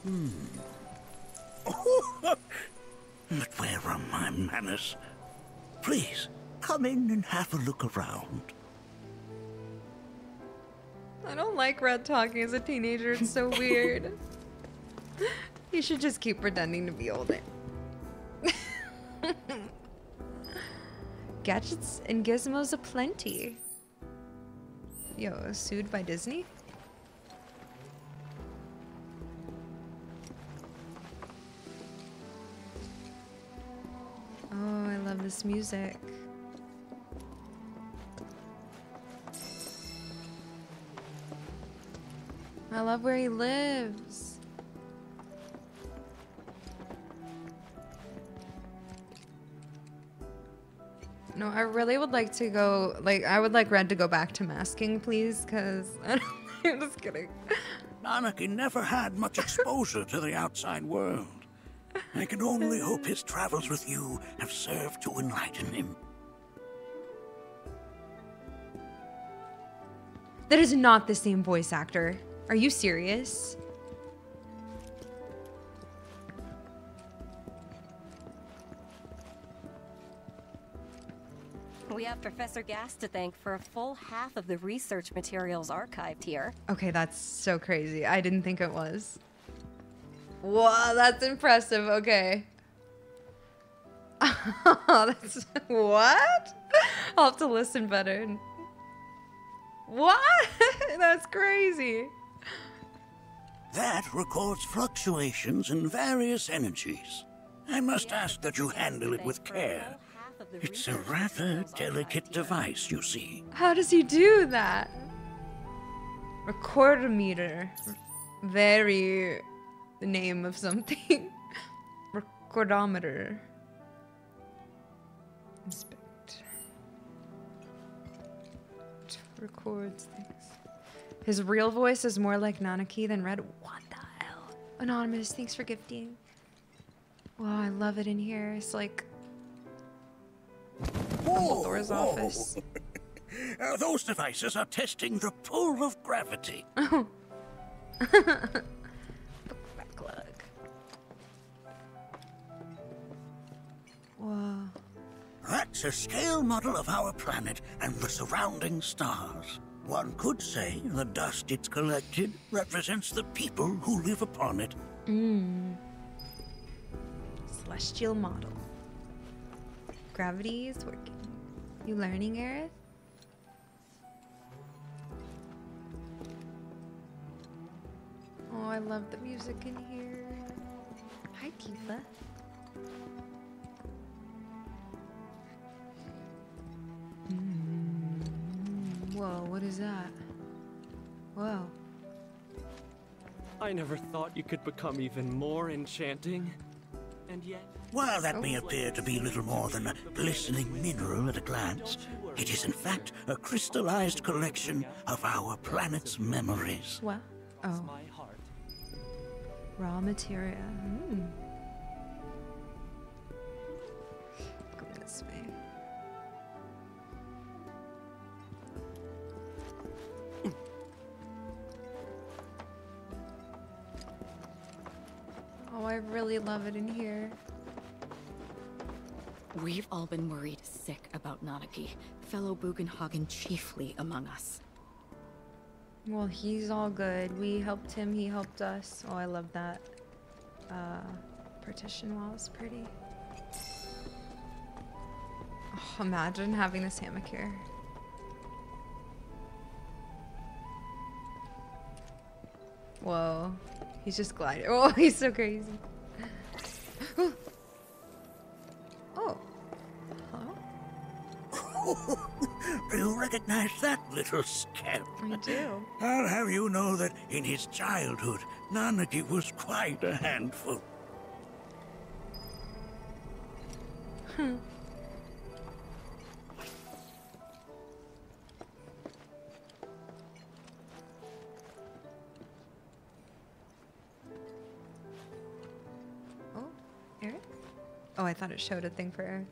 Hmm. but where are my manners? Please, come in and have a look around. I don't like Red talking as a teenager. It's so weird. he should just keep pretending to be older. Gadgets and gizmos aplenty. Yo, sued by Disney? Oh, I love this music. Love where he lives. No, I really would like to go. Like, I would like Red to go back to masking, please, because I'm just kidding. Nanaki never had much exposure to the outside world. I can only hope his travels with you have served to enlighten him. That is not the same voice actor. Are you serious? We have Professor Gast to thank for a full half of the research materials archived here. Okay, that's so crazy. I didn't think it was. Wow, that's impressive. Okay. that's what? I'll have to listen better. What? that's crazy. That records fluctuations in various energies. I must ask that you handle it with care. It's a rather delicate device, you see. How does he do that? Recordometer. Very the name of something. Recordometer. Inspect. Records. His real voice is more like Nanaki than Red. What the hell? Anonymous, thanks for gifting. Wow, I love it in here. It's like Dumbledore's office. Uh, those devices are testing the pull of gravity. Oh. Whoa. That's a scale model of our planet and the surrounding stars. One could say the dust it's collected represents the people who live upon it. Mmm. Celestial model. Gravity is working. You learning, Aerith? Oh, I love the music in here. Hi, Tifa. Whoa, what is that? Whoa. I never thought you could become even more enchanting. And yet. While that may appear to be little more than a glistening mineral at a glance, it is in fact a crystallized collection of our planet's memories. What? Oh. Raw materia. Mm. Really love it in here. We've all been worried sick about Nanaki, fellow Bugenhagen chiefly among us. Well, he's all good. We helped him, he helped us. Oh, I love that. Uh, partition wall is pretty. Oh, imagine having this hammock here. Whoa. He's just gliding. Oh, he's so crazy. Oh. Do you recognize that little scamp? I do. I'll have you know that in his childhood, Nanaki was quite a handful. Hmm. I thought it showed a thing for Eric.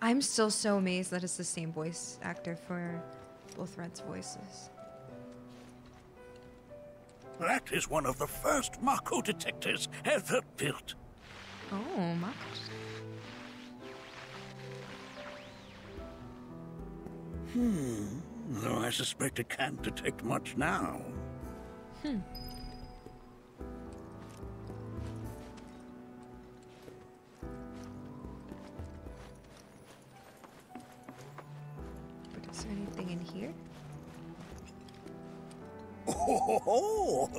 I'm still so amazed that it's the same voice actor for both Red's voices. That is one of the first Mako detectors ever built. Oh, Mako. Hmm. Though I suspect it can't detect much now. Hmm. Oh,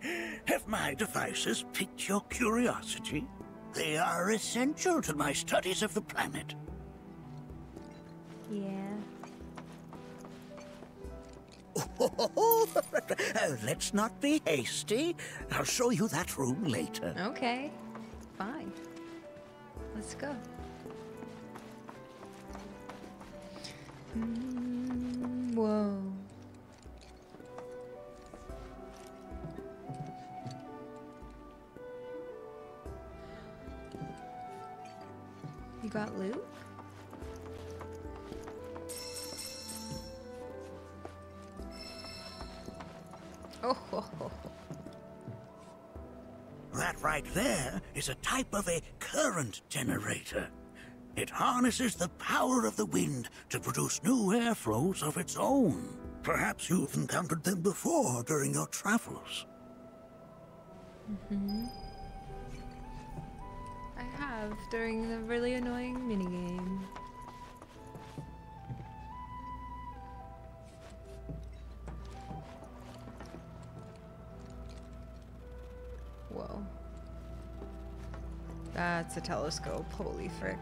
have my devices piqued your curiosity? They are essential to my studies of the planet. Yeah. Let's not be hasty. I'll show you that room later. Okay, fine. Let's go. Mm, whoa. Got? Oh, ho, ho, ho. That right there is a type of a current generator. It harnesses the power of the wind to produce new airflows of its own. Perhaps you've encountered them before during your travels. hmm I have during the really annoying minigame. Whoa. That's a telescope. Holy frick.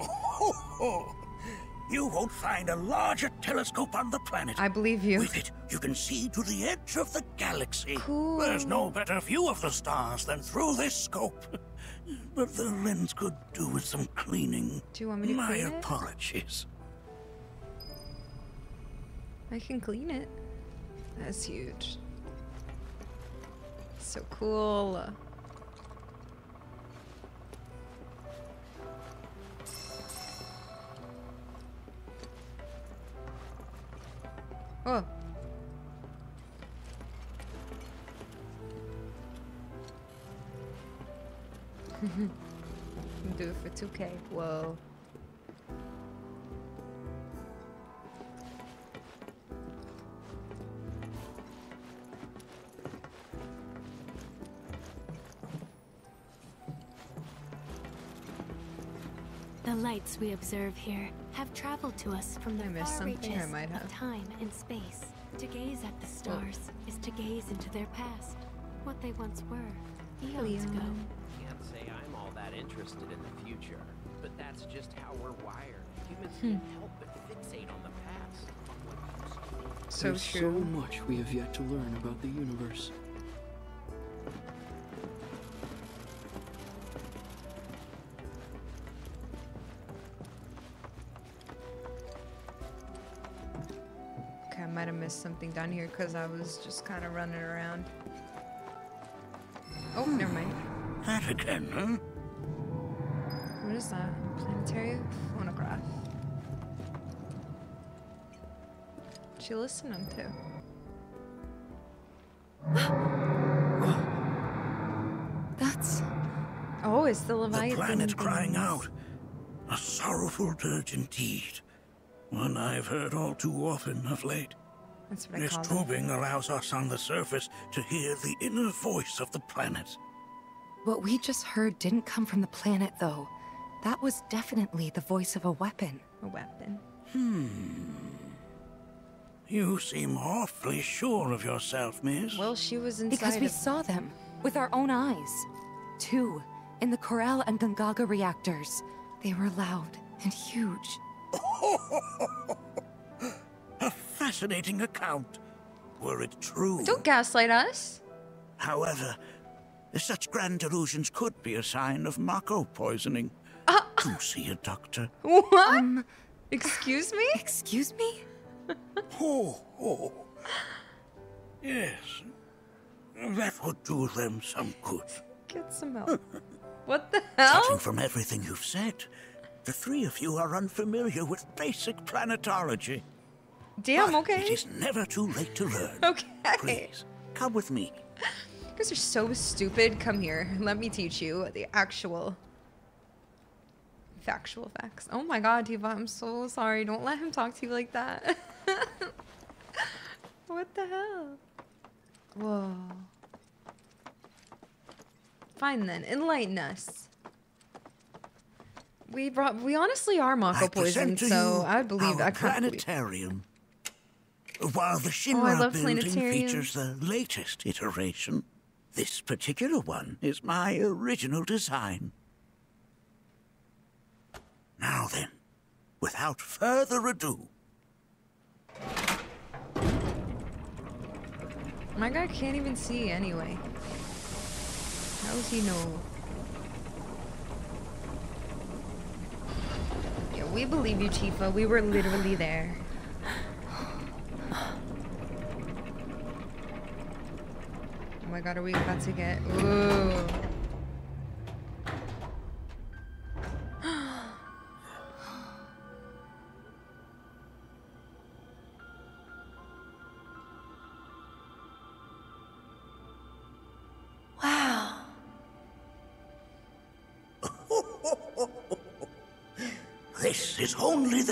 Oh, you won't find a larger telescope on the planet. I believe you. With it, you can see to the edge of the galaxy. Cool. There's no better view of the stars than through this scope. But the lens could do with some cleaning. Do you want me to My clean it? apologies. I can clean it. That's huge. So cool. Oh. Do it for 2k. Whoa. The lights we observe here have traveled to us from the I missed far something, reaches might have. of time and space. To gaze at the oh. stars is to gaze into their past, what they once were, eons ago. Can't say I'm all that interested in the future, but that's just how we're wired. Humans Hmm. can't help but fixate on the past. So There's so much we have yet to learn about the universe. Okay, I might have missed something down here because I was just kind of running around. Oh, never mind. That again, huh? What is that? Planetary phonograph. What you listening to? That's. Oh, it's the Leviathan. The Leviathan. planet crying out. A sorrowful dirge indeed. One I've heard all too often of late. That's what I This call it. allows us on the surface to hear the inner voice of the planet. What we just heard didn't come from the planet, though. That was definitely the voice of a weapon. A weapon. Hmm. You seem awfully sure of yourself, miss. Well, she was inside Because we of- saw them with our own eyes. Two, in the Corel and Gongaga reactors. They were loud and huge. A fascinating account, were it true. Don't gaslight us. However, such grand delusions could be a sign of Mako poisoning. Do see a doctor. What? Um, excuse me? Excuse me? Oh, oh. Yes. That would do them some good. Get some help. what the hell? Judging from everything you've said, the three of you are unfamiliar with basic planetology. Damn, But okay. It is never too late to learn. Okay. Please, come with me. You guys are so stupid. Come here. Let me teach you the actual factual facts. Oh my god, Tifa, I'm so sorry. Don't let him talk to you like that. what the hell? Whoa. Fine then, enlighten us. We brought. We honestly are Mako poisoned, so I believe our that. believe- planetarium. While the Oh, Shinra love building features the latest iteration, this particular one is my original design. Now then, without further ado. My guy can't even see anyway. How does he know? Yeah, we believe you, Tifa. We were literally there. Oh my god, are we about to get... Ooh.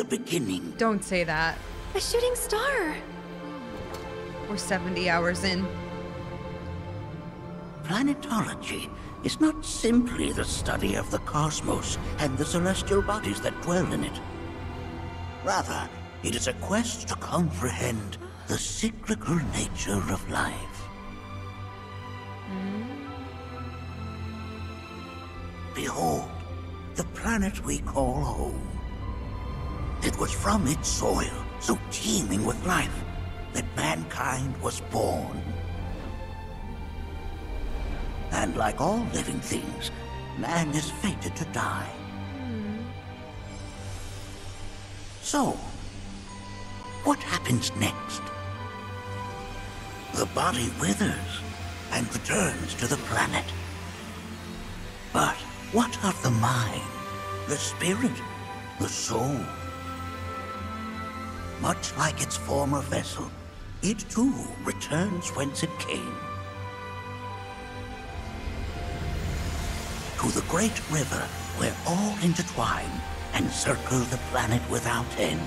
The beginning. Don't say that. A shooting star. We're 70 hours in. Planetology is not simply the study of the cosmos and the celestial bodies that dwell in it. Rather, it is a quest to comprehend the cyclical nature of life. Hmm? Behold, the planet we call home. It was from its soil, so teeming with life, that mankind was born. And like all living things, man is fated to die. So, what happens next? The body withers and returns to the planet. But what of the mind, the spirit, the soul? Much like its former vessel, it too returns whence it came. To the great river where all intertwine and circle the planet without end.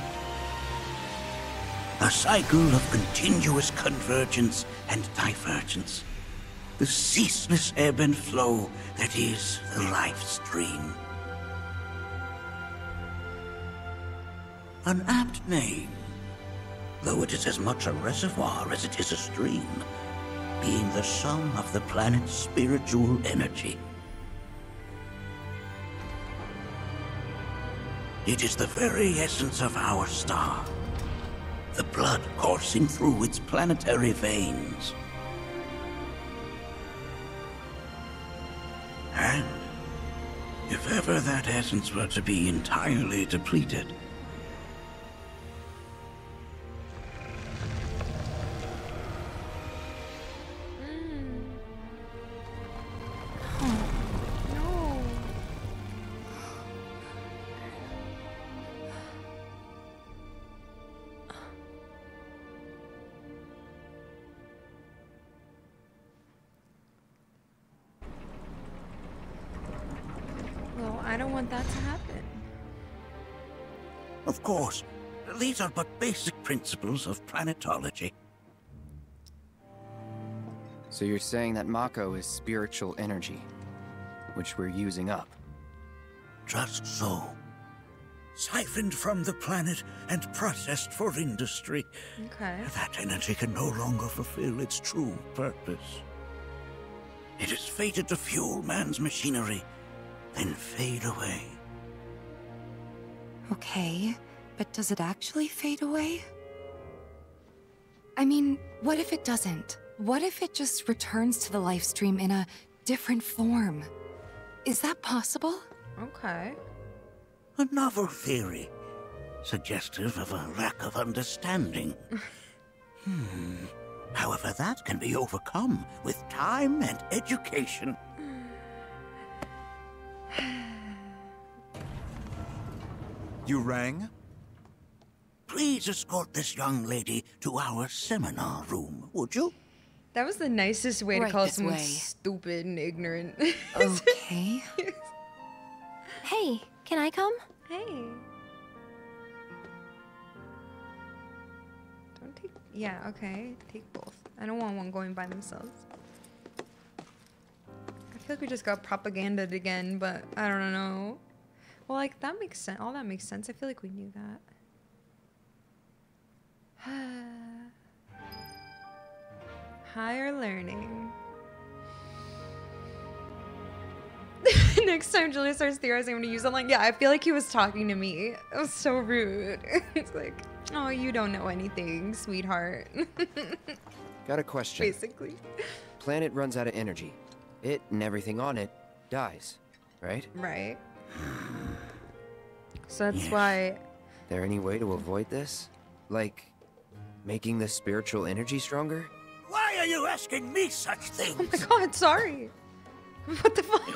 A cycle of continuous convergence and divergence. The ceaseless ebb and flow that is the life stream. An apt name, though it is as much a reservoir as it is a stream, being the sum of the planet's spiritual energy. It is the very essence of our star, the blood coursing through its planetary veins. And if ever that essence were to be entirely depleted, these are but basic principles of planetology. So you're saying that Mako is spiritual energy, which we're using up. Just so. Siphoned from the planet and processed for industry. Okay. That energy can no longer fulfill its true purpose. It is fated to fuel man's machinery, then fade away. Okay, but does it actually fade away? I mean, what if it doesn't? What if it just returns to the life stream in a different form? Is that possible? Okay. A novel theory, suggestive of a lack of understanding. hmm. However, that can be overcome with time and education. You rang? Please escort this young lady to our seminar room, would you? That was the nicest way to call someone way. stupid and ignorant. Okay. Hey, can I come? Hey. Don't take. Yeah, okay. Take both. I don't want one going by themselves. I feel like we just got propaganded again, but I don't know. Well, like, that makes sense. All that makes sense. I feel like we knew that. Higher learning. Next time Julia starts theorizing, I'm gonna use it. Like, yeah, I feel like he was talking to me. It was so rude. it's like, oh, you don't know anything, sweetheart. Got a question. Basically. Planet runs out of energy. It and everything on it dies, right? Right. So that's why. There any way to avoid this? Like, making the spiritual energy stronger? Why are you asking me such things? Oh my god, sorry. What the fuck?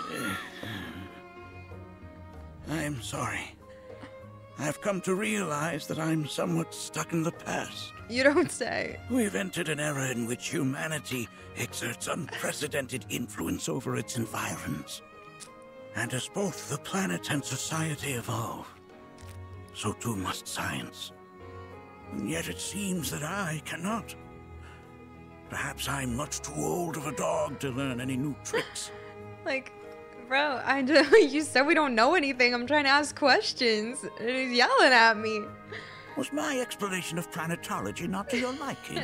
I'm sorry. I've come to realize that I'm somewhat stuck in the past. You don't say. We've entered an era in which humanity exerts unprecedented influence over its environs. And as both the planet and society evolve, so too must science. And yet it seems that I cannot. Perhaps I'm much too old of a dog to learn any new tricks. Like, bro, I just, you said we don't know anything. I'm trying to ask questions. And he's yelling at me. Was my explanation of planetology not to your liking?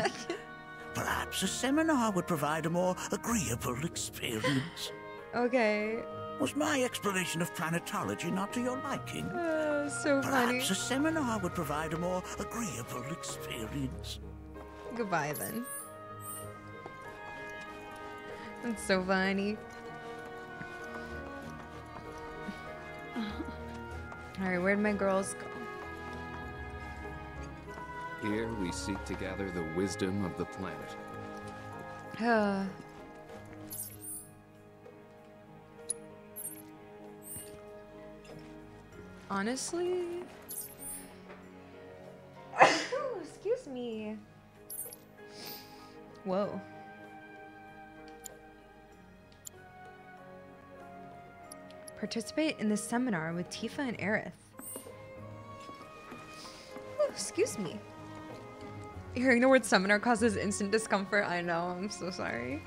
Perhaps a seminar would provide a more agreeable experience. Okay. Was my explanation of planetology not to your liking? Oh, so funny. Perhaps a seminar would provide a more agreeable experience. Goodbye then. That's so funny. Alright, where'd my girls go? Here we seek to gather the wisdom of the planet. Uh, honestly, excuse me. Whoa. Participate in the seminar with Tifa and Aerith. Oh, excuse me. Hearing the word seminar causes instant discomfort. I know. I'm so sorry.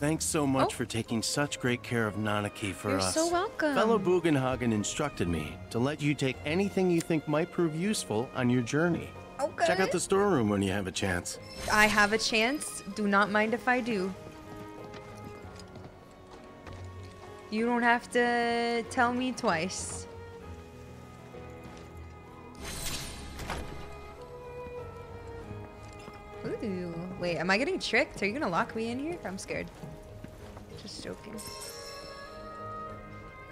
Thanks so much oh. for taking such great care of Nanaki for Oh. You're us. so welcome. Fellow Bugenhagen instructed me to let you take anything you think might prove useful on your journey. Okay. Check out the storeroom when you have a chance. I have a chance. Do not mind if I do. You don't have to tell me twice. Ooh, wait, am I getting tricked? Are you gonna lock me in here? I'm scared. Just joking.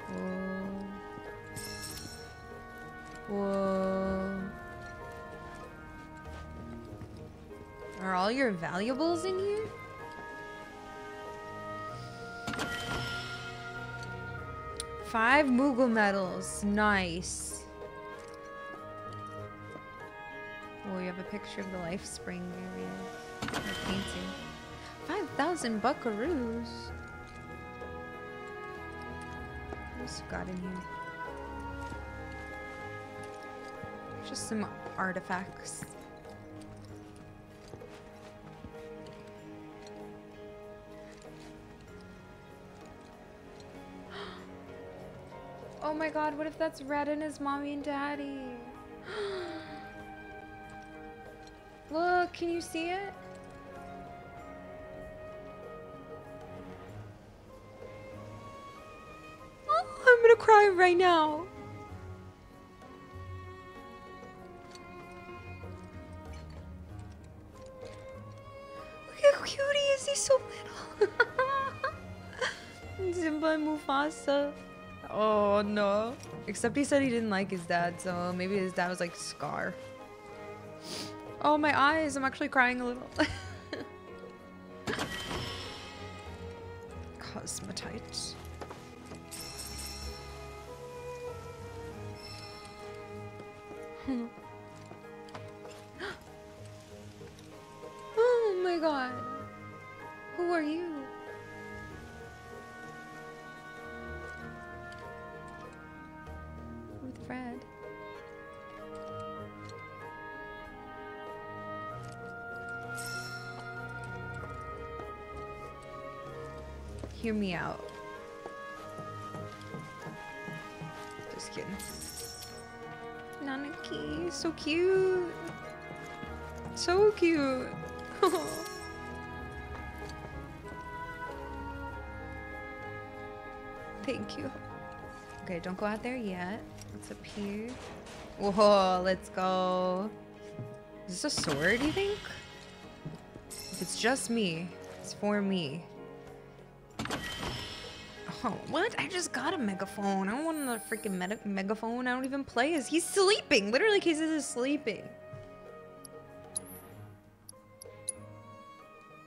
Whoa. Whoa. Are all your valuables in here? Five Moogle medals. Nice. Oh, you have a picture of the life spring area. A painting. 5,000 buckaroos. Else you got in here? Just some artifacts. Oh my god, what if that's Red and his mommy and daddy? Look, can you see it? Right now. Look how cute he is, he's so little. Simba and Mufasa. Oh no. Except he said he didn't like his dad, so maybe his dad was like Scar. Oh, my eyes. I'm actually crying a little. Hear me out. Just kidding. Nanaki, so cute. So cute. Thank you. Okay, don't go out there yet. What's up here? Whoa, let's go. Is this a sword, you think? If it's just me, it's for me. What? I just got a megaphone. I don't want another freaking meta megaphone. I don't even play as. He's sleeping. Literally, Casey is sleeping.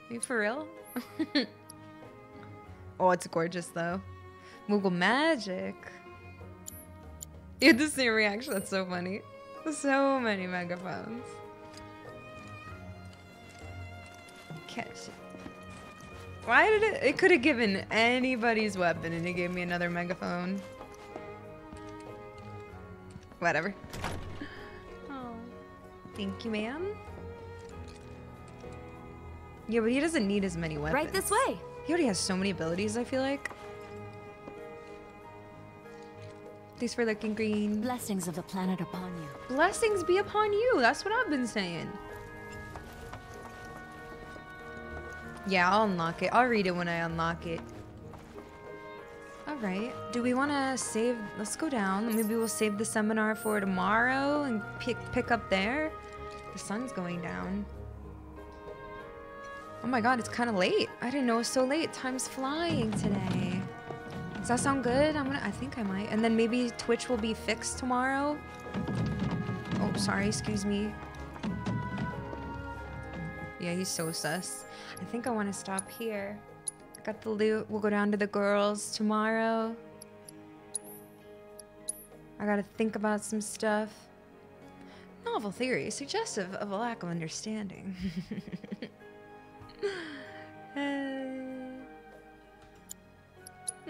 Are you for real? oh, it's gorgeous though. Moogle magic. You had the same reaction. That's so funny. So many megaphones. Catch it. Why did it? It could have given anybody's weapon and it gave me another megaphone. Whatever. Oh. Thank you, ma'am. Yeah, but he doesn't need as many weapons. Right this way. He already has so many abilities, I feel like. Thanks for looking green. Blessings of the planet upon you. Blessings be upon you. That's what I've been saying. Yeah, I'll unlock it. I'll read it when I unlock it. Alright. Do we want to save... Let's go down. Maybe we'll save the seminar for tomorrow and pick, pick up there. The sun's going down. Oh my god, it's kind of late. I didn't know it was so late. Time's flying today. Does that sound good? I'm gonna. I think I might. And then maybe Twitch will be fixed tomorrow. Oh, sorry. Excuse me. Yeah, he's so sus. I think I want to stop here. I got the loot. We'll go down to the girls tomorrow. I gotta think about some stuff. Novel theory, suggestive of a lack of understanding.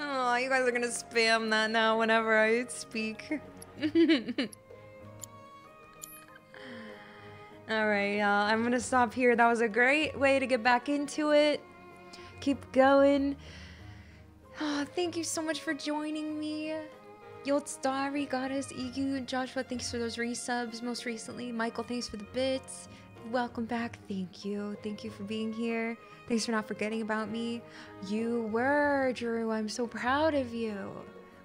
Oh, you guys are gonna spam that now whenever I speak. Alright, y'all. I'm gonna stop here. That was a great way to get back into it. Keep going. Oh, thank you so much for joining me. Yolt's Diary, Goddess, EQ, Joshua, thanks for those resubs most recently. Michael, thanks for the bits. Welcome back. Thank you. Thank you for being here. Thanks for not forgetting about me. You were, Drew. I'm so proud of you.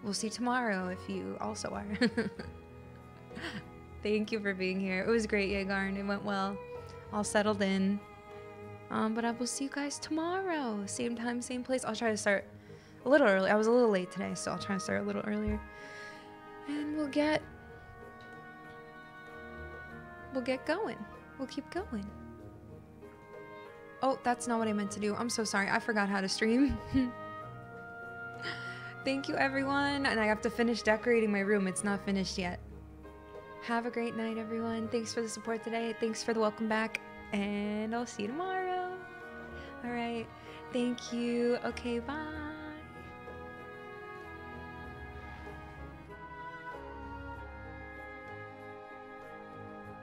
We'll see tomorrow if you also are. Thank you for being here. It was great, Yegarn. It went well. All settled in. Um, but I will see you guys tomorrow. Same time, same place. I'll try to start a little early. I was a little late today, so I'll try to start a little earlier. And we'll get... We'll get going. We'll keep going. Oh, that's not what I meant to do. I'm so sorry. I forgot how to stream. Thank you, everyone. And I have to finish decorating my room. It's not finished yet. Have a great night, everyone. Thanks for the support today. Thanks for the welcome back. And I'll see you tomorrow. All right. Thank you. Okay, bye.